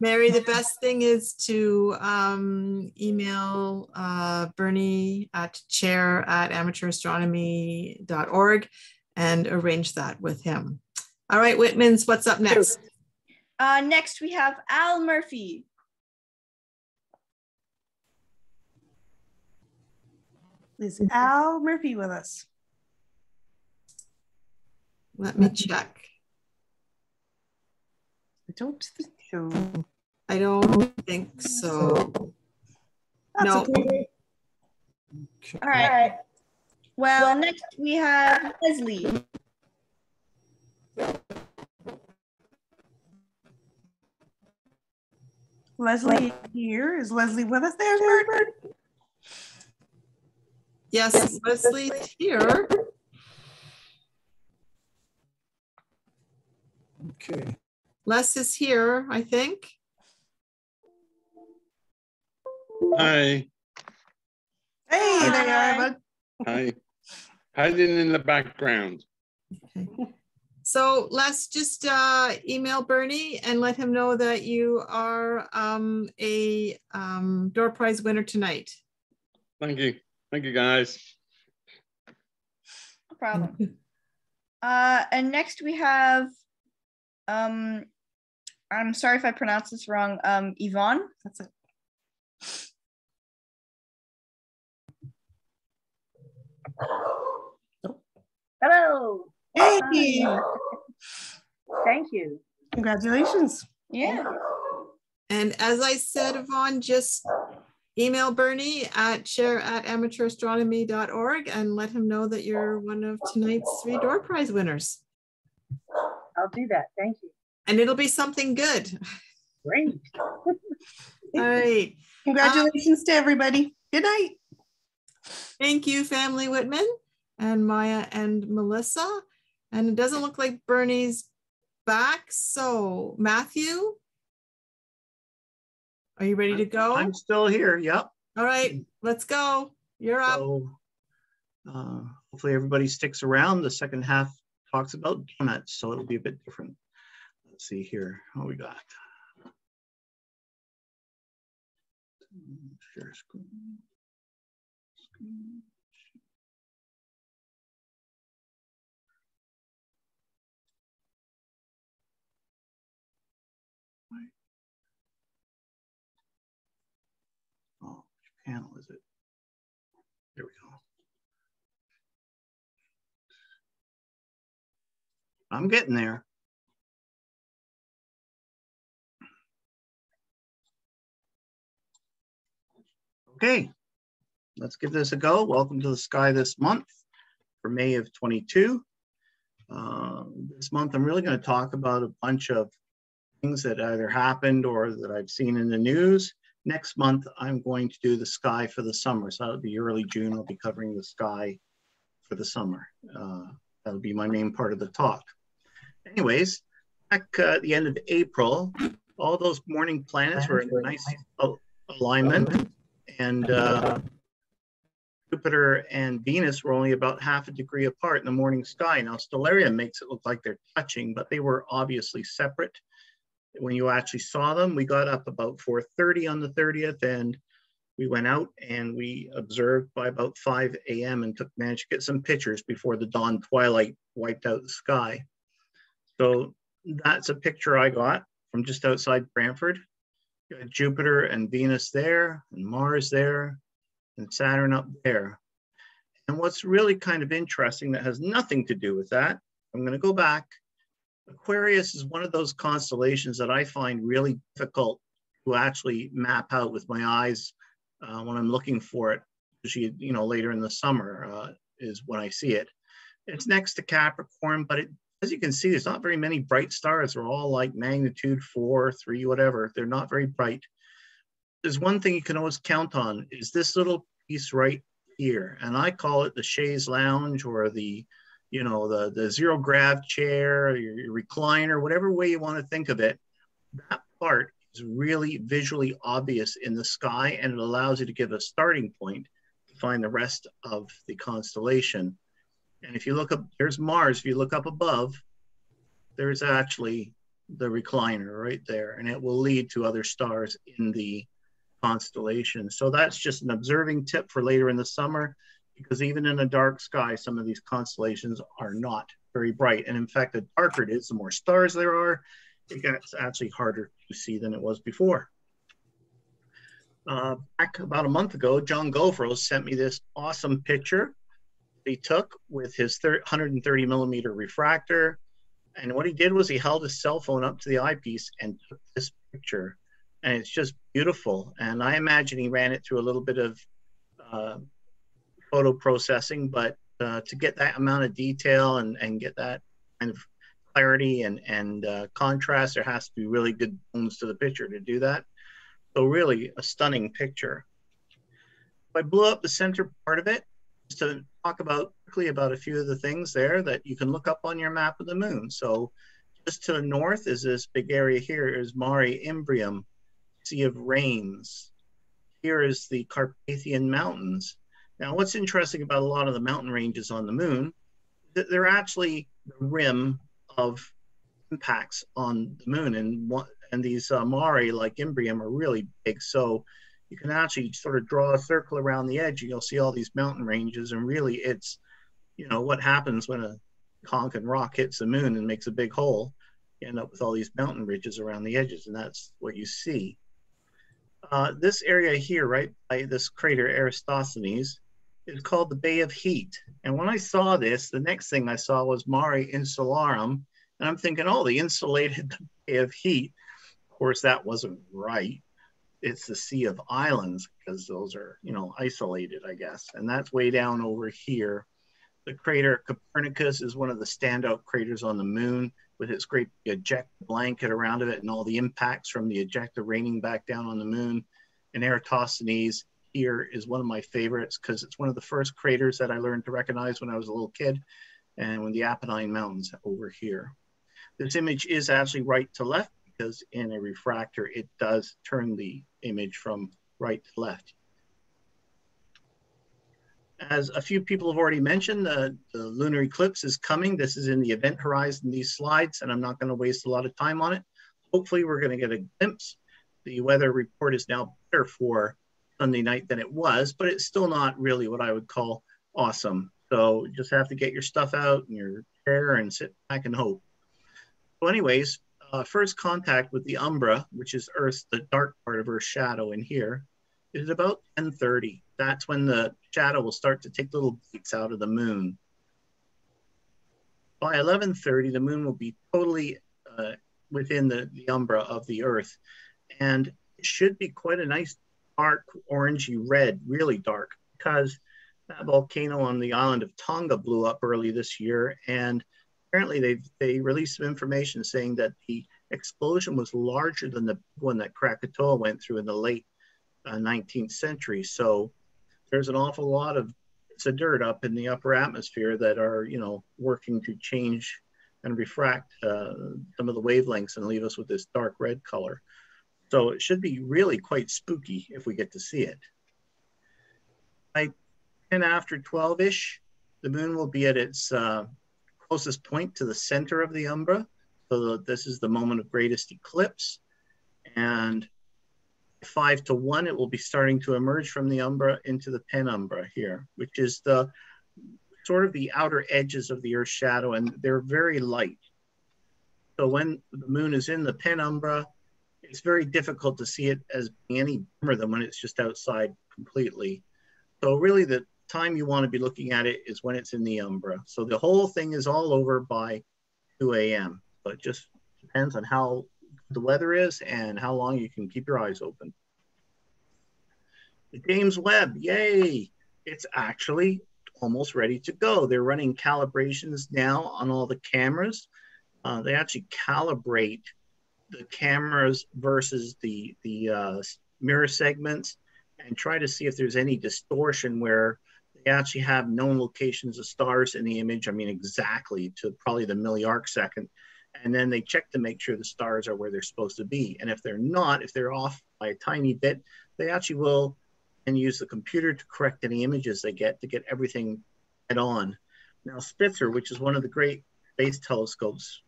Mary, the best thing is to um, email uh, Bernie at chair at amateurastronomy.org and arrange that with him. All right, Whitman's, what's up next? Uh, next we have Al Murphy. Is Al Murphy with us? Let me check. I don't think so. I don't think so. That's No. okay. All right. Well, next we have Leslie. Leslie here. Is Leslie with us? There's Bird. Yes, Leslie's here. Okay. Les is here, I think. Hi, Hey, there you are, bud. hi. Hiding in the background. Okay. So Les, just uh, email Bernie and let him know that you are um, a um, door prize winner tonight. Thank you. Thank you, guys. No problem. Uh, and next we have, um, I'm sorry if I pronounce this wrong. Um, Yvonne. That's it. Hello. Hey, Thank you. congratulations. Yeah. And as I said, Yvonne, just email Bernie at share at amateurastronomy.org and let him know that you're one of tonight's three door prize winners. I'll do that. Thank you. And it'll be something good. Great. All right. Congratulations to everybody. Good night. Thank you, Family Whitman and Maya and Melissa. And it doesn't look like Bernie's back. So, Matthew, are you ready to go? I'm still here. Yep. All right, let's go. You're up. So, uh, hopefully everybody sticks around. The second half talks about donuts, so it'll be a bit different. Let's see here what we got. Share screen. Screen. Oh, panel is it? There we go. I'm getting there. Okay, let's give this a go. Welcome to the sky this month for May of 22. Uh, this month, I'm really going to talk about a bunch of things that either happened or that I've seen in the news. Next month, I'm going to do the sky for the summer. So that'll be early June. I'll be covering the sky for the summer. Uh, that'll be my main part of the talk. Anyways, back uh, at the end of April, all those morning planets were in a nice al- alignment. And uh, Jupiter and Venus were only about half a degree apart in the morning sky. Now, Stellarium makes it look like they're touching, but they were obviously separate when you actually saw them. We got up about 4.30 on the 30th and we went out and we observed by about 5 a.m. and took managed to get some pictures before the dawn twilight wiped out the sky. So that's a picture I got from just outside Brantford. Jupiter and Venus there, and Mars there, and Saturn up there. And what's really kind of interesting that has nothing to do with that, I'm going to go back. Aquarius is one of those constellations that I find really difficult to actually map out with my eyes uh, when I'm looking for it. Usually, you know, later in the summer uh, is when I see it. It's next to Capricorn, but it, as you can see, there's not very many bright stars. They're all like magnitude four, three, whatever. They're not very bright. There's one thing you can always count on is this little piece right here. And I call it the chaise lounge or the, you know, the, the zero grav chair, your, your recliner, whatever way you want to think of it. That part is really visually obvious in the sky and it allows you to give a starting point to find the rest of the constellation. And if you look up, there's Mars. If you look up above, there's actually the recliner right there, and it will lead to other stars in the constellation. So that's just an observing tip for later in the summer, because even in a dark sky, some of these constellations are not very bright. And in fact, the darker it is, the more stars there are, it gets actually harder to see than it was before. Uh, back about a month ago, John Gofros sent me this awesome picture he took with his 130 millimeter refractor. And what he did was he held his cell phone up to the eyepiece and took this picture. And it's just beautiful. And I imagine he ran it through a little bit of uh, photo processing, but uh, to get that amount of detail and, and get that kind of clarity and, and uh, contrast, there has to be really good bones to the picture to do that. So really a stunning picture. I blew up the center part of it, just to talk about quickly about a few of the things there that you can look up on your map of the moon. So just to the north is this big area here is Mare Imbrium, Sea of Rains. Here is the Carpathian Mountains. Now, what's interesting about a lot of the mountain ranges on the moon, that they're actually the rim of impacts on the moon. And, and these uh, Mare, like Imbrium, are really big. So you can actually sort of draw a circle around the edge and you'll see all these mountain ranges. And really, it's, you know, what happens when a conking rock hits the moon and makes a big hole. You end up with all these mountain ridges around the edges, and that's what you see. Uh, this area here, right by this crater Eratosthenes, is called the Bay of Heat. And when I saw this, the next thing I saw was Mare Insularum. And I'm thinking, oh, the insulated Bay of Heat. Of course, that wasn't right it's the Sea of Islands because those are, you know, isolated, I guess. And that's way down over here. The crater Copernicus is one of the standout craters on the moon with its great eject blanket around it and all the impacts from the ejecta raining back down on the moon. And Eratosthenes here is one of my favorites because it's one of the first craters that I learned to recognize when I was a little kid and when the Apennine Mountains over here. This image is actually right to left because in a refractor, it does turn the image from right to left. As a few people have already mentioned, the, the lunar eclipse is coming. This is in the event horizon, these slides, and I'm not going to waste a lot of time on it. Hopefully, we're going to get a glimpse. The weather report is now better for Sunday night than it was, but it's still not really what I would call awesome. So just have to get your stuff out and your chair and sit back and hope. So anyways, uh, first contact with the umbra, which is Earth's, the dark part of Earth's shadow in here, is about 1030. That's when the shadow will start to take little beats out of the moon. By 1130, the moon will be totally uh, within the, the umbra of the Earth. And it should be quite a nice dark orangey red, really dark, because that volcano on the island of Tonga blew up early this year. And apparently they they released some information saying that the explosion was larger than the one that Krakatoa went through in the late uh, 19th century. So there's an awful lot of it's a dirt up in the upper atmosphere that are you know working to change and refract uh, some of the wavelengths and leave us with this dark red color. So it should be really quite spooky if we get to see it. By 10 after 12-ish, the moon will be at its uh, closest point to the center of the umbra. So this is the moment of greatest eclipse. And five to one, it will be starting to emerge from the umbra into the penumbra here, which is the sort of the outer edges of the Earth's shadow, and they're very light. So when the moon is in the penumbra, it's very difficult to see it as being any dimmer than when it's just outside completely. So really the time you want to be looking at it is when it's in the umbra. So the whole thing is all over by 2 a.m. But just depends on how the weather is and how long you can keep your eyes open. The James Webb, yay! It's actually almost ready to go. They're running calibrations now on all the cameras. Uh, they actually calibrate the cameras versus the the uh, mirror segments and try to see if there's any distortion where they actually have known locations of stars in the image. I mean, exactly to probably the milliarc second. And then they check to make sure the stars are where they're supposed to be. And if they're not, if they're off by a tiny bit, they actually will and use the computer to correct any images they get to get everything head on. Now, Spitzer, which is one of the great space telescopes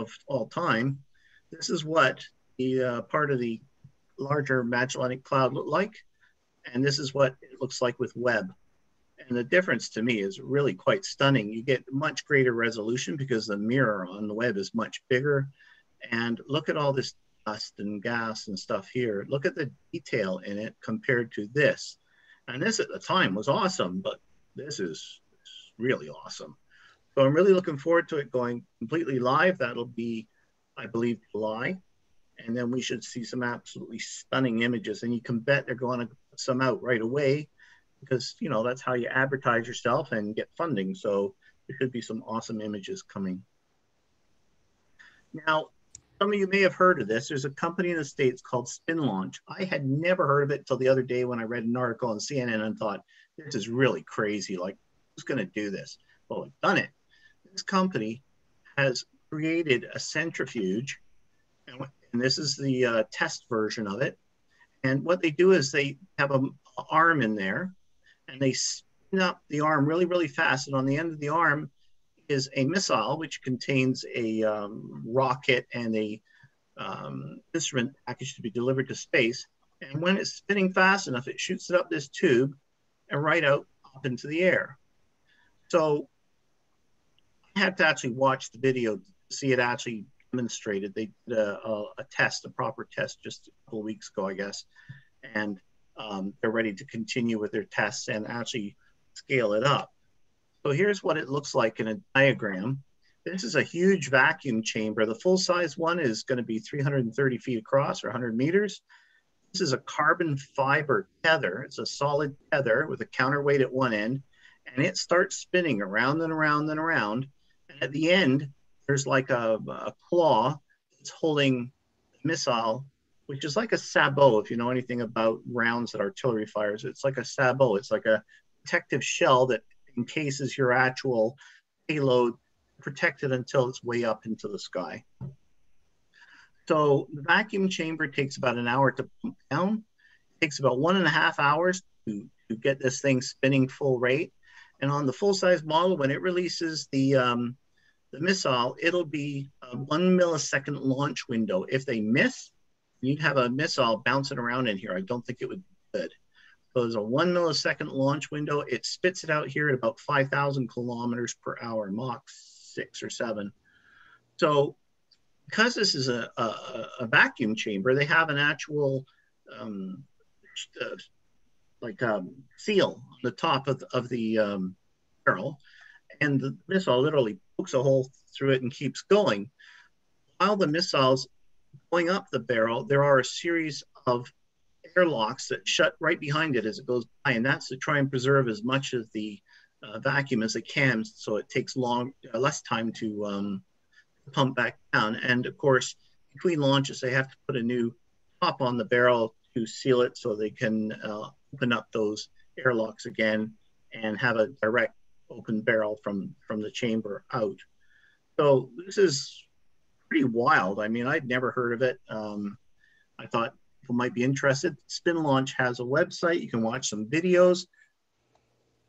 of all time, this is what the uh, part of the larger Magellanic Cloud looked like. And this is what it looks like with Webb. And the difference to me is really quite stunning. You get much greater resolution because the mirror on the Webb is much bigger. And look at all this dust and gas and stuff here. Look at the detail in it compared to this. And this at the time was awesome, but this is really awesome. So I'm really looking forward to it going completely live. That'll be, I believe, July. And then we should see some absolutely stunning images. And you can bet they're going to put some out right away because you know that's how you advertise yourself and get funding. So there should be some awesome images coming. Now, some of you may have heard of this. There's a company in the States called Spin Launch. I had never heard of it until the other day when I read an article on CNN and thought, this is really crazy. Like, who's going to do this? Well, I've done it. This company has created a centrifuge, and, and this is the uh, test version of it. And what they do is they have an arm in there and they spin up the arm really, really fast. And on the end of the arm is a missile, which contains a um, rocket and a um, instrument package to be delivered to space. And when it's spinning fast enough, it shoots it up this tube and right out up into the air. So I had to actually watch the video to see it actually demonstrated. They did a, a, a test, a proper test, just a couple weeks ago, I guess. And um, they're ready to continue with their tests and actually scale it up. So here's what it looks like in a diagram. This is a huge vacuum chamber. The full size one is going to be 330 feet across or 100 meters. This is a carbon fiber tether. It's a solid tether with a counterweight at one end, and it starts spinning around and around and around. And at the end, there's like a, a claw that's holding the missile, which is like a sabot. If you know anything about rounds that artillery fires, it's like a sabot. It's like a protective shell that encases your actual payload, protected until it's way up into the sky. So the vacuum chamber takes about an hour to pump down. It takes about one and a half hours to, to get this thing spinning full rate. And on the full size model, when it releases the, um, the missile, it'll be a one millisecond launch window. If they miss, you'd have a missile bouncing around in here. I don't think it would be good. So there's a one millisecond launch window. It spits it out here at about 5,000 kilometers per hour, Mach six or seven. So because this is a, a, a vacuum chamber, they have an actual um, uh, like um, seal on the top of the, of the um, barrel, and the missile literally pokes a hole through it and keeps going. While the missile's going up the barrel, there are a series of airlocks that shut right behind it as it goes by, and that's to try and preserve as much of the uh, vacuum as it can, so it takes long uh, less time to um, pump back down. And of course, between launches, they have to put a new top on the barrel to seal it so they can uh, open up those airlocks again and have a direct open barrel from from the chamber out. So this is pretty wild. I mean, I'd never heard of it. Um, I thought people might be interested. Spin Launch has a website. You can watch some videos.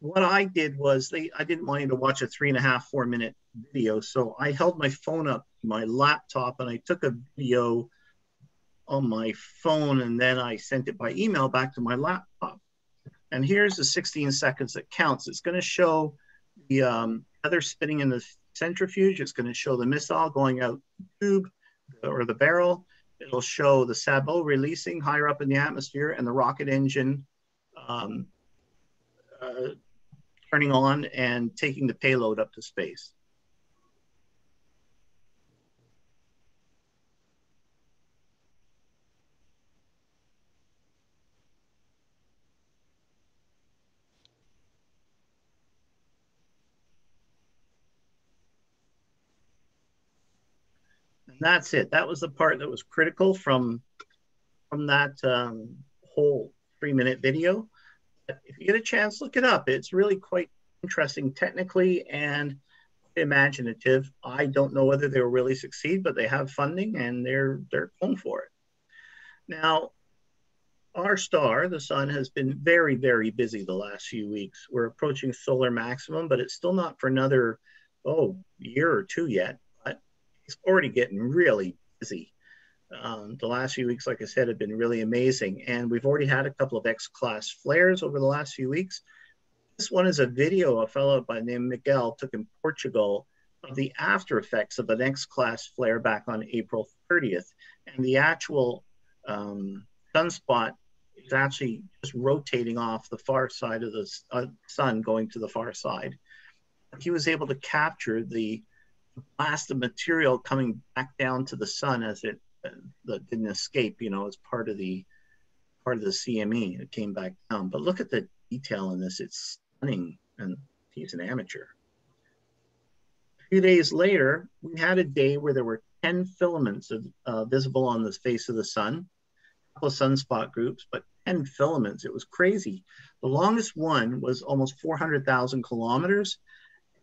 What I did was they I didn't want you to watch a three and a half, four minute video. So I held my phone up my laptop and I took a video on my phone and then I sent it by email back to my laptop. And here's the 16 seconds that counts. It's going to show the um, tether spinning in the centrifuge. It's going to show the missile going out the tube or the barrel. It'll show the sabot releasing higher up in the atmosphere and the rocket engine um, uh, turning on and taking the payload up to space. That's it. That was the part that was critical from from that um, whole three minute video. But if you get a chance, look it up. It's really quite interesting technically and imaginative. I don't know whether they'll really succeed, but they have funding and they're they're going for it. Now, our star, the sun, has been very, very busy the last few weeks. We're approaching solar maximum, but it's still not for another, oh, year or two yet it's already getting really busy. Um, the last few weeks, like I said, have been really amazing. And we've already had a couple of X-class flares over the last few weeks. This one is a video a fellow by the name Miguel took in Portugal of the after effects of an X-class flare back on April 30th. And the actual um, sunspot is actually just rotating off the far side of the uh, sun going to the far side. He was able to capture the of material coming back down to the sun as it uh, that didn't escape, you know, as part of the part of the CME. It came back down. But look at the detail in this. It's stunning. And he's an amateur. A few days later, we had a day where there were 10 filaments of, uh, visible on the face of the sun, a couple of sunspot groups, but 10 filaments. It was crazy. The longest one was almost 400,000 kilometers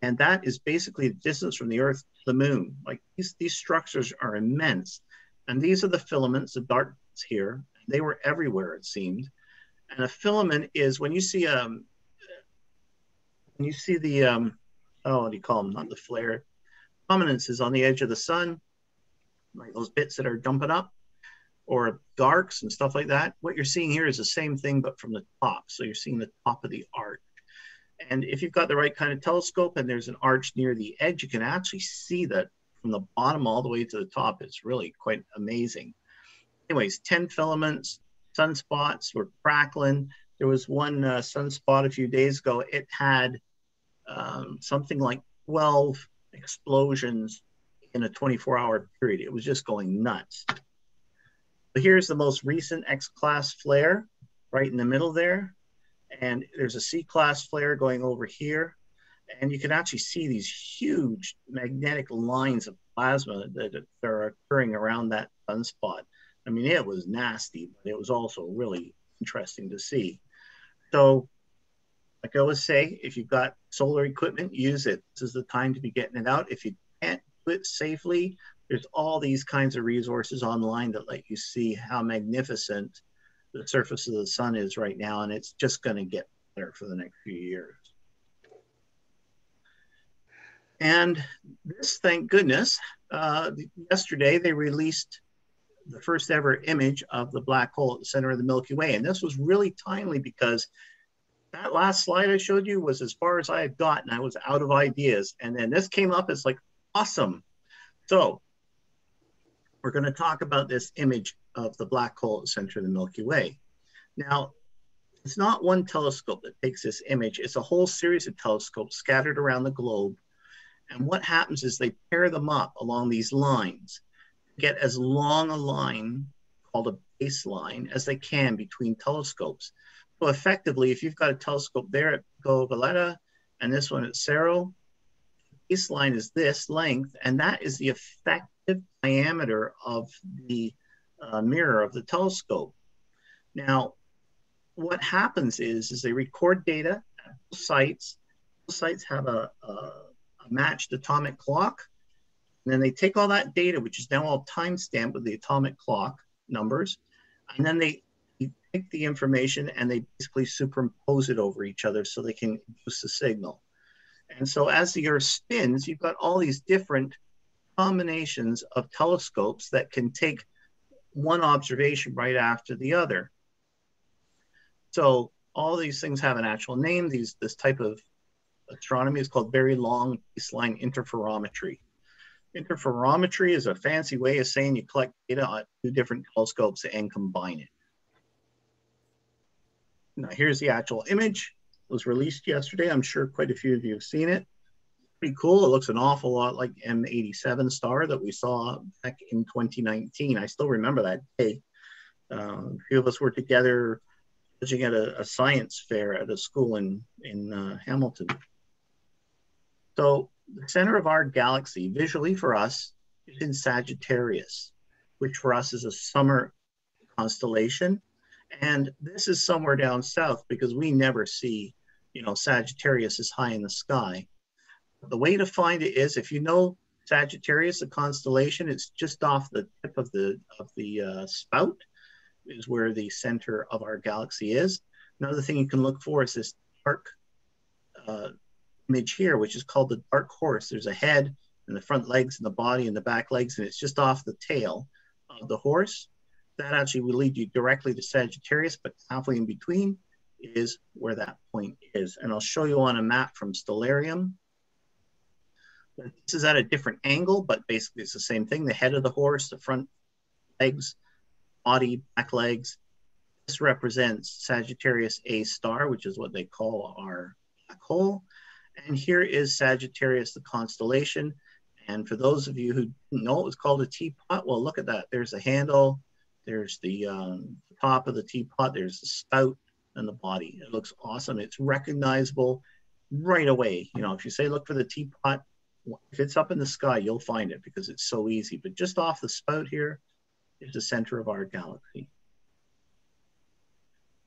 and that is basically the distance from the Earth to the moon. Like these, these structures are immense. And these are the filaments, the dark here. They were everywhere, it seemed. And a filament is when you see um when you see the um oh what do you call them? Not the flare. Prominences on the edge of the sun, like those bits that are jumping up, or darks and stuff like that. What you're seeing here is the same thing, but from the top. So you're seeing the top of the arc. And if you've got the right kind of telescope and there's an arch near the edge, you can actually see that from the bottom all the way to the top. It's really quite amazing. Anyways, 10 filaments, sunspots were crackling. There was one uh, sunspot a few days ago. It had um, something like 12 explosions in a 24 hour period. It was just going nuts. But here's the most recent X-class flare right in the middle there. And there's a C-class flare going over here. And you can actually see these huge magnetic lines of plasma that, are occurring around that sunspot. I mean, it was nasty, but it was also really interesting to see. So, like I always say, if you've got solar equipment, use it. This is the time to be getting it out. If you can't do it safely, there's all these kinds of resources online that let you see how magnificent the surface of the sun is right now, and it's just going to get better for the next few years. And this, thank goodness, uh, yesterday they released the first ever image of the black hole at the center of the Milky Way. And this was really timely because that last slide I showed you was as far as I had gotten. I was out of ideas. And then this came up as like, awesome. So we're going to talk about this image of the black hole at the center of the Milky Way. Now, it's not one telescope that takes this image, it's a whole series of telescopes scattered around the globe. And what happens is they pair them up along these lines, get as long a line called a baseline as they can between telescopes. So effectively, if you've got a telescope there at Veleta and this one at Cerro, baseline is this length, and that is the effective diameter of the uh, mirror of the telescope. Now, what happens is, is they record data at sites. Sites have a, a, a matched atomic clock. And then they take all that data, which is now all time stamped with the atomic clock numbers, and then they take the information and they basically superimpose it over each other so they can boost the signal. And so as the Earth spins, you've got all these different combinations of telescopes that can take one observation right after the other. So all these things have an actual name. These this type of astronomy is called very long baseline interferometry. Interferometry is a fancy way of saying you collect data on two different telescopes and combine it. Now here's the actual image. It was released yesterday. I'm sure quite a few of you have seen it. Pretty cool. It looks an awful lot like M87 star that we saw back in 2019. I still remember that day. Uh, a few of us were together judging at a, a, science fair at a school in, in uh, Hamilton. So the center of our galaxy, visually for us, is in Sagittarius, which for us is a summer constellation. And this is somewhere down south because we never see, you know, Sagittarius is high in the sky. The way to find it is if you know Sagittarius, the constellation, it's just off the tip of the of the uh, spout, is where the center of our galaxy is. Another thing you can look for is this dark uh, image here, which is called the dark horse. There's a head and the front legs and the body and the back legs, and it's just off the tail of the horse. That actually will lead you directly to Sagittarius, but halfway in between is where that point is. And I'll show you on a map from Stellarium. This is at a different angle, but basically it's the same thing. The head of the horse, the front legs, body, back legs. This represents Sagittarius A star, which is what they call our black hole. And here is Sagittarius, the constellation. And for those of you who know it was called a teapot, well, look at that. There's the handle, there's the um, top of the teapot, there's the spout and the body. It looks awesome. It's recognizable right away. You know, if you say look for the teapot, if it's up in the sky, you'll find it because it's so easy. But just off the spout here is the center of our galaxy.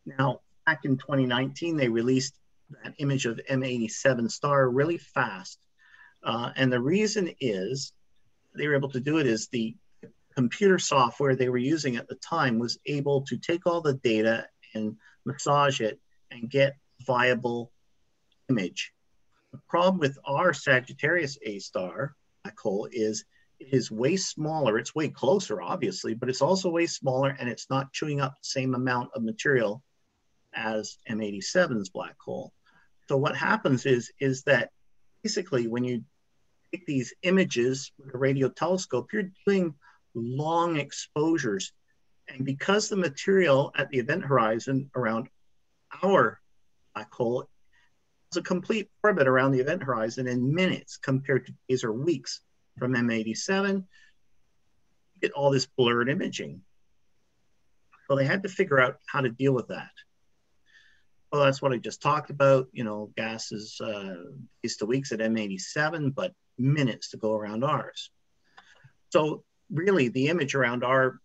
Now, back in 2019, they released that image of M87 star really fast. Uh, and the reason is they were able to do it is the computer software they were using at the time was able to take all the data and massage it and get viable image. The problem with our Sagittarius A star black hole is it is way smaller. It's way closer, obviously, but it's also way smaller and it's not chewing up the same amount of material as M87's black hole. So what happens is, is that basically when you take these images with a radio telescope, you're doing long exposures. And because the material at the event horizon around our black hole a complete orbit around the event horizon in minutes compared to days or weeks from M87, you get all this blurred imaging. So they had to figure out how to deal with that. Well, that's what I just talked about. You know, gas is uh, days to weeks at M87, but minutes to go around ours. So really, the image around our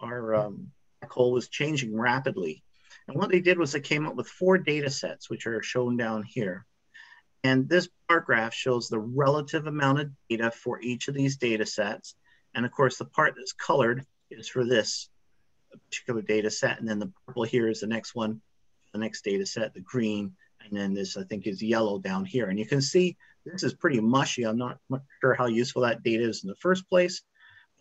our um, black hole was changing rapidly. And what they did was they came up with four data sets, which are shown down here. And this bar graph shows the relative amount of data for each of these data sets. And of course, the part that's colored is for this particular data set. And then the purple here is the next one, the next data set, the green. And then this, I think, is yellow down here. And you can see this is pretty mushy. I'm not sure how useful that data is in the first place.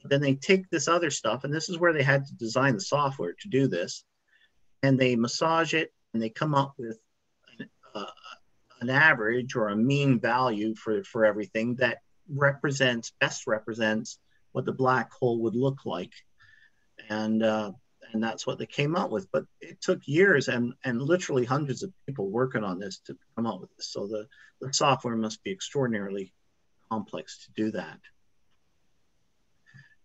But then they take this other stuff, and this is where they had to design the software to do this. And they massage it, and they come up with an, uh, an average or a mean value for, for everything that represents, best represents what the black hole would look like. And uh, and that's what they came up with. But it took years and and literally hundreds of people working on this to come up with this. So the, the software must be extraordinarily complex to do that.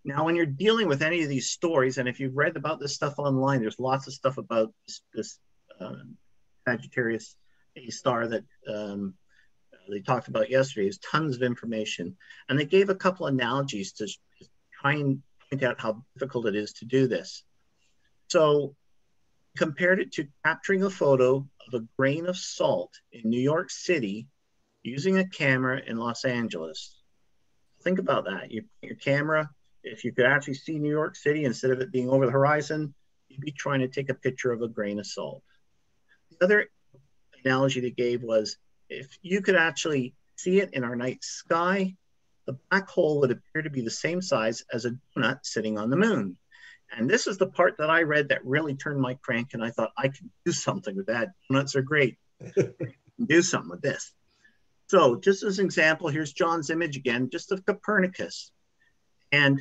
Now, when you're dealing with any of these stories, and if you've read about this stuff online, there's lots of stuff about this, this uh, Sagittarius A star that um, they talked about yesterday. There's tons of information, and they gave a couple analogies to try and point out how difficult it is to do this. So compared it to capturing a photo of a grain of salt in New York City using a camera in Los Angeles. Think about that. You your camera, if you could actually see New York City instead of it being over the horizon, you'd be trying to take a picture of a grain of salt. The other analogy they gave was if you could actually see it in our night sky, the black hole would appear to be the same size as a donut sitting on the moon. And this is the part that I read that really turned my crank, and I thought I can do something with that. Donuts are great. do something with this. So, just as an example, here's John's image again, just of Copernicus. And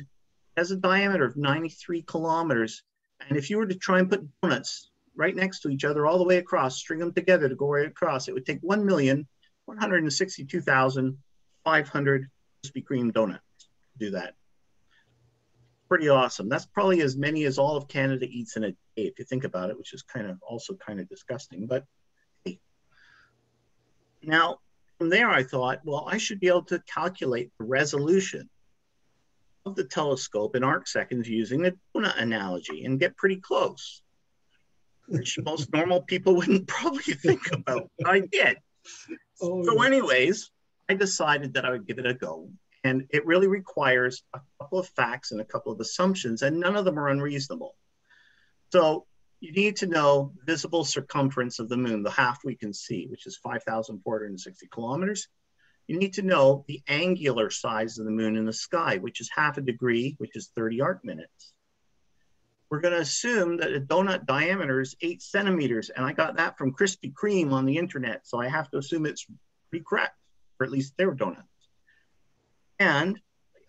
has a diameter of 93 kilometers. And if you were to try and put donuts right next to each other all the way across, string them together to go right across, it would take 1,162,500 Krispy Kreme donuts to do that pretty awesome. That's probably as many as all of Canada eats in a day, if you think about it, which is kind of also kind of disgusting. But hey. Now, from there, I thought, well, I should be able to calculate the resolution the telescope in arc seconds using the donut analogy and get pretty close, which most normal people wouldn't probably think about. I did. Oh, so, anyways, I decided that I would give it a go. And it really requires a couple of facts and a couple of assumptions, and none of them are unreasonable. So you need to know visible circumference of the moon, the half we can see, which is 5,460 kilometers. You need to know the angular size of the moon in the sky, which is half a degree, which is 30 arc minutes. We're going to assume that a donut diameter is eight centimeters, and I got that from Krispy Kreme on the internet, so I have to assume it's pretty correct, or at least their donuts. And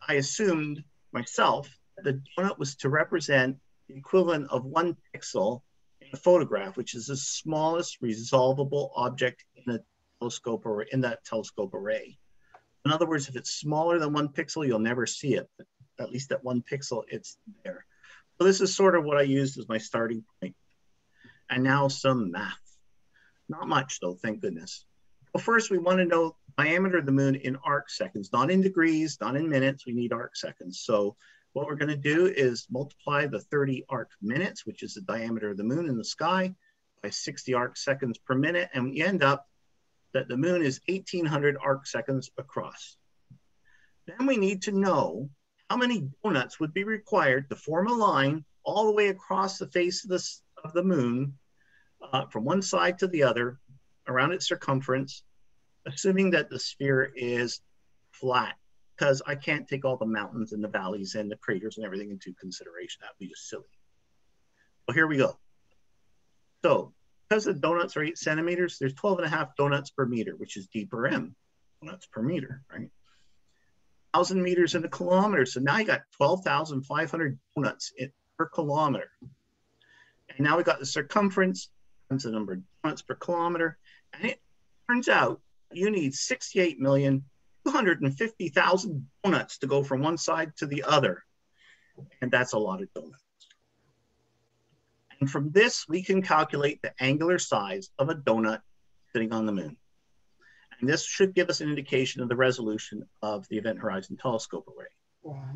I assumed myself that the donut was to represent the equivalent of one pixel in a photograph, which is the smallest resolvable object in a telescope or in that telescope array. In other words, if it's smaller than one pixel, you'll never see it. But at least at one pixel, it's there. So this is sort of what I used as my starting point. And now some math. Not much though, thank goodness. Well, first we want to know diameter of the moon in arc seconds, not in degrees, not in minutes. We need arc seconds. So what we're going to do is multiply the 30 arc minutes, which is the diameter of the moon in the sky, by 60 arc seconds per minute. And we end up that the moon is 1800 arc seconds across. Then we need to know how many donuts would be required to form a line all the way across the face of, this, of the moon uh, from one side to the other around its circumference assuming that the sphere is flat, because I can't take all the mountains and the valleys and the craters and everything into consideration. That would be just silly. Well, here we go. So because the donuts are eight centimeters, there's 12 and a half donuts per meter, which is D per M, donuts per meter, right? 1,000 meters in a kilometer. So now you got 12,500 donuts in, per kilometer. And now we got the circumference times the number of donuts per kilometer. And it turns out you need 68,250,000 donuts to go from one side to the other. And that's a lot of donuts. And from this, we can calculate the angular size of a donut sitting on the moon. And this should give us an indication of the resolution of the Event Horizon Telescope Array. Wow.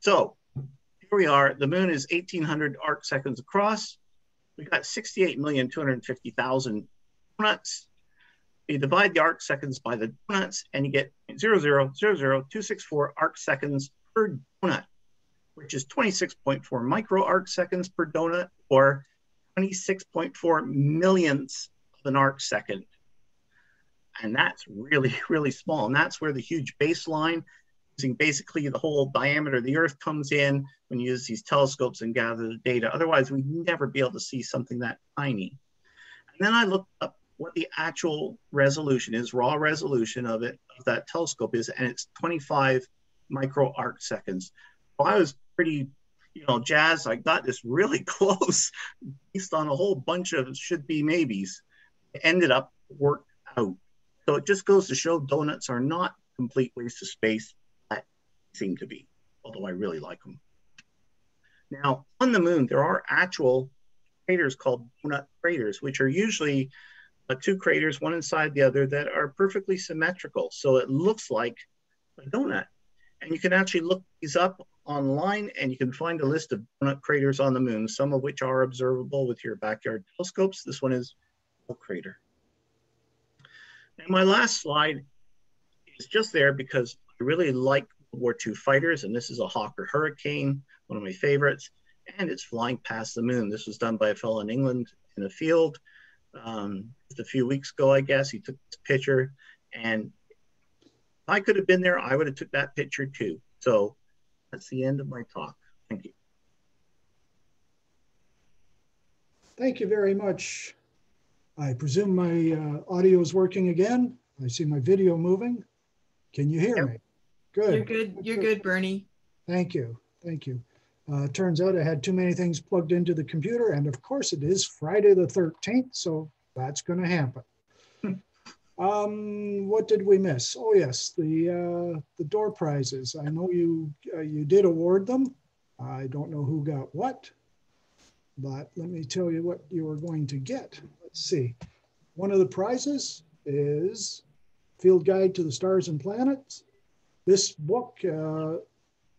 So here we are. The moon is 1,800 arc seconds across. We got 68,250,000 donuts. You divide the arc seconds by the donuts and you get 0.0000264 arc seconds per donut, which is 26.4 micro arc seconds per donut or 26.4 millionths of an arc second. And that's really, really small. And that's where the huge baseline using basically the whole diameter of the Earth comes in when you use these telescopes and gather the data. Otherwise, we'd never be able to see something that tiny. And then I looked up what the actual resolution is, raw resolution of it, of that telescope is, and it's 25 micro arc seconds. So I was pretty, you know, Jazz, I got this really close based on a whole bunch of should be maybes. It ended up worked out. So it just goes to show donuts are not complete waste of space that seem to be, although I really like them. Now, on the moon, there are actual craters called donut craters, which are usually uh, two craters, one inside the other, that are perfectly symmetrical. So it looks like a donut. And you can actually look these up online and you can find a list of donut craters on the moon, some of which are observable with your backyard telescopes. This one is a crater. And my last slide is just there because I really like World War II fighters, and this is a Hawker Hurricane, one of my favorites, and it's flying past the moon. This was done by a fellow in England in a field um, just a few weeks ago, I guess. He took this picture, and I could have been there, I would have took that picture too. So that's the end of my talk. Thank you. Thank you very much. I presume my uh, audio is working again. I see my video moving. Can you hear yep. me? Good. You're good. You're good, Bernie. Thank you. Thank you. Uh, turns out I had too many things plugged into the computer, and of course it is Friday the 13th, so that's going to happen. Um, what did we miss? Oh yes, the uh, the door prizes. I know you uh, you did award them. I don't know who got what, but let me tell you what you are going to get. Let's see. One of the prizes is Field Guide to the Stars and Planets. This book uh,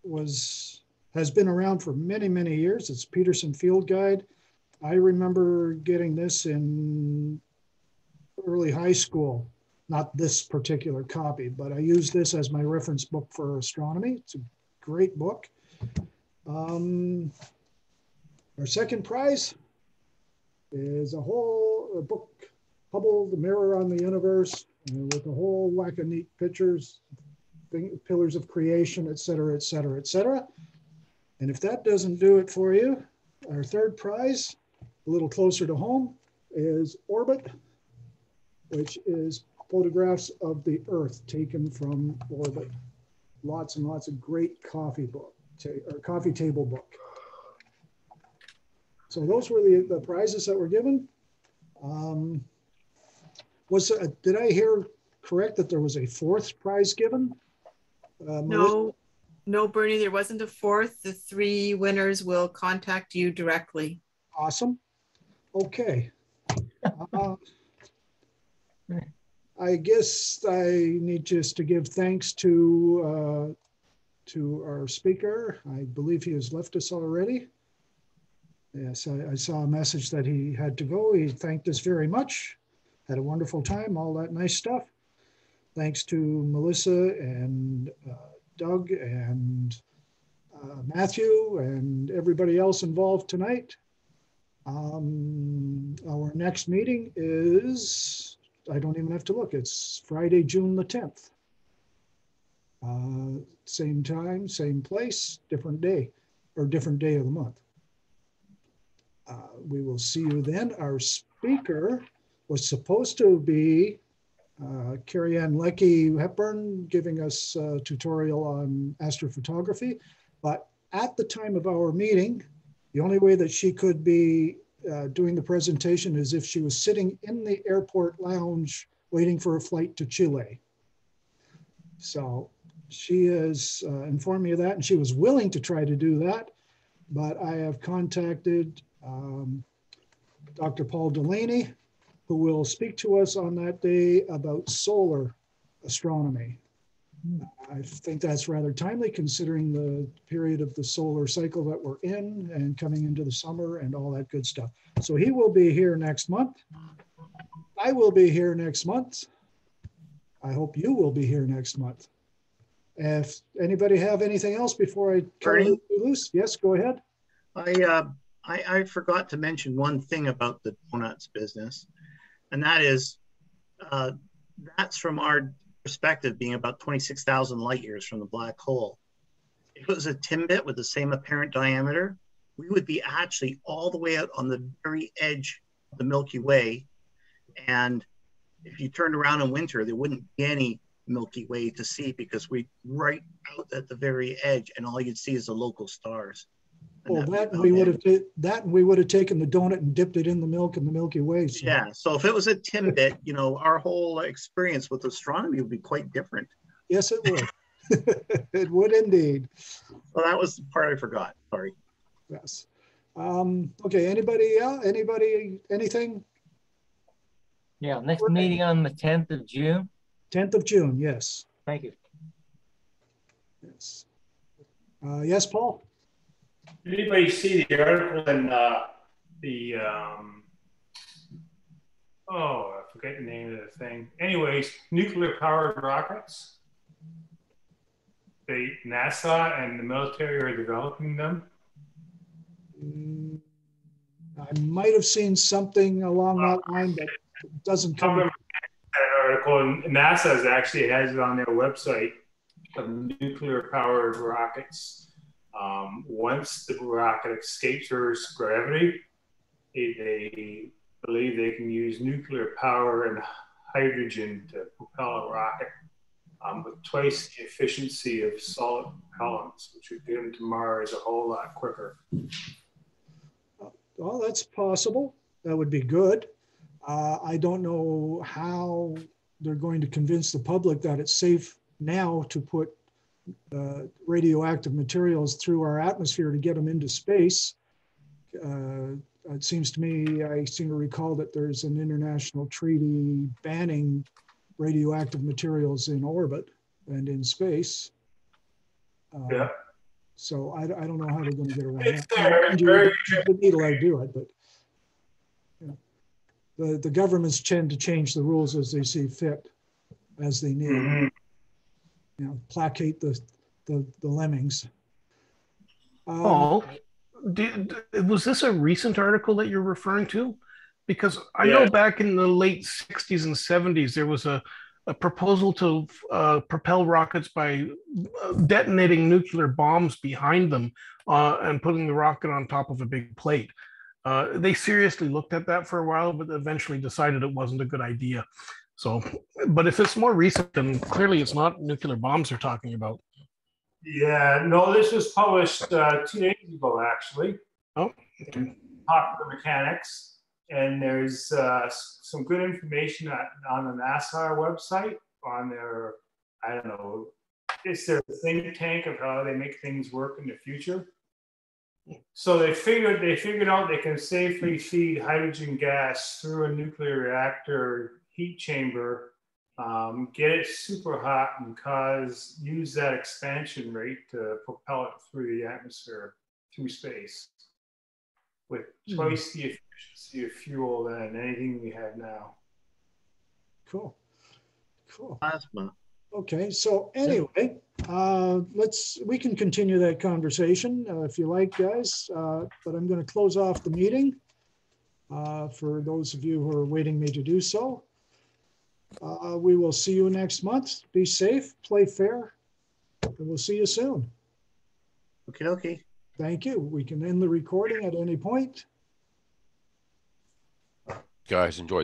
was has been around for many, many years. It's Peterson Field Guide. I remember getting this in early high school, not this particular copy, but I use this as my reference book for astronomy. It's a great book. Um, our second prize is a whole a book, Hubble, the Mirror on the Universe, uh, with a whole whack of neat pictures, pillars of creation, et cetera, et cetera, et cetera. And if that doesn't do it for you, our third prize, a little closer to home, is Orbit, which is photographs of the Earth taken from orbit. Lots and lots of great coffee book, or coffee table book. So those were the, the prizes that were given. Um, was uh, did I hear correct that there was a fourth prize given? Uh, no, no, Bernie, there wasn't a fourth. The three winners will contact you directly. Awesome. Okay. Uh, I guess I need just to give thanks to uh, to our speaker. I believe he has left us already. Yes, I, I, saw a message that he had to go. He thanked us very much. Had a wonderful time, all that nice stuff thanks to Melissa and uh, Doug and uh, Matthew and everybody else involved tonight. Um, our next meeting is, I don't even have to look, it's Friday, June the 10th. Uh, same time, same place, different day, or different day of the month. Uh, we will see you then. Our speaker was supposed to be uh, Carrie Ann Leckie Hepburn giving us a tutorial on astrophotography. But at the time of our meeting, the only way that she could be uh, doing the presentation as if she was sitting in the airport lounge waiting for a flight to Chile. So she has uh, informed me of that and she was willing to try to do that, but I have contacted um, Dr. Paul Delaney, who will speak to us on that day about solar astronomy. I think that's rather timely considering the period of the solar cycle that we're in and coming into the summer and all that good stuff. So he will be here next month. I will be here next month. I hope you will be here next month. If anybody have anything else before I turn loose, yes, go ahead. I, uh, I, I forgot to mention one thing about the donuts business, and that is, uh, that's from our perspective being about 26,000 light years from the black hole. If it was a Timbit with the same apparent diameter, we would be actually all the way out on the very edge of the Milky Way. And if you turned around in winter, there wouldn't be any Milky Way to see because we right out at the very edge, and all you'd see is the local stars. And Well, that'd be that we would have, ta- that and we would have taken the donut and dipped it in the milk in the Milky Way. so- Yeah, so if it was a Timbit, you know, our whole experience with astronomy would be quite different. Yes, it would. It would indeed. Well, that was the part I forgot. Sorry. Yes. Um, okay, anybody else, anybody, anything? Yeah, next meeting on the tenth of June. Tenth of June, yes. Thank you. Yes. Uh, yes, Paul? Did anybody see the article in uh, the um, oh I forget the name of the thing. Anyways, nuclear powered rockets. They NASA and the military are developing them. Mm, I might have seen something along that line, but it doesn't come. That article and NASA actually has it on their website of nuclear powered rockets. Um, once the rocket escapes Earth's gravity, they, believe they can use nuclear power and hydrogen to propel a rocket um, with twice the efficiency of solid propellants, which would get them to Mars a whole lot quicker. Well, that's possible. That would be good. Uh, I don't know how they're going to convince the public that it's safe now to put uh, radioactive materials through our atmosphere to get them into space. Uh, it seems to me, I seem to recall that there's an international treaty banning radioactive materials in orbit and in space. Uh, Yeah. So I, I don't know how they're going to get around It's that. there, you, very The needle I do it, but you know, the, the governments tend to change the rules as they see fit, as they need. Mhm. You know, placate the, the, the lemmings. Um, Paul, did, was this a recent article that you're referring to? Because I know back in the late 60s and 70s, there was a, a proposal to uh, propel rockets by uh, detonating nuclear bombs behind them uh, and putting the rocket on top of a big plate. Uh, they seriously looked at that for a while, but eventually decided it wasn't a good idea. So, but if it's more recent, then clearly it's not nuclear bombs they're talking about. Yeah, no, this was published uh, two days ago, actually. Oh, in Popular Mechanics, and there's uh, some good information on, on the NASA website on their, I don't know, it's their think tank of how they make things work in the future. So they figured they figured out they can safely feed hydrogen gas through a nuclear reactor heat chamber um, get it super hot and cause use that expansion rate to propel it through the atmosphere through space with Hmm. twice the efficiency of fuel than anything we have now. Cool. Cool. Plasma. Okay, so anyway, uh, let's, we can continue that conversation uh, if you like, guys. Uh, but I'm going to close off the meeting uh, for those of you who are waiting me to do so. Uh, we will see you next month. Be safe, play fair, and we'll see you soon. Okay, okay. Thank you. We can end the recording at any point. Guys, enjoy.